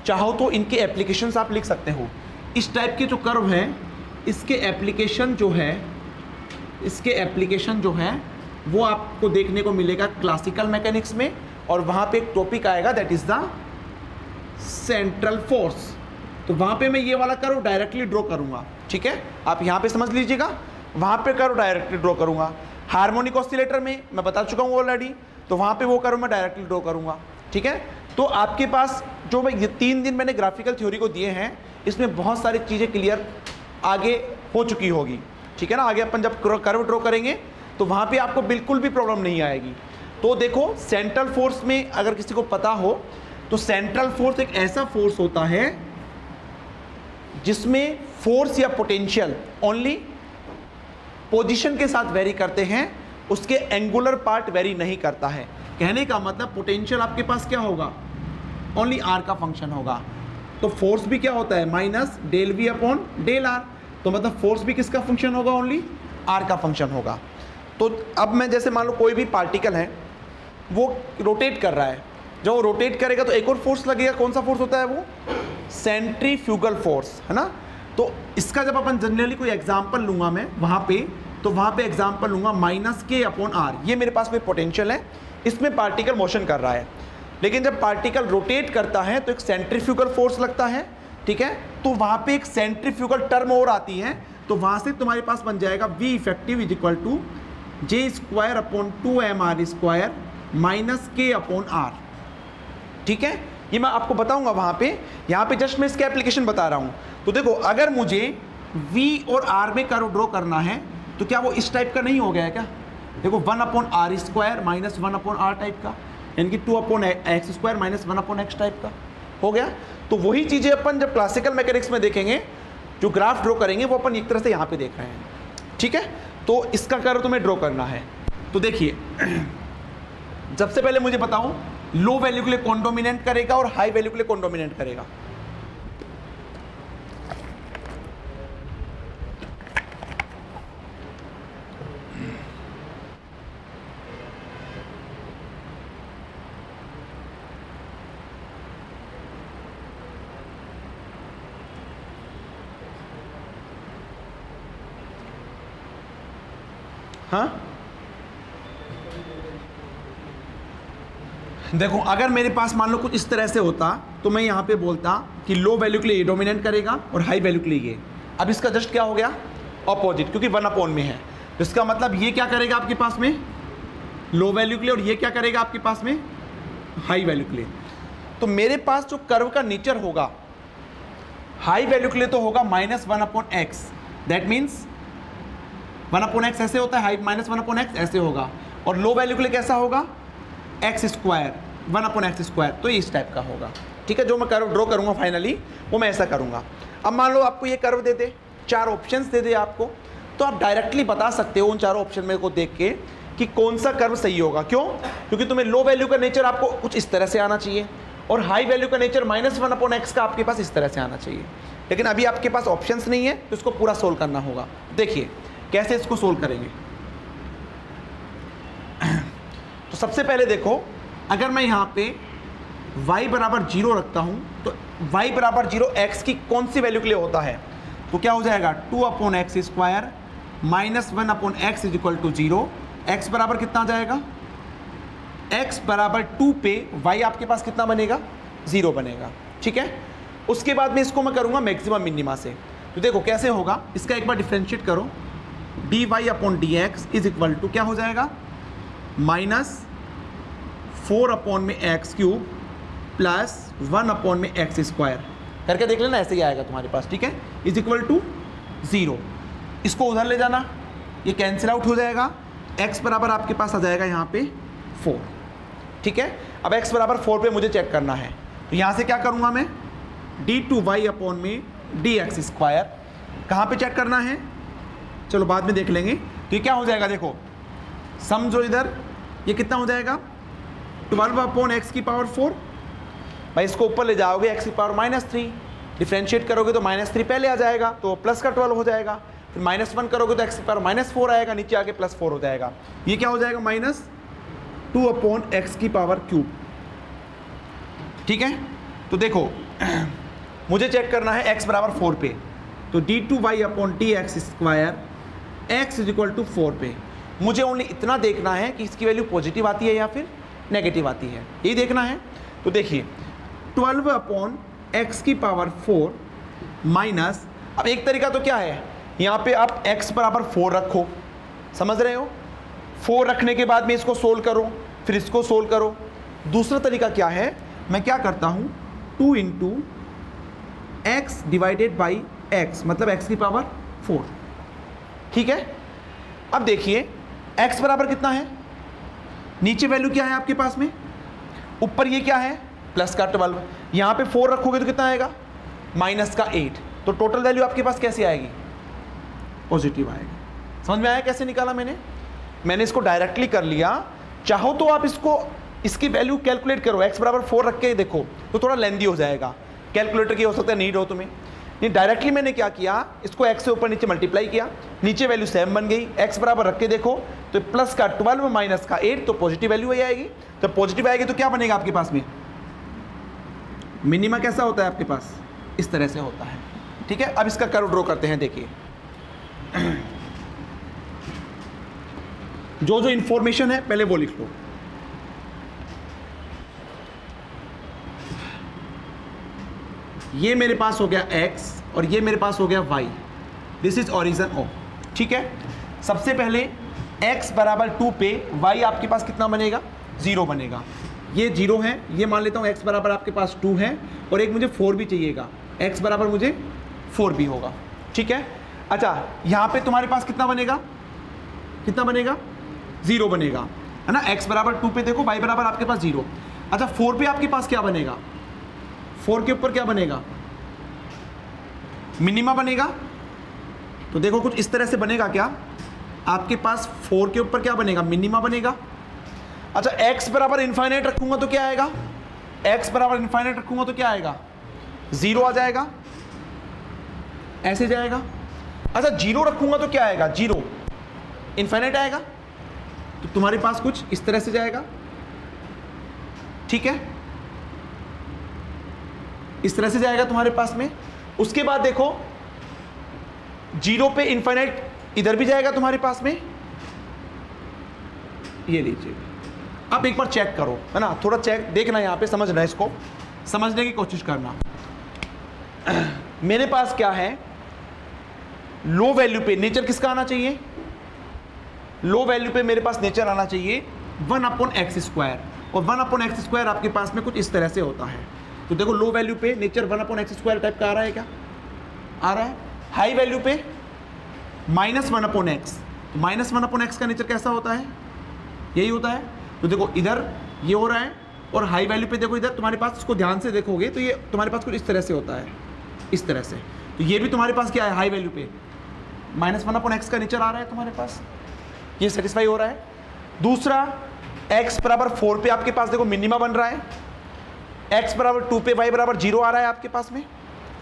चाहो तो इनके एप्लीकेशंस आप लिख सकते हो। इस टाइप के जो कर्व हैं, इसके एप्लीकेशन जो है, इसके एप्लीकेशन जो है, वो आपको देखने को मिलेगा क्लासिकल मैकेनिक्स में। और वहाँ पे एक टॉपिक आएगा that is the central force तो वहाँ पे मैं ये वाला करो डायरेक्टली ड्रॉ करूँगा। ठीक है? आप यहाँ पे समझ लीजिएगा, वहाँ पे करो डायरेक्टली ड्रॉ करूँगा। हारमोनिक ऑसिलेटर में, मैं बता चुका हूँ ऑलरेडी तो वहाँ पे वो करूँ, मैं डायरेक्टली ड्रॉ करूँगा। ठीक है? तो आपके पास, जो मैं, ये तीन दिन मैंने ग्राफिकल थ्योरी को दिए हैं, इसमें बहुत सारी चीज़ें क्लियर आगे हो चुकी होगी। ठीक है ना? आगे अपन जब कर्व ड्रॉ करेंगे तो वहाँ पे आपको बिल्कुल भी प्रॉब्लम नहीं आएगी। तो देखो सेंट्रल फोर्स में अगर किसी को पता हो तो सेंट्रल फोर्स एक ऐसा फोर्स होता है जिसमें फोर्स या पोटेंशियल ओनली पोजीशन के साथ वेरी करते हैं, उसके एंगुलर पार्ट वेरी नहीं करता है। कहने का मतलब पोटेंशियल आपके पास क्या होगा? ओनली आर का फ़ंक्शन होगा। तो फोर्स भी क्या होता है? Minus del v upon del r तो मतलब फोर्स भी किसका फ़ंक्शन होगा? ओनली आर का फ़ंक्शन होगा। तो अब मैं जैसे मान लो कोई भी पार्टिकल है वो रोटेट कर रहा है। जब वो रोटेट करेगा तो एक और फोर्स लगेगा। कौन सा फोर्स होता है वो? सेंट्रीफ्यूगल फोर्स है ना? तो इसका जब अपन जनरली कोई एग्ज़ाम्पल लूँगा मैं वहाँ पे तो वहाँ पे एग्ज़ाम्पल लूँगा माइनस के अपॉन आर ये मेरे पास कोई पोटेंशियल है। इसमें पार्टिकल मोशन कर रहा है। लेकिन जब पार्टिकल रोटेट करता है तो एक सेंट्रीफ्यूगल फोर्स लगता है, ठीक है? तो वहाँ पे एक सेंट्रीफ्यूगल टर्म और आती है। तो वहाँ से तुम्हारे पास बन जाएगा v effective is equal to j square upon two m r square minus k upon r. ठीक है? ये मैं आपको बताऊँगा वहाँ पे। यहाँ पे जस्ट मैं इसके एप्लीकेशन बता रहा हूँ। तो देखो, अगर मुझे V और R में कर्व ड्रॉ करना है तो क्या वो इस टाइप का नहीं हो गया है क्या? देखो one upon r square minus one upon r type का। यानी कि two upon x square minus one upon x type का। हो गया? तो वही चीज़ें अपन जब क्लासिकल मैकेनिक्स में देखेंगे, जो ग्राफ ड्रॉ करेंगे, वो अपन एक तरह से यहाँ पे देख रहे हैं। ठीक है? तो इसका कर्व तुम्हें ड्रॉ करना है। तो देखिए सबसे पहले मुझे बताओ लो वैल्यू के लिए कौन डोमिनेंट करेगा और हाई वैल्यू के लिए कौन डोमिनेंट करेगा। हाँ? देखो, अगर मेरे पास मान लो कुछ इस तरह से होता तो मैं यहाँ पे बोलता कि लो वैल्यू के लिए ये डोमिनेट करेगा और हाई वैल्यू के लिए ये। अब इसका जस्ट क्या हो गया? अपोजिट क्योंकि वन अपॉन में है। तो इसका मतलब ये क्या करेगा आपके पास में? लो वैल्यू के लिए और ये क्या करेगा आपके पास में? हाई वैल्यू के लिए। तो मेरे पास जो कर्व का नेचर होगा हाई वैल्यू के लिए तो होगा minus one upon x that means one upon x ऐसे होता है high minus one upon x ऐसे होगा। और लो वैल्यू के लिए कैसा होगा? X square one upon x square तो इस टाइप का होगा। ठीक है, जो मैं कर्व ड्रॉ करूँगा फाइनली वो मैं ऐसा करूँगा। अब मान लो आपको ये कर्व दे दे, चार ऑप्शन दे दे आपको तो आप डायरेक्टली बता सकते हो उन चारों ऑप्शन में को देख के कि कौन सा कर्व सही होगा। क्यों? क्योंकि तुम्हें लो वैल्यू का नेचर आपको कुछ इस तरह से आना चाहिए, और हाई वैल्यू का nature minus one upon x का आपके पास इस तरह से आना चाहिए। लेकिन अभी आपके पास ऑप्शंस नहीं है तो इसको पूरा सोल्व करना होगा। देखिए, कैसे इसको सोल्व करेंगे तो सबसे पहले देखो, अगर मैं यहाँ पे y बराबर ज़ीरो रखता हूँ तो y बराबर ज़ीरो x की कौन सी वैल्यू के लिए होता है? तो क्या हो जाएगा? Two upon x square minus one upon x is equal to zero x बराबर कितना जाएगा? x बराबर टू पे y आपके पास कितना बनेगा? ज़ीरो बनेगा। ठीक है? उसके बाद में इसको मैं करूँगा मैक्सिमम मिनिमा से। तो देखो कैसे होगा? इसका एक बार डिफ्रेंशिएट करो। D y upon d x is equal to क्या हो जाएगा? माइनस फोर अपॉन में x cube plus one upon में एक्स स्क्वायर। करके देख लेना, ऐसे ही आएगा तुम्हारे पास, ठीक है? Is equal to zero. इसको उधर ले जाना, ये कैंसिल आउट हो जाएगा। एक्स बराबर आपके पास आ जाएगा यहाँ पे फोर ठीक है? अब एक्स बराबर फोर पे मुझे चेक करना है। तो यहाँ से क्या करूँगा मैं? डी टू वाई अपॉन में डी एक्स स्क्वायर कहाँ पर चेक करना है? चलो बाद में देख लेंगे। तो ये क्या हो जाएगा, देखो। समझो इधर, ये कितना हो जाएगा? ट्वेल्व अपॉन एक्स की पावर फोर। भाई, इसको ऊपर ले जाओगे, एक्स की पावर माइनस थ्री। डिफ्रेंशिएट करोगे तो माइनस थ्री पहले आ जाएगा तो प्लस का ट्वेल्व हो जाएगा। फिर माइनस वन करोगे तो एक्स की पावर माइनस फोर आएगा, नीचे आके प्लस फोर हो जाएगा। ये क्या हो जाएगा? माइनस टू अपॉन एक्स की पावर क्यूब। ठीक है? तो देखो, *clears throat* मुझे चेक करना है एक्स बराबर फोर पे। तो d two y upon d x square, x is equal to four पे। मुझे ओनली इतना देखना है कि इसकी वैल्यू पॉजिटिव आती है या फिर नेगेटिव आती है। यही देखना है। तो देखिए, ट्वेल्व अपॉन एक्स की पावर फोर माइनस, अब एक तरीका तो क्या है? यहाँ पे आप x बराबर फोर रखो। समझ रहे हो? फोर रखने के बाद में इसको सोल्व करो, फिर इसको सोल्व करो। दूसरा तरीका क्या है? मैं क्या करता हूँ? Two into x divided by x मतलब x की पावर फोर। ठीक है? अब देखिए, x बराबर कितना है? नीचे वैल्यू क्या है आपके पास में? ऊपर ये क्या है? प्लस का ट्वेल्व यहाँ पे फोर रखोगे तो कितना आएगा? माइनस का एट तो टोटल वैल्यू आपके पास कैसे आएगी? पॉजिटिव आएगी। समझ में आया कैसे निकाला मैंने? मैंने इसको डायरेक्टली कर लिया। चाहो तो आप इसको, इसकी वैल्यू कैलकुलेट करो। एक्स बराबर फोर रख के देखो तो थोड़ा लेंदी हो जाएगा। कैलकुलेटर की हो सकता है नीड हो तुम्हें। नहीं डायरेक्टली मैंने क्या किया? इसको एक्स से ऊपर नीचे मल्टीप्लाई किया। नीचे वैल्यू सेम बन गई। एक्स बराबर रख के देखो तो प्लस का ट्वेल्व माइनस का एट तो पॉजिटिव वैल्यू ही आएगी। तो पॉजिटिव आएगी तो क्या बनेगा आपके पास में? मिनिमा कैसा होता है आपके पास? इस तरह से होता है। ठीक है? अब इसका कर्व ड्रॉ करते हैं, देखिए। *clears throat* जो जो इंफॉर्मेशन है, पहले वो लिख लो। ये मेरे पास हो गया x और ये मेरे पास हो गया y. This is origin o ठीक है? सबसे पहले x बराबर टू पे y आपके पास कितना बनेगा? ज़ीरो बनेगा। ये ज़ीरो है, ये मान लेता हूँ x बराबर आपके पास टू है और एक मुझे फोर भी चाहिएगा। X बराबर मुझे फोर भी होगा। ठीक है? अच्छा यहाँ पे तुम्हारे पास कितना बनेगा? कितना बनेगा? ज़ीरो बनेगा। है ना? X बराबर टू पे देखो, y बराबर आपके पास ज़ीरो अच्छा फोर पे आपके पास क्या बनेगा? फोर के ऊपर क्या बनेगा? मिनिमा बनेगा? तो देखो कुछ इस तरह से बनेगा क्या? आपके पास फोर के ऊपर क्या बनेगा? मिनिमा बनेगा। अच्छा एक्स बराबर इन्फाइनाइट रखूँगा तो क्या आएगा? एक्स बराबर इन्फाइनाइट रखूँगा तो क्या आएगा? ज़ीरो आ जाएगा। ऐसे जाएगा। अच्छा ज़ीरो रखूँगा तो क्या आएगा? ज़ीरो इन्फाइनाइट आएगा। तो तुम्हारे पास कुछ इस तरह से जाएगा। ठीक है? इस तरह से जाएगा तुम्हारे पास में। उसके बाद देखो, ज़ीरो पे इन्फाइनाइट इधर भी जाएगा तुम्हारे पास में। ये लीजिए। अब एक बार चेक करो, है ना? थोड़ा चेक देखना यहाँ पे, समझना इसको। समझने की कोशिश करना। मेरे पास क्या है? लो वैल्यू पे नेचर किसका आना चाहिए? लो वैल्यू पे मेरे पास नेचर आना चाहिए। वन अपॉन एक्स स्क्वायर और वन अपॉन एक्स स्क्वायर आपके पास में कुछ इस तरह से होता है। तो देखो लो वैल्यू पे nature one upon x square type का आ रहा है क्या? आ रहा है। हाई वैल्यू पे माइनस वन अपॉन एक्स तो माइनस वन अपॉन एक्स का नेचर कैसा होता है? यही होता है। तो देखो इधर ये हो रहा है और हाई वैल्यू पे देखो इधर, तुम्हारे पास इसको ध्यान से देखोगे तो ये तुम्हारे पास कुछ इस तरह से होता है। इस तरह से। तो ये भी तुम्हारे पास क्या है? हाई वैल्यू पे। माइनस वन अपॉन एक्स का नेचर आ रहा है तुम्हारे पास। ये सेटिस्फाई हो रहा है। दूसरा एक्स बराबर फोर पे आपके पास देखो मिनिमा बन रहा है। एक्स बराबर टू पे वाई बराबर ज़ीरो आ रहा है आपके पास में,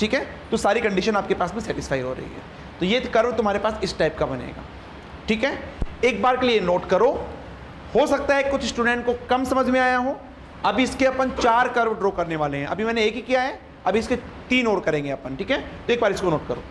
ठीक है? तो सारी कंडीशन आपके पास में सेटिस्फाई हो रही है। तो ये कर्व तुम्हारे पास इस टाइप का बनेगा, ठीक है? एक बार के लिए नोट करो। हो सकता है कुछ स्टूडेंट को कम समझ में आया हो। अभी इसके अपन चार कर्व ड्रॉ करने वाले हैं। अभी मैंने एक ही किया है, अभी इसके तीन और करेंगे अपन, ठीक है? तो एक बार इसको नोट करो।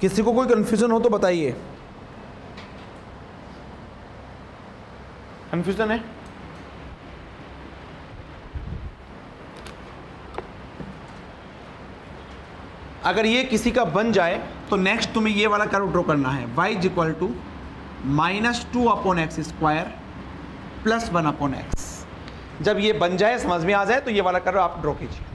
किसी को कोई कन्फ्यूज़न हो तो बताइए। कन्फ्यूज़न है? अगर ये किसी का बन जाए तो नेक्स्ट तुम्हें ये वाला कर्व ड्रॉ करना है। y is equal to minus two upon x square plus one upon x जब ये बन जाए, समझ में आ जाए तो ये वाला कर्व आप ड्रॉ कीजिए।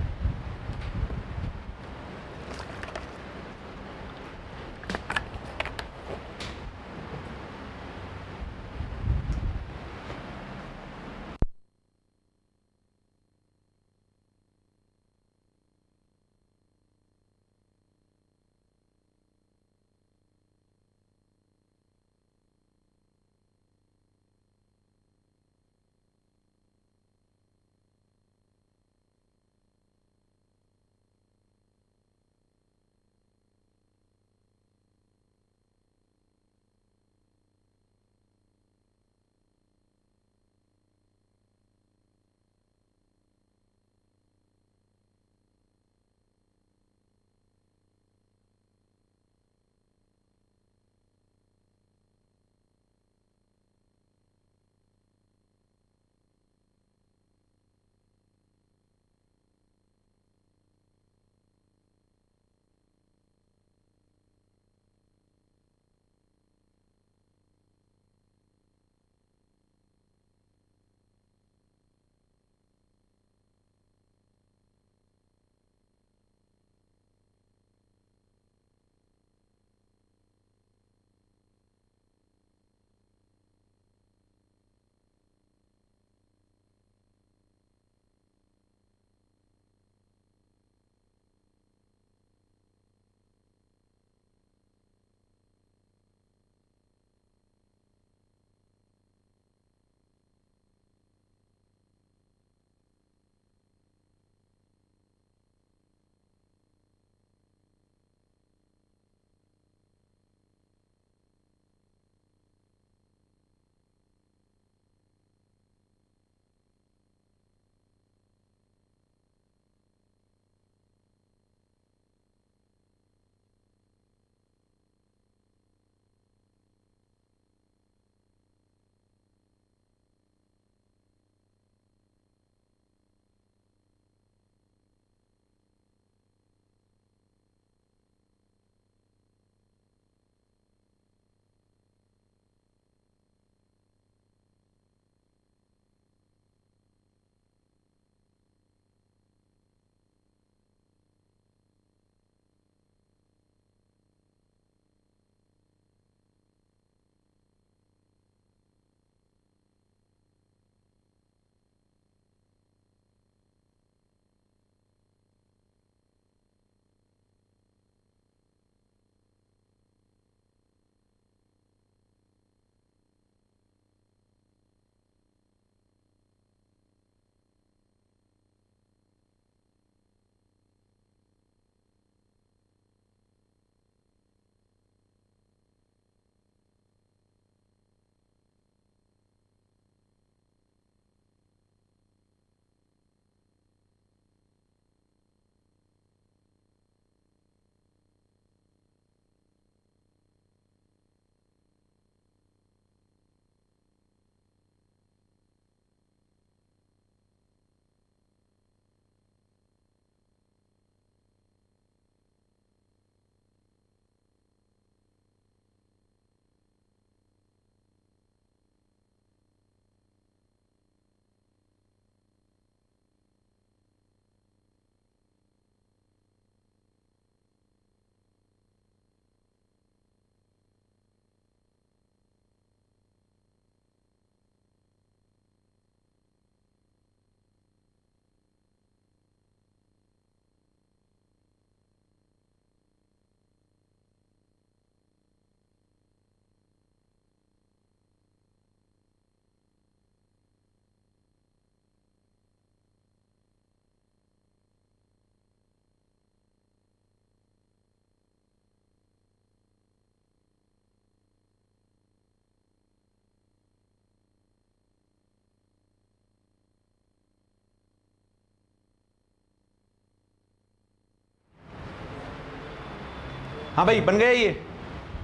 हाँ भाई, बन गया ये।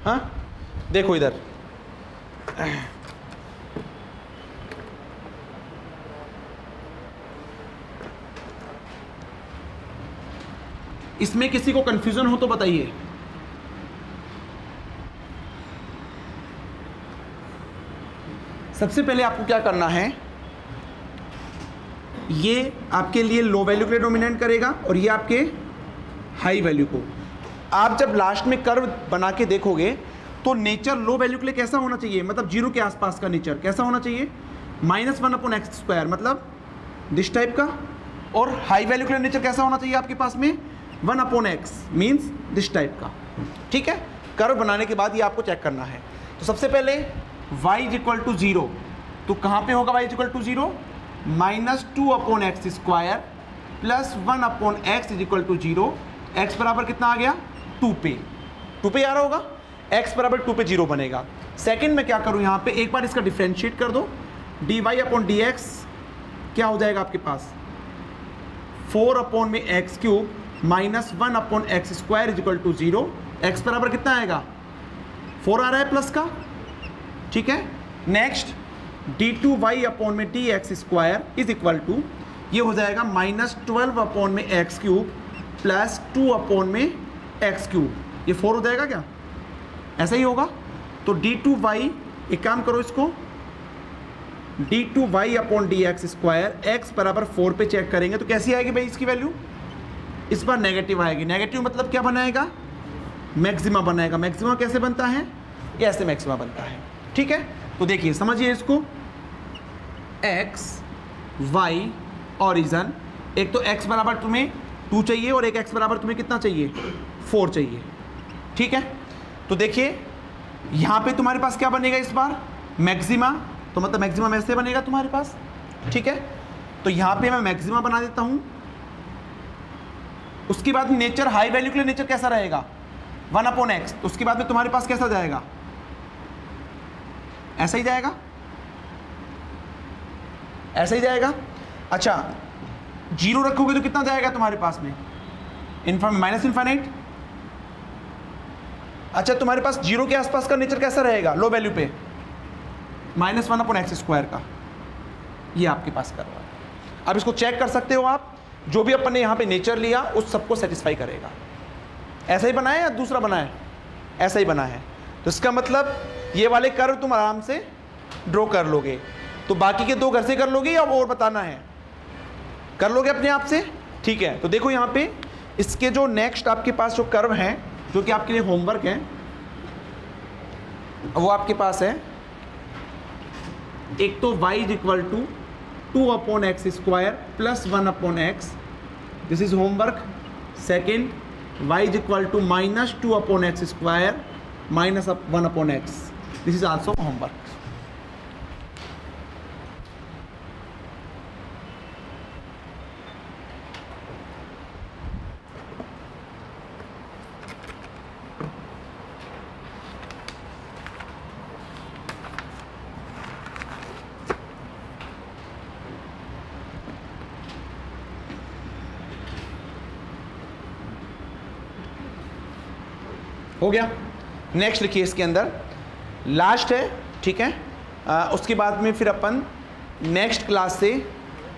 हाँ? देखो इधर। इसमें किसी को कंफ्यूजन हो तो बताइए। सबसे पहले आपको क्या करना है? ये आपके लिए लो वैल्यू के लिए डोमिनेट करेगा और ये आपके हाई वैल्यू को। आप जब लास्ट में कर्व बना के देखोगे तो नेचर लो वैल्यू के लिए कैसा होना चाहिए? मतलब ज़ीरो के आसपास का नेचर कैसा होना चाहिए? Minus one upon x square मतलब दिस टाइप का। और हाई वैल्यू के लिए नेचर कैसा होना चाहिए आपके पास में? One upon x means this type का। ठीक है? कर्व बनाने के बाद ये आपको चेक करना है। तो सबसे पहले y is equal to zero तो कहाँ पे होगा y is equal to zero minus two upon x square plus one upon x is equal to zero x बराबर कितना आ गया? टू पे। टू पे आ रहा होगा? एक्स बराबर टू पे ज़ीरो बनेगा। सेकंड में क्या करूँ यहाँ पे? एक बार इसका डिफ्रेंशिएट कर दो। D y upon d x क्या हो जाएगा आपके पास? फोर अपॉन में x cube minus one upon x square is equal to zero. X बराबर कितना आएगा? फोर आ रहा है प्लस का। ठीक है? Next d two y upon में d x square is equal to, ये हो जाएगा माइनस ट्वेल्व अपॉन में x cube plus two upon में एक्स क्यूब ये फोर हो जाएगा क्या? ऐसा ही होगा? तो डी टू वाई एक काम करो इसको। D two y upon d x square x बराबर फोर पे चेक करेंगे तो कैसी आएगी भाई इसकी वैल्यू इस बार नेगेटिव आएगी। नेगेटिव मतलब क्या बनाएगा? मैक्सिमा बनाएगा। मैक्सिमा कैसे बनता है? ये ऐसे मैक्सिमा बनता है। ठीक है? तो देखिए, समझिए इसको। एक्स वाई ऑरिजन एक तो एक्स बराबर तुम्हें टू चाहिए और एक एक्स बराबर तुम्हें कितना चाहिए? फोर चाहिए। ठीक है? तो देखिए, यहाँ पे तुम्हारे पास क्या बनेगा इस बार? मैक्सिमा। तो मतलब मैक्सिमम ऐसे बनेगा तुम्हारे पास। ठीक है? तो यहाँ पे मैं मैक्सिमा बना देता हूँ। उसके बाद नेचर, हाई वैल्यू के लिए नेचर कैसा रहेगा? One upon x. तो उसके बाद में तुम्हारे पास कैसा जाएगा? ऐसा ही जाएगा? ऐसा ही जाएगा? अच्छा ज़ीरो रखोगे तो कितना जाएगा तुम्हारे पास में? इन्फा माइनस इन्फाइनाइट। अच्छा तुम्हारे पास ज़ीरो के आसपास का नेचर कैसा रहेगा? लो वैल्यू पे। Minus one upon x square का। ये आपके पास कर रहा है। अब इसको चेक कर सकते हो आप। जो भी अपन ने यहाँ पे नेचर लिया, उस सबको सेटिस्फाई करेगा। ऐसा ही बनाया या दूसरा बनाया? ऐसा ही बना है तो इसका मतलब ये वाले कर्व तुम आराम से ड्रॉ कर लोगे। तो बाकी के दो घर से कर लोगे या और बताना है? कर लोगे अपने आप से? ठीक है। तो देखो यहाँ पे, इसके जो नेक्स्ट आपके पास जो कर्व हैं जो कि आपके लिए होमवर्क है, वो आपके पास है। एक तो y is equal to two upon x square plus one upon x this is homework second y is equal to minus two upon x square minus one upon x this is also homework हो गया। Next लिखिए इसके अंदर last है ठीक है? आ, उसके बाद में फिर अपन नेक्स्ट क्लास से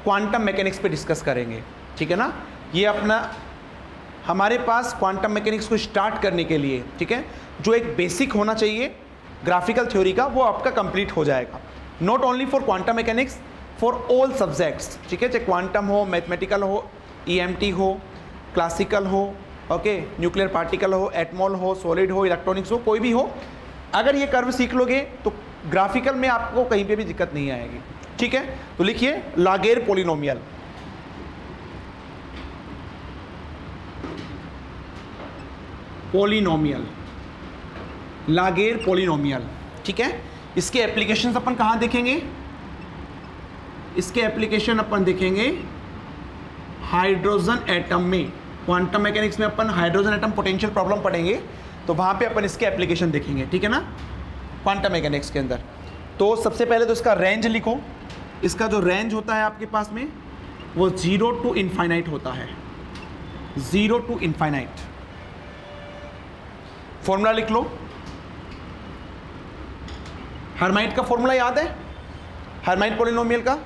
क्वांटम मैकेनिक्स पे डिस्कस करेंगे ठीक है ना? ये अपना हमारे पास क्वांटम मैकेनिक्स को स्टार्ट करने के लिए ठीक है? जो एक बेसिक होना चाहिए ग्राफिकल थ्योरी का वो आपका कंप्लीट हो जाएगा। Not only for quantum mechanics for all subjects ठीक है? चाहे क्वांटम हो मैथमेटिकल हो ईएमटी हो क्लासिकल हो ओके, न्यूक्लियर पार्टिकल हो, एटमोल हो, सॉलिड हो, इलेक्ट्रॉनिक्स हो, कोई भी हो, अगर ये कर्व सीख लोगे तो ग्राफिकल में आपको कहीं पे भी दिक्कत नहीं आएगी। ठीक है? तो लिखिए, Laguerre polynomial. Polynomial. Laguerre polynomial. ठीक है? इसके एप्लीकेशन अपन कहाँ देखेंगे? इसके एप्लीकेशन अपन देखेंगे हाइड्रोजन एटम में। क्वांटम मैकेनिक्स में अपन हाइड्रोजन एटम पोटेंशियल प्रॉब्लम पढ़ेंगे तो वहाँ पे अपन इसके एप्लीकेशन देखेंगे, ठीक है ना? क्वांटम मैकेनिक्स के अंदर। तो सबसे पहले तो इसका रेंज लिखो। इसका जो रेंज होता है आपके पास में, वो ज़ीरो टू इनफाइनाइट होता है। ज़ीरो टू इनफाइनाइट फॉर्मूला लिख लो। हरमाइट का फॉर्मूला याद है? हरमाइट पोलिनोमियल का?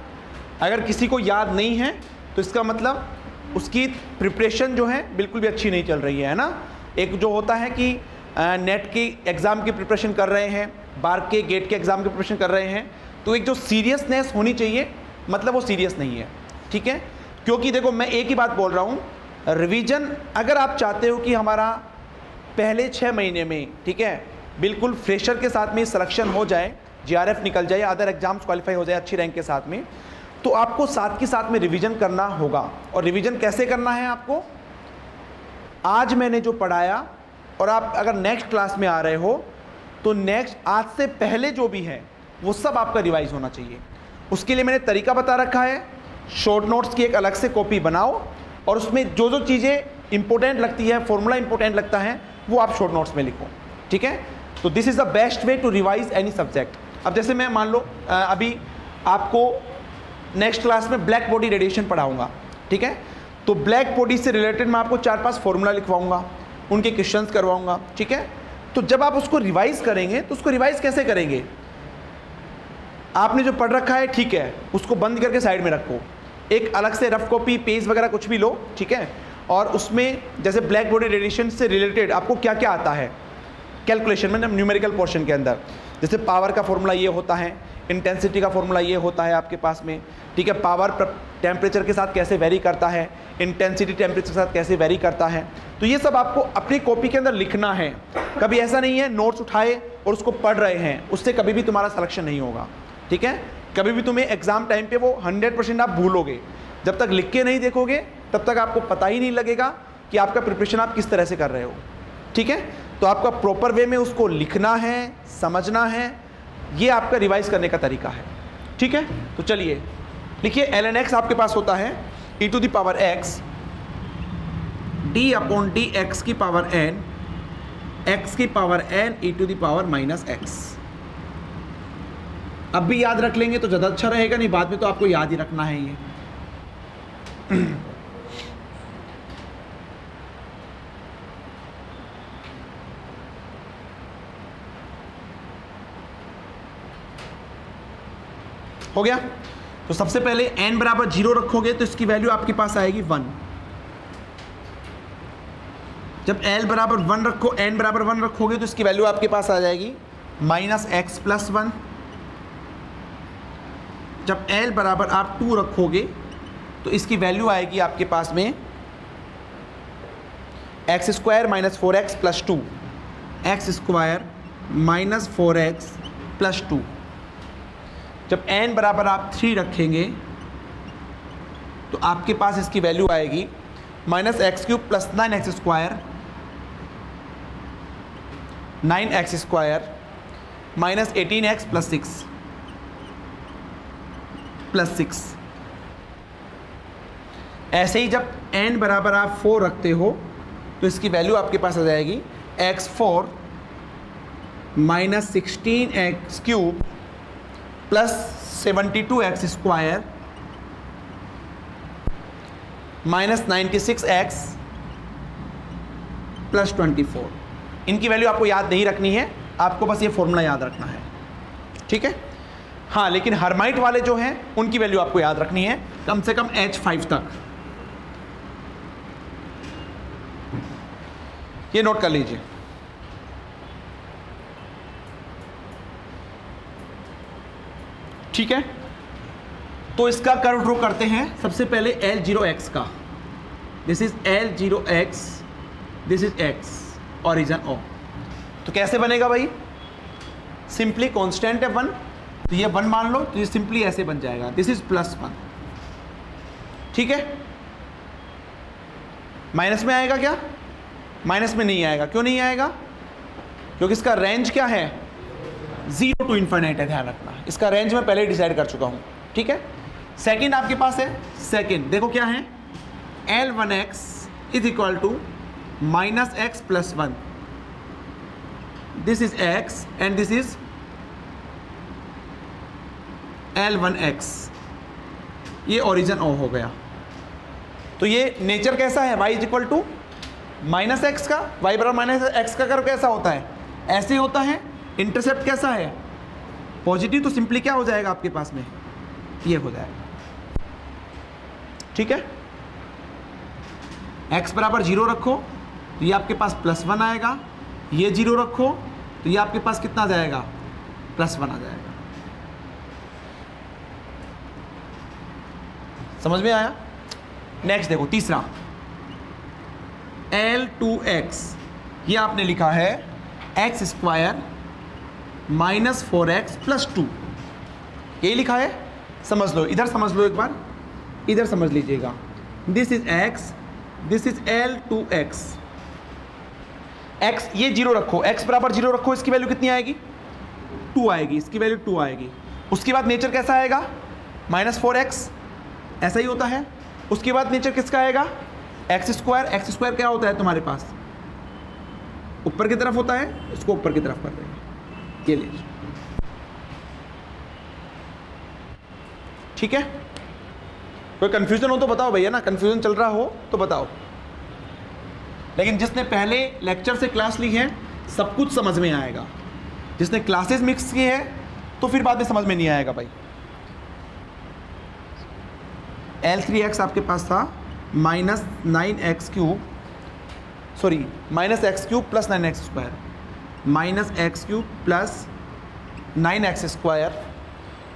अगर किसी को याद नहीं है तो इसका मतलब उसकी प्रिपरेशन जो है बिल्कुल भी अच्छी नहीं चल रही है ना? एक जो होता है कि नेट की एग्ज़ाम की प्रिपरेशन कर रहे हैं, बार के गेट के एग्ज़ाम की प्रिपरेशन कर रहे हैं तो एक जो सीरियसनेस होनी चाहिए मतलब वो सीरियस नहीं है, ठीक है? क्योंकि देखो, मैं एक ही बात बोल रहा हूँ रिवीजन अगर आप चाहते हो कि हमारा पहले छः महीने में, ठीक है, बिल्कुल फ्रेशर के साथ में सिलेक्शन हो जाए जीआरएफ निकल जाए अदर एग्ज़ाम्स क्वालिफाई हो जाए अच्छी रैंक के साथ में तो आपको साथ के साथ में रिवीजन करना होगा। और रिवीजन कैसे करना है आपको? आज मैंने जो पढ़ाया, और आप अगर नेक्स्ट क्लास में आ रहे हो तो नेक्स्ट आज से पहले जो भी है, वो सब आपका रिवाइज होना चाहिए। उसके लिए मैंने तरीका बता रखा है। शॉर्ट नोट्स की एक अलग से कॉपी बनाओ, और उसमें जो जो चीज़ें इंपॉर्टेंट लगती है फॉर्मूला इंपॉर्टेंट लगता है, वो आप शॉर्ट नोट्स में लिखो। ठीक है? तो this is the best way to revise any subject अब जैसे मैं मान लो अभी आपको नेक्स्ट क्लास में ब्लैक बॉडी रेडिएशन पढ़ाऊँगा, ठीक है? तो ब्लैक बॉडी से रिलेटेड मैं आपको चार पाँच फॉर्मूला लिखवाऊँगा, उनके क्वेश्चन करवाऊँगा, ठीक है? तो जब आप उसको रिवाइज करेंगे तो उसको रिवाइज कैसे करेंगे? आपने जो पढ़ रखा है, ठीक है, उसको बंद करके साइड में रखो। एक अलग से रफ कॉपी पेज वगैरह कुछ भी लो, ठीक है? और उसमें जैसे ब्लैक बॉडी रेडिएशन से रिलेटेड आपको क्या क्या आता है? कैलकुलेशन में न्यूमेरिकल पोर्शन के अंदर। जैसे पावर का फॉर्मूला ये होता है इंटेंसिटी का फॉर्मूला ये होता है आपके पास में, ठीक है? पावर टेम्परेचर के साथ कैसे वेरी करता है? इंटेंसिटी टेम्परेचर के साथ कैसे वेरी करता है? तो ये सब आपको अपनी कॉपी के अंदर लिखना है। कभी ऐसा नहीं है नोट्स उठाए और उसको पढ़ रहे हैं। उससे कभी भी तुम्हारा सलेक्शन नहीं होगा, ठीक है? कभी भी तुम्हें एग्ज़ाम टाइम पे वो 100 परसेंट आप भूलोगे। जब तक लिख के नहीं देखोगे, तब तक आपको पता ही नहीं लगेगा कि आपका प्रिपरेशन आप किस तरह से कर रहे हो, ठीक है? तो आपका प्रॉपर वे में उसको लिखना है, समझना है ये आपका रिवाइज करने का तरीका है। ठीक है? तो चलिए। लिखिए एल एन एक्स आपके पास होता है। E to the power x d upon d x की पावर एन एक्स की power n e to the power minus x अब भी याद रख लेंगे तो ज़्यादा अच्छा रहेगा, नहीं बाद में तो आपको याद ही रखना है ये। *clears throat* हो गया? तो सबसे पहले n बराबर ज़ीरो रखोगे तो इसकी वैल्यू आपके पास आएगी वन जब l बराबर वन रखो, n बराबर वन रखोगे तो इसकी वैल्यू आपके पास आ जाएगी माइनस एक्स प्लस वन जब l बराबर आप टू रखोगे तो इसकी वैल्यू आएगी आपके पास में x square minus four x plus two x square minus four x plus two जब n बराबर आप थ्री रखेंगे तो आपके पास इसकी वैल्यू आएगी minus x cube plus nine x square nine x square minus eighteen x plus six plus six ऐसे ही जब n बराबर आप फोर रखते हो तो इसकी वैल्यू आपके पास आ जाएगी x four minus sixteen x cube plus seventy two x square minus ninety six x plus twenty four. इनकी वैल्यू आपको याद नहीं रखनी है, आपको बस ये फॉर्मूला याद रखना है। ठीक है? हाँ लेकिन हरमाइट वाले जो हैं, उनकी वैल्यू आपको याद रखनी है, कम से कम एच फाइव तक। ये नोट कर लीजिए। ठीक है? तो इसका कर्व ड्रॉ करते हैं। सबसे पहले एल ज़ीरो एक्स का। This is l zero x this is x origin o तो कैसे बनेगा भाई? सिंपली कांस्टेंट है वन तो ये वन मान लो तो ये सिंपली ऐसे बन जाएगा। दिस इज़ प्लस वन ठीक है? माइनस में आएगा क्या? माइनस में नहीं आएगा। क्यों नहीं आएगा? क्योंकि इसका रेंज क्या है? ज़ीरो टू इन्फाइनाइट है, ध्यान रखना। इसका रेंज मैं पहले ही डिसाइड कर चुका हूँ, ठीक है? सेकेंड आपके पास है सेकेंड देखो क्या है? L one x is equal to minus x plus one this is x and this is l one x ये ओरिजिन ओ हो गया। तो ये नेचर कैसा है? Y is equal to minus x का वाई बराबर माइनस एक्स का कर्व कैसा होता है? ऐसे होता है। इंटरसेप्ट कैसा है? पॉजिटिव तो सिंपली क्या हो जाएगा आपके पास में? ये हो जाएगा। ठीक है? एक्स बराबर ज़ीरो रखो तो ये आपके पास प्लस वन आएगा। ये ज़ीरो रखो तो ये आपके पास कितना जाएगा? प्लस वन आ जाएगा। समझ में आया? नेक्स्ट देखो, तीसरा। एल टू एक्स ये आपने लिखा है x square minus four x plus two. ये लिखा है? समझ लो। इधर समझ लो एक बार। इधर समझ लीजिएगा। This is x this is l two x x ये ज़ीरो रखो। एक्स बराबर ज़ीरो रखो, इसकी वैल्यू कितनी आएगी? टू आएगी। इसकी वैल्यू टू आएगी। उसके बाद नेचर कैसा आएगा? माइनस फोर एक्स ऐसा ही होता है। उसके बाद नेचर किसका आएगा? एक्स स्क्वायर एक्स स्क्वायर क्या होता है तुम्हारे पास? ऊपर की तरफ़ होता है, इसको ऊपर की तरफ़ कर देंगे ये ठीक है? कोई कंफ्यूजन हो तो बताओ भैया ना कंफ्यूजन चल रहा हो तो बताओ। लेकिन जिसने पहले लेक्चर से क्लास ली है, सब कुछ समझ में आएगा। जिसने क्लासेस मिक्स की है तो फिर बाद में समझ में नहीं आएगा भाई। एल थ्री एक्स आपके पास था minus nine x cube sorry minus x cube plus nine x square minus x cube plus nine x square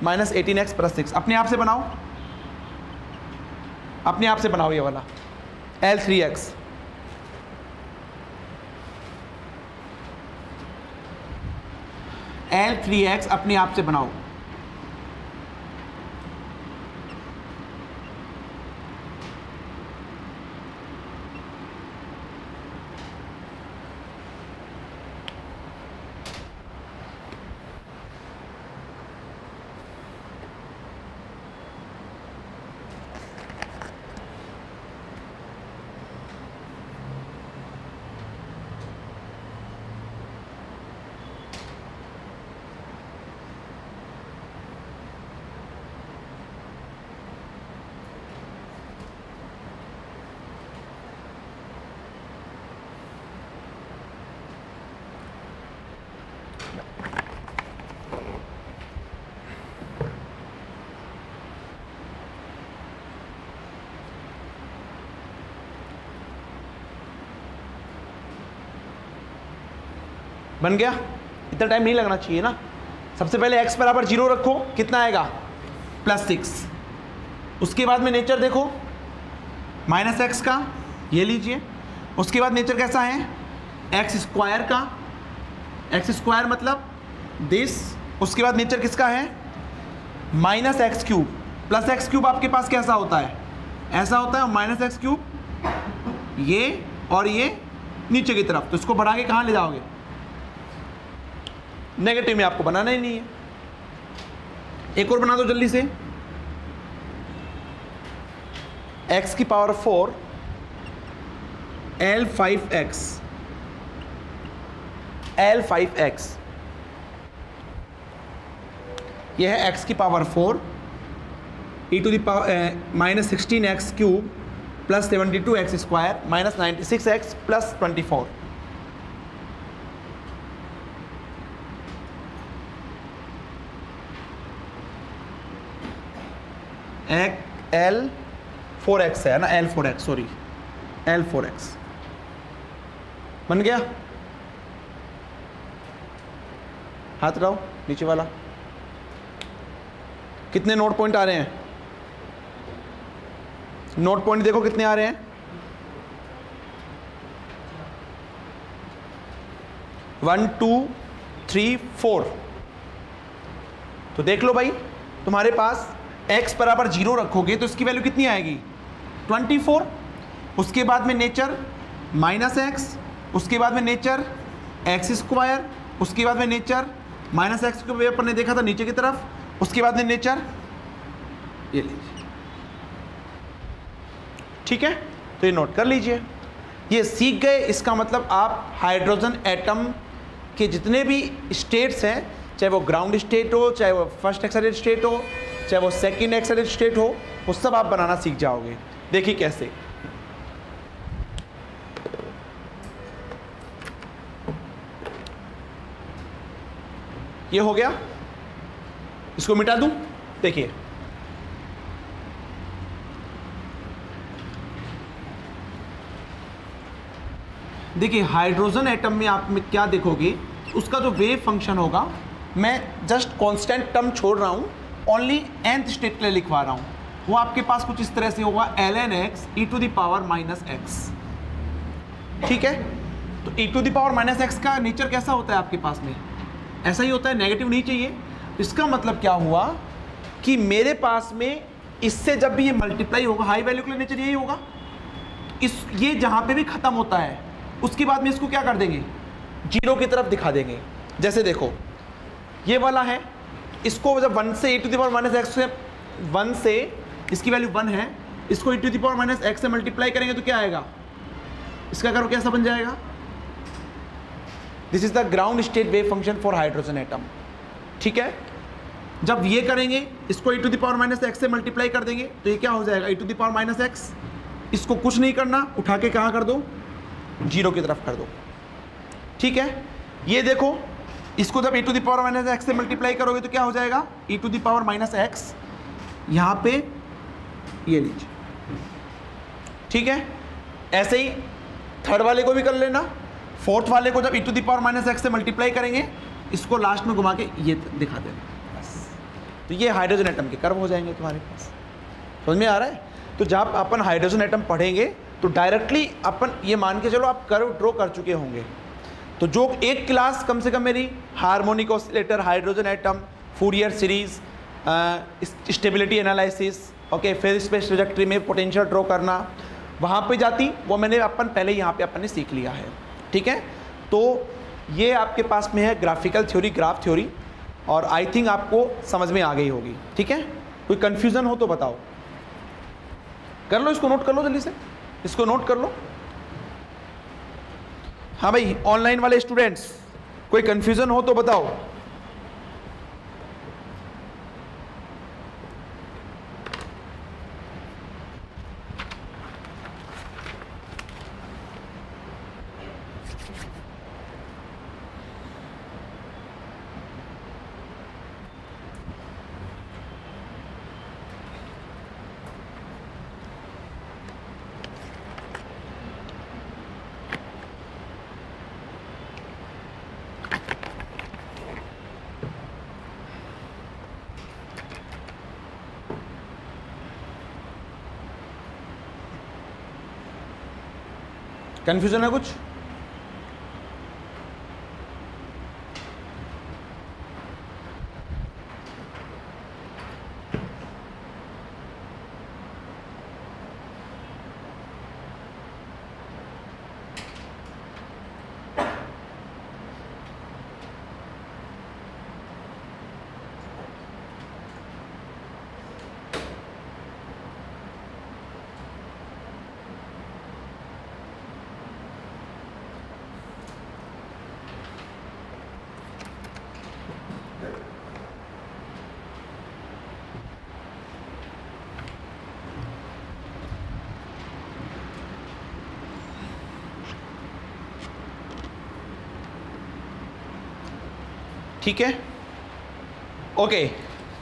minus eighteen x plus six. अपने आप से बनाओ। अपने आप से बनाओ ये वाला। L three x. L three x अपने आप से बनाओ। बन गया। इतना टाइम नहीं लगना चाहिए ना। सबसे पहले x बराबर ज़ीरो रखो, कितना आएगा? प्लस सिक्स उसके बाद में नेचर देखो। माइनस एक्स का, ये लीजिए। उसके बाद नेचर कैसा है? एक्स स्क्वायर का। एक्स स्क्वायर मतलब दिस उसके बाद नेचर किसका है? Minus x cube plus x cube आपके पास कैसा होता है? ऐसा होता है माइनस एक्स क्यूब ये और ये नीचे की तरफ़। तो इसको बढ़ा के कहाँ ले जाओगे? नेगेटिव में आपको बनाना ही नहीं है। एक और बना दो जल्दी से। X की power four l five x l five x यह है x की power four e to the power minus sixteen x cube plus seventy two x square minus ninety six x plus twenty four एक L four x है ना? L four x sorry l four x बन गया? हाथ रहो नीचे वाला। कितने नोट पॉइंट आ रहे हैं? नोट पॉइंट देखो कितने आ रहे हैं? वन टू थ्री फोर तो देख लो भाई, तुम्हारे पास x बराबर ज़ीरो रखोगे तो इसकी वैल्यू कितनी आएगी? 24 उसके बाद में नेचर माइनस एक्स उसके बाद में नेचर एक्स स्क्वायर उसके बाद में नेचर माइनस एक्स के पेपर ने देखा था नीचे की तरफ़, उसके बाद में नेचर ये लीजिए। ठीक है? तो ये नोट कर लीजिए। ये सीख गए, इसका मतलब आप हाइड्रोजन एटम के जितने भी स्टेट्स हैं, चाहे वो ग्राउंड स्टेट हो, चाहे वो फ़र्स्ट एक्सलेट स्टेट हो चाहे वो सेकेंड एक्सेलेंट स्टेट हो, वो सब आप बनाना सीख जाओगे। देखिए कैसे। ये हो गया। इसको मिटा दूँ। देखिए। देखिए हाइड्रोजन एटम में आप में क्या देखोगे, उसका जो वेव फ़ंक्शन होगा, मैं जस्ट कांस्टेंट टर्म छोड़ रहा हूँ। ओनली एंथ स्टेट के लिए लिखवा रहा हूँ। वो आपके पास कुछ इस तरह से होगा l n x e to the power minus x ठीक है? तो e to the power minus x का नेचर कैसा होता है आपके पास में? ऐसा ही होता है नेगेटिव नहीं चाहिए। इसका मतलब क्या हुआ कि मेरे पास में इससे जब भी ये मल्टीप्लाई होगा हाई वैल्यू के लिए नेचर यही होगा। इस, ये जहाँ पे भी ख़त्म होता है, उसके बाद में इसको क्या कर देंगे? ज़ीरो की तरफ़ दिखा देंगे। जैसे देखो, ये वाला है इसको जब वन से e to the power minus x से, वन से, इसकी वैल्यू वन है, इसको e to the power minus x से मल्टीप्लाई करेंगे तो क्या आएगा? इसका करो कैसा बन जाएगा? This is the ground state wave function for hydrogen atom ठीक है? जब ये करेंगे, इसको e to the power minus x से मल्टीप्लाई कर देंगे तो ये क्या हो जाएगा? E to the power minus x, इसको कुछ नहीं करना, उठा के कहाँ कर दो? ज़ीरो की तरफ़ कर दो। ठीक है? ये देखो इसको जब e to the power minus x से मल्टीप्लाई करोगे तो क्या हो जाएगा? E to the power minus x यहाँ पे ये लीजिए। ठीक है? ऐसे ही थर्ड वाले को भी कर लेना। फोर्थ वाले को जब e to the power minus x से मल्टीप्लाई करेंगे, इसको लास्ट में घुमा के ये दिखा देना। बस। तो ये हाइड्रोजन एटम के कर्व हो जाएँगे तुम्हारे पास। समझ में आ रहा है? तो जब अपन हाइड्रोजन एटम पढ़ेंगे तो डायरेक्टली अपन ये मान के चलो आप कर्व ड्रॉ कर चुके होंगे। तो जो एक क्लास कम से कम मेरी harmonic oscillator, hydrogen atom, Fourier series stability analysis, okay, फिर स्पेस ट्रेजेक्ट्री में पोटेंशियल ड्रॉ करना, वहाँ पे जाती, वो मैंने अपन पहले यहाँ पे अपन ने सीख लिया है, ठीक है? तो ये आपके पास में है ग्राफिकल थ्योरी, ग्राफ थ्योरी, और आई थिंक आपको समझ में आ गई होगी, ठीक है? कोई कन्फ्यूज़न हो तो बताओ। कर लो, इसको नोट कर लो जल्दी से, इसको नोट कर लो। हाँ भाई ऑनलाइन वाले स्टूडेंट्स कोई कंफ्यूजन हो तो बताओ। कंफ्यूजन है कुछ? ठीक है? ओके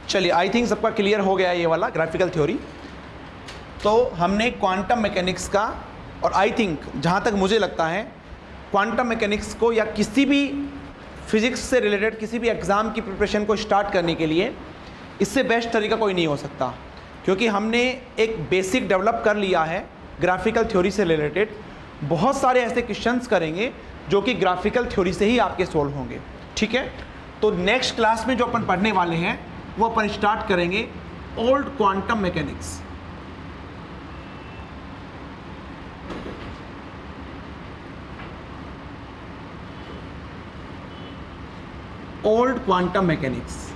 चलिए आई थिंक सबका क्लियर हो गया ये वाला ग्राफिकल थ्योरी तो हमने क्वांटम मैकेनिक्स का, और आई थिंक जहाँ तक मुझे लगता है क्वांटम मैकेनिक्स को या किसी भी फिज़िक्स से रिलेटेड किसी भी एग्ज़ाम की प्रिपरेशन को स्टार्ट करने के लिए, इससे बेस्ट तरीका कोई नहीं हो सकता. क्योंकि हमने एक बेसिक डेवलप कर लिया है ग्राफिकल थ्योरी से रिलेटेड बहुत सारे ऐसे क्वेश्चंस करेंगे जो कि ग्राफिकल थ्योरी से ही आपके सोल्व होंगे. ठीक है? तो नेक्स्ट क्लास में जो अपन पढ़ने वाले हैं, वो अपन स्टार्ट करेंगे old quantum mechanics old quantum mechanics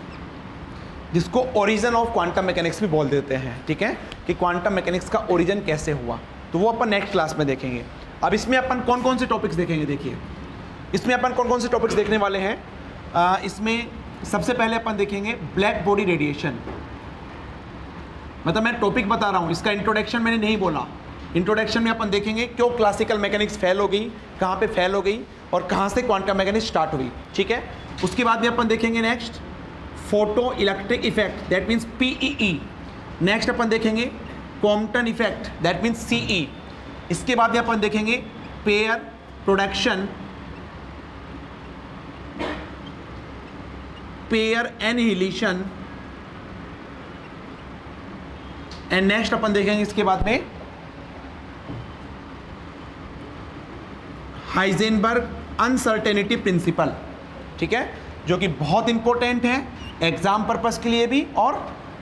जिसको ओरिजिन ऑफ़ क्वांटम मैकेनिक्स भी बोल देते हैं, ठीक है? कि क्वांटम मैकेनिक्स का ओरिजिन कैसे हुआ? तो वो अपन नेक्स्ट क्लास में देखेंगे. अब इसमें अपन कौन कौन से टॉपिक्स देखेंगे, देखिए. इसमें अपन कौन कौन से टॉपिक्स देखने वाले हैं? इसमें सबसे पहले अपन देखेंगे ब्लैक बॉडी रेडिएशन मतलब मैं टॉपिक बता रहा हूँ, इसका इंट्रोडक्शन मैंने नहीं बोला। इंट्रोडक्शन में अपन देखेंगे क्यों क्लासिकल मैकेनिक्स फेल हो गई, कहाँ पे फेल हो गई और कहाँ से क्वांटम मैकेनिक्स स्टार्ट हुई, ठीक है? उसके बाद में अपन देखेंगे next photo electric effect that means PEE next अपन देखेंगे Compton effect that means CE इसके बाद में अपन देखेंगे pair production pair annihilation and next अपन देखेंगे इसके बाद में हाइजेनबर्ग अनसर्टेनिटी प्रिंसिपल ठीक है? जो कि बहुत इंपॉर्टेंट है एग्ज़ाम पर्पस के लिए भी और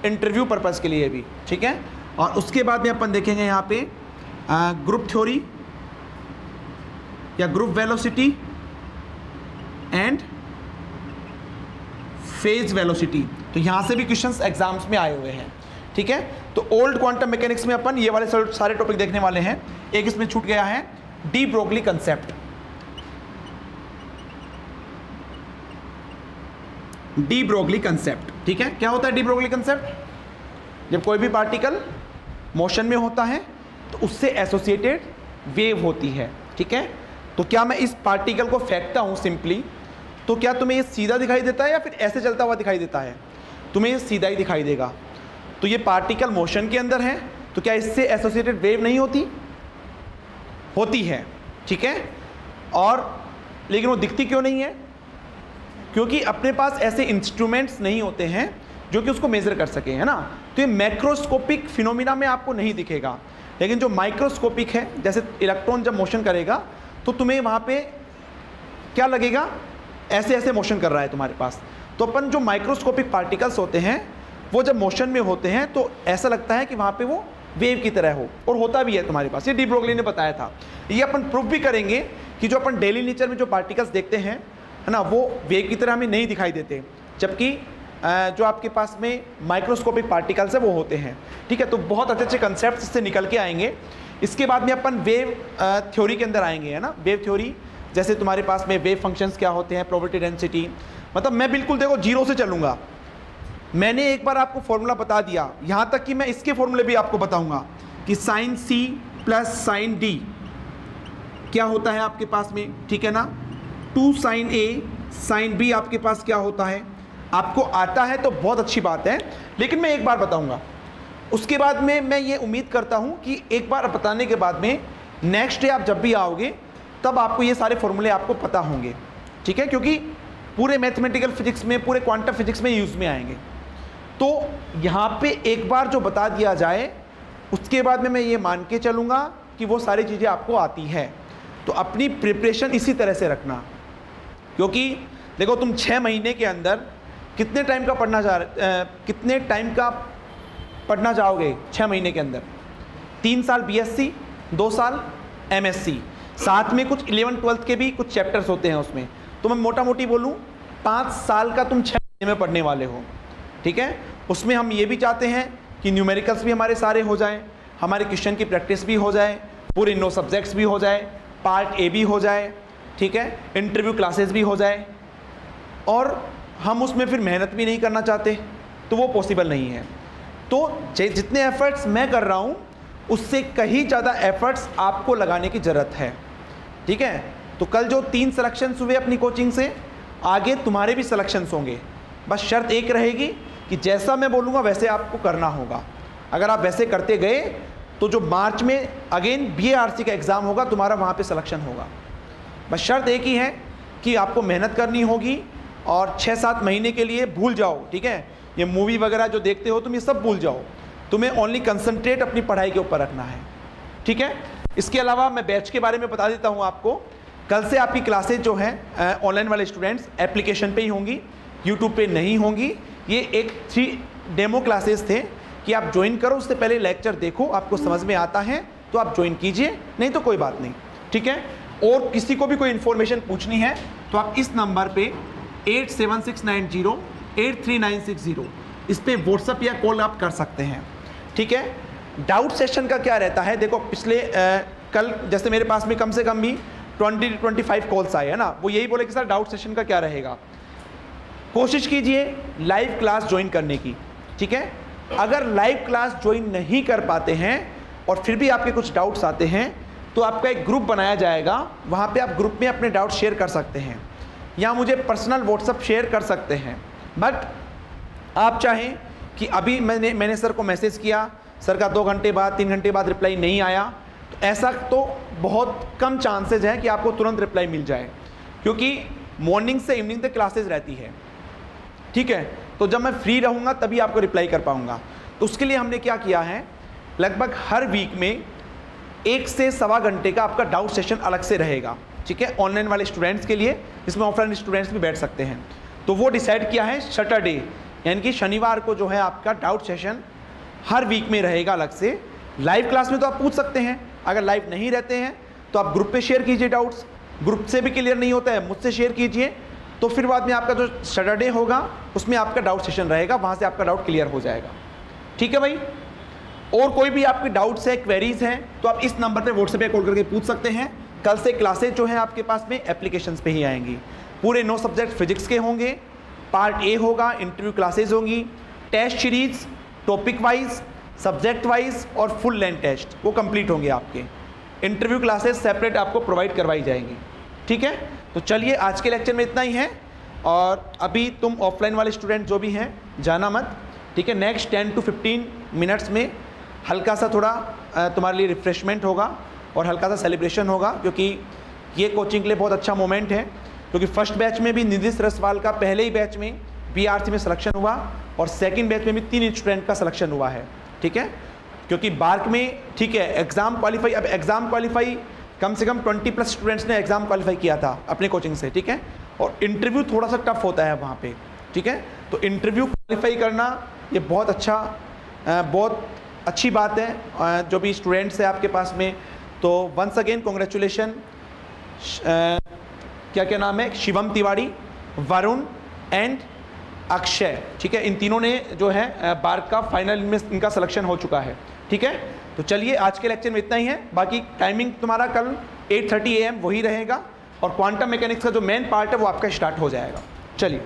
इंटरव्यू पर्पस के लिए भी, ठीक है? और उसके बाद में अपन देखेंगे यहाँ पे ग्रुप थ्योरी या group velocity and phase velocity तो यहाँ से भी क्वेश्चंस एग्ज़ाम्स में आए हुए हैं। ठीक है? तो ओल्ड क्वांटम मैकेनिक्स में अपन ये वाले सारे टॉपिक देखने वाले हैं। एक इसमें छूट गया है de Broglie concept de Broglie concept ठीक है? क्या होता है डी ब्रोगली कंसेप्ट जब कोई भी पार्टिकल मोशन में होता है तो उससे एसोसिएटेड वेव होती है। ठीक है? तो क्या मैं इस पार्टिकल को फेंकता हूँ सिंपली तो क्या तुम्हें ये सीधा दिखाई देता है या फिर ऐसे चलता हुआ दिखाई देता है? तुम्हें ये सीधा ही दिखाई देगा। तो ये पार्टिकल मोशन के अंदर है तो क्या इससे एसोसिएटेड वेव नहीं होती? होती है, ठीक है? और लेकिन वो दिखती क्यों नहीं है? क्योंकि अपने पास ऐसे इंस्ट्रूमेंट्स नहीं होते हैं जो कि उसको मेज़र कर सके, है ना? तो ये मैक्रोस्कोपिक फिनोमिना में आपको नहीं दिखेगा। लेकिन जो माइक्रोस्कोपिक है, जैसे इलेक्ट्रॉन जब मोशन करेगा तो तुम्हें वहाँ पे क्या लगेगा? ऐसे ऐसे मोशन कर रहा है तुम्हारे पास। तो अपन जो माइक्रोस्कोपिक पार्टिकल्स होते हैं, वो जब मोशन में होते हैं तो ऐसा लगता है कि वहाँ पे वो वेव की तरह हो। और होता भी है तुम्हारे पास। ये डी ब्रोगली ने बताया था। ये अपन प्रूफ भी करेंगे कि जो अपन डेली नेचर में जो पार्टिकल्स देखते हैं, है ना, वो वेव की तरह हमें नहीं दिखाई देते। जबकि जो आपके पास में माइक्रोस्कोपिक पार्टिकल्स है, वो होते हैं। ठीक है तो बहुत अच्छे अच्छे कंसेप्ट इससे निकल के आएँगे। इसके बाद में अपन वेव थ्योरी के अंदर आएँगे, है ना? वेव थ्योरी जैसे तुम्हारे पास में वेव फ़ंक्शंस क्या होते हैं प्रोबेबिलिटी डेंसिटी मतलब मैं बिल्कुल देखो ज़ीरो से चलूँगा। मैंने एक बार आपको फॉर्मूला बता दिया, यहाँ तक कि मैं इसके फॉर्मूले भी आपको बताऊँगा कि sine C plus sine D क्या होता है आपके पास में, ठीक है ना? Two sine A sine B आपके पास क्या होता है? आपको आता है तो बहुत अच्छी बात है, लेकिन मैं एक बार बताऊँगा। उसके बाद में मैं ये उम्मीद करता हूँ कि एक बार बताने के बाद में नेक्स्ट डे आप जब भी आओगे तब आपको ये सारे फॉर्मूले आपको पता होंगे। ठीक है? क्योंकि पूरे मैथमेटिकल फिजिक्स में, पूरे क्वांटम फिजिक्स में यूज़ में आएँगे। तो यहाँ पे एक बार जो बता दिया जाए, उसके बाद में मैं ये मान के चलूँगा कि वो सारी चीज़ें आपको आती है। तो अपनी प्रिपरेशन इसी तरह से रखना। क्योंकि देखो, तुम छः महीने के अंदर कितने टाइम का पढ़ना चाह कितने टाइम का पढ़ना चाहोगे छः महीने के अंदर? तीन साल बीएससी दो साल एमएससी साथ में कुछ इलेवन, ट्वेल्थ के भी कुछ चैप्टर्स होते हैं उसमें। तो मैं मोटा मोटी बोलूँ, पाँच साल का तुम छः महीने में पढ़ने वाले हो, ठीक है? उसमें हम ये भी चाहते हैं कि न्यूमेरिकल्स भी हमारे सारे हो जाएँ, हमारे क्वेश्चन की प्रैक्टिस भी हो जाए, पूरे नो सब्जेक्ट्स भी हो जाए पार्ट ए भी हो जाए, ठीक है? इंटरव्यू क्लासेस भी हो जाए। और हम उसमें फिर मेहनत भी नहीं करना चाहते तो वो पॉसिबल नहीं है। तो जितने एफर्ट्स मैं कर रहा हूँ, उससे कहीं ज़्यादा एफर्ट्स आपको लगाने की ज़रूरत है। ठीक है? तो कल जो तीन सिलेक्शंस हुए अपनी कोचिंग से, आगे तुम्हारे भी सिलेक्शंस होंगे। बस शर्त एक रहेगी कि जैसा मैं बोलूँगा, वैसे आपको करना होगा। अगर आप वैसे करते गए तो जो मार्च में अगेन बीएआरसी का एग्ज़ाम होगा, तुम्हारा वहाँ पे सिलेक्शन होगा। बस शर्त एक ही है कि आपको मेहनत करनी होगी और छः सात महीने के लिए भूल जाओ, ठीक है? ये मूवी वगैरह जो देखते हो, तुम ये सब भूल जाओ। तुम्हें ओनली कंसंट्रेट अपनी पढ़ाई के ऊपर रखना है। ठीक है? इसके अलावा मैं बैच के बारे में बता देता हूँ आपको। कल से आपकी क्लासेज जो हैं ऑनलाइन वाले स्टूडेंट्स एप्लीकेशन पे ही होंगी यूट्यूब पे नहीं होंगी। ये एक थ्री डेमो क्लासेस थे कि आप ज्वाइन करो, उससे पहले लेक्चर देखो, आपको समझ में आता है तो आप ज्वाइन कीजिए, नहीं तो कोई बात नहीं। ठीक है? और किसी को भी कोई इन्फॉर्मेशन पूछनी है तो आप इस नंबर पे eight seven six nine zero eight three nine six zero इस पर व्हाट्सअप या कॉल आप कर सकते हैं। ठीक है? डाउट सेशन का क्या रहता है? देखो पिछले आ, कल जैसे मेरे पास में कम से कम भी ट्वेंटी ट्वेंटी फाइव कॉल्स आए हैं ना? वो यही बोले कि सर डाउट सेशन का क्या रहेगा? कोशिश कीजिए लाइव क्लास ज्वाइन करने की ठीक है? अगर लाइव क्लास ज्वाइन नहीं कर पाते हैं और फिर भी आपके कुछ डाउट्स आते हैं तो आपका एक ग्रुप बनाया जाएगा वहाँ पे आप ग्रुप में अपने डाउट शेयर कर सकते हैं। या मुझे पर्सनल व्हाट्सअप शेयर कर सकते हैं। बट आप चाहें कि अभी मैंने मैंने सर को मैसेज किया सर का दो घंटे बाद, तीन घंटे बाद रिप्लाई नहीं आया। तो ऐसा तो बहुत कम चांसेज है कि आपको तुरंत रिप्लाई मिल जाए। क्योंकि मॉर्निंग से इवनिंग तक क्लासेज रहती है। ठीक है? तो जब मैं फ्री रहूँगा, तभी आपको रिप्लाई कर पाऊँगा। तो उसके लिए हमने क्या किया है? लगभग हर वीक में एक से सवा घंटे का आपका डाउट सेशन अलग से रहेगा। ठीक है? ऑनलाइन वाले स्टूडेंट्स के लिए इसमें ऑफलाइन स्टूडेंट्स भी बैठ सकते हैं। तो वो डिसाइड किया है सैटरडे यानी कि शनिवार को जो है आपका डाउट सेशन हर वीक में रहेगा अलग से। लाइव क्लास में तो आप पूछ सकते हैं। अगर लाइव नहीं रहते हैं तो आप ग्रुप पे शेयर कीजिए डाउट्स ग्रुप से भी क्लियर नहीं होता है, मुझसे शेयर कीजिए। तो फिर बाद में आपका जो सैटरडे होगा, उसमें आपका डाउट सेशन रहेगा, वहाँ से आपका डाउट क्लियर हो जाएगा। ठीक है भाई? और कोई भी आपके डाउट्स है क्वेरीज हैं तो आप इस नंबर पे व्हाट्सएप पे कॉल करके पूछ सकते हैं। कल से क्लासेज जो हैं आपके पास में एप्लीकेशन पे ही आएँगी। पूरे नौ सब्जेक्ट फिजिक्स के होंगे। पार्ट ए होगा इंटरव्यू क्लासेज होंगी। Test series topic wise subject wise और फुल लेंथ टेस्ट वो कंप्लीट होंगे आपके। इंटरव्यू क्लासेस सेपरेट आपको प्रोवाइड करवाई जाएँगी। ठीक है? तो चलिए आज के लेक्चर में इतना ही है। और अभी तुम ऑफलाइन वाले स्टूडेंट जो भी हैं, जाना मत। ठीक है? Next ten to fifteen minutes में हल्का सा थोड़ा तुम्हारे लिए रिफ़्रेशमेंट होगा और हल्का सा सेलिब्रेशन होगा, क्योंकि ये कोचिंग के लिए बहुत अच्छा मोमेंट है। क्योंकि फ़र्स्ट बैच में भी निधिश रसवाल का पहले ही बैच में बी में सिलेक्शन हुआ और सेकेंड बैच में भी तीन स्टूडेंट का सिलेक्शन हुआ है, ठीक है? क्योंकि बार्क में, ठीक है एग्ज़ाम क्वालिफाई अब एग्ज़ाम क्वालिफाई कम से कम 20 प्लस स्टूडेंट्स ने एग्ज़ाम क्वालिफाई किया था अपने कोचिंग से, ठीक है? और इंटरव्यू थोड़ा सा टफ होता है वहाँ पे, ठीक है? तो इंटरव्यू क्वालिफाई करना ये बहुत अच्छा बहुत अच्छी बात है जो भी स्टूडेंट्स है आपके पास में। तो वंस अगेन कॉन्ग्रेचुलेशन क्या क्या नाम है? शिवम तिवारी, वरुण एंड अक्षय, ठीक है? इन तीनों ने जो है बार्क का फाइनल में इनका सिलेक्शन हो चुका है, ठीक है? तो चलिए, आज के लेक्चर में इतना ही है। बाकी टाइमिंग तुम्हारा कल 8:30 एम वही रहेगा और क्वांटम मैकेनिक्स का जो मेन पार्ट है, वो आपका स्टार्ट हो जाएगा। चलिए।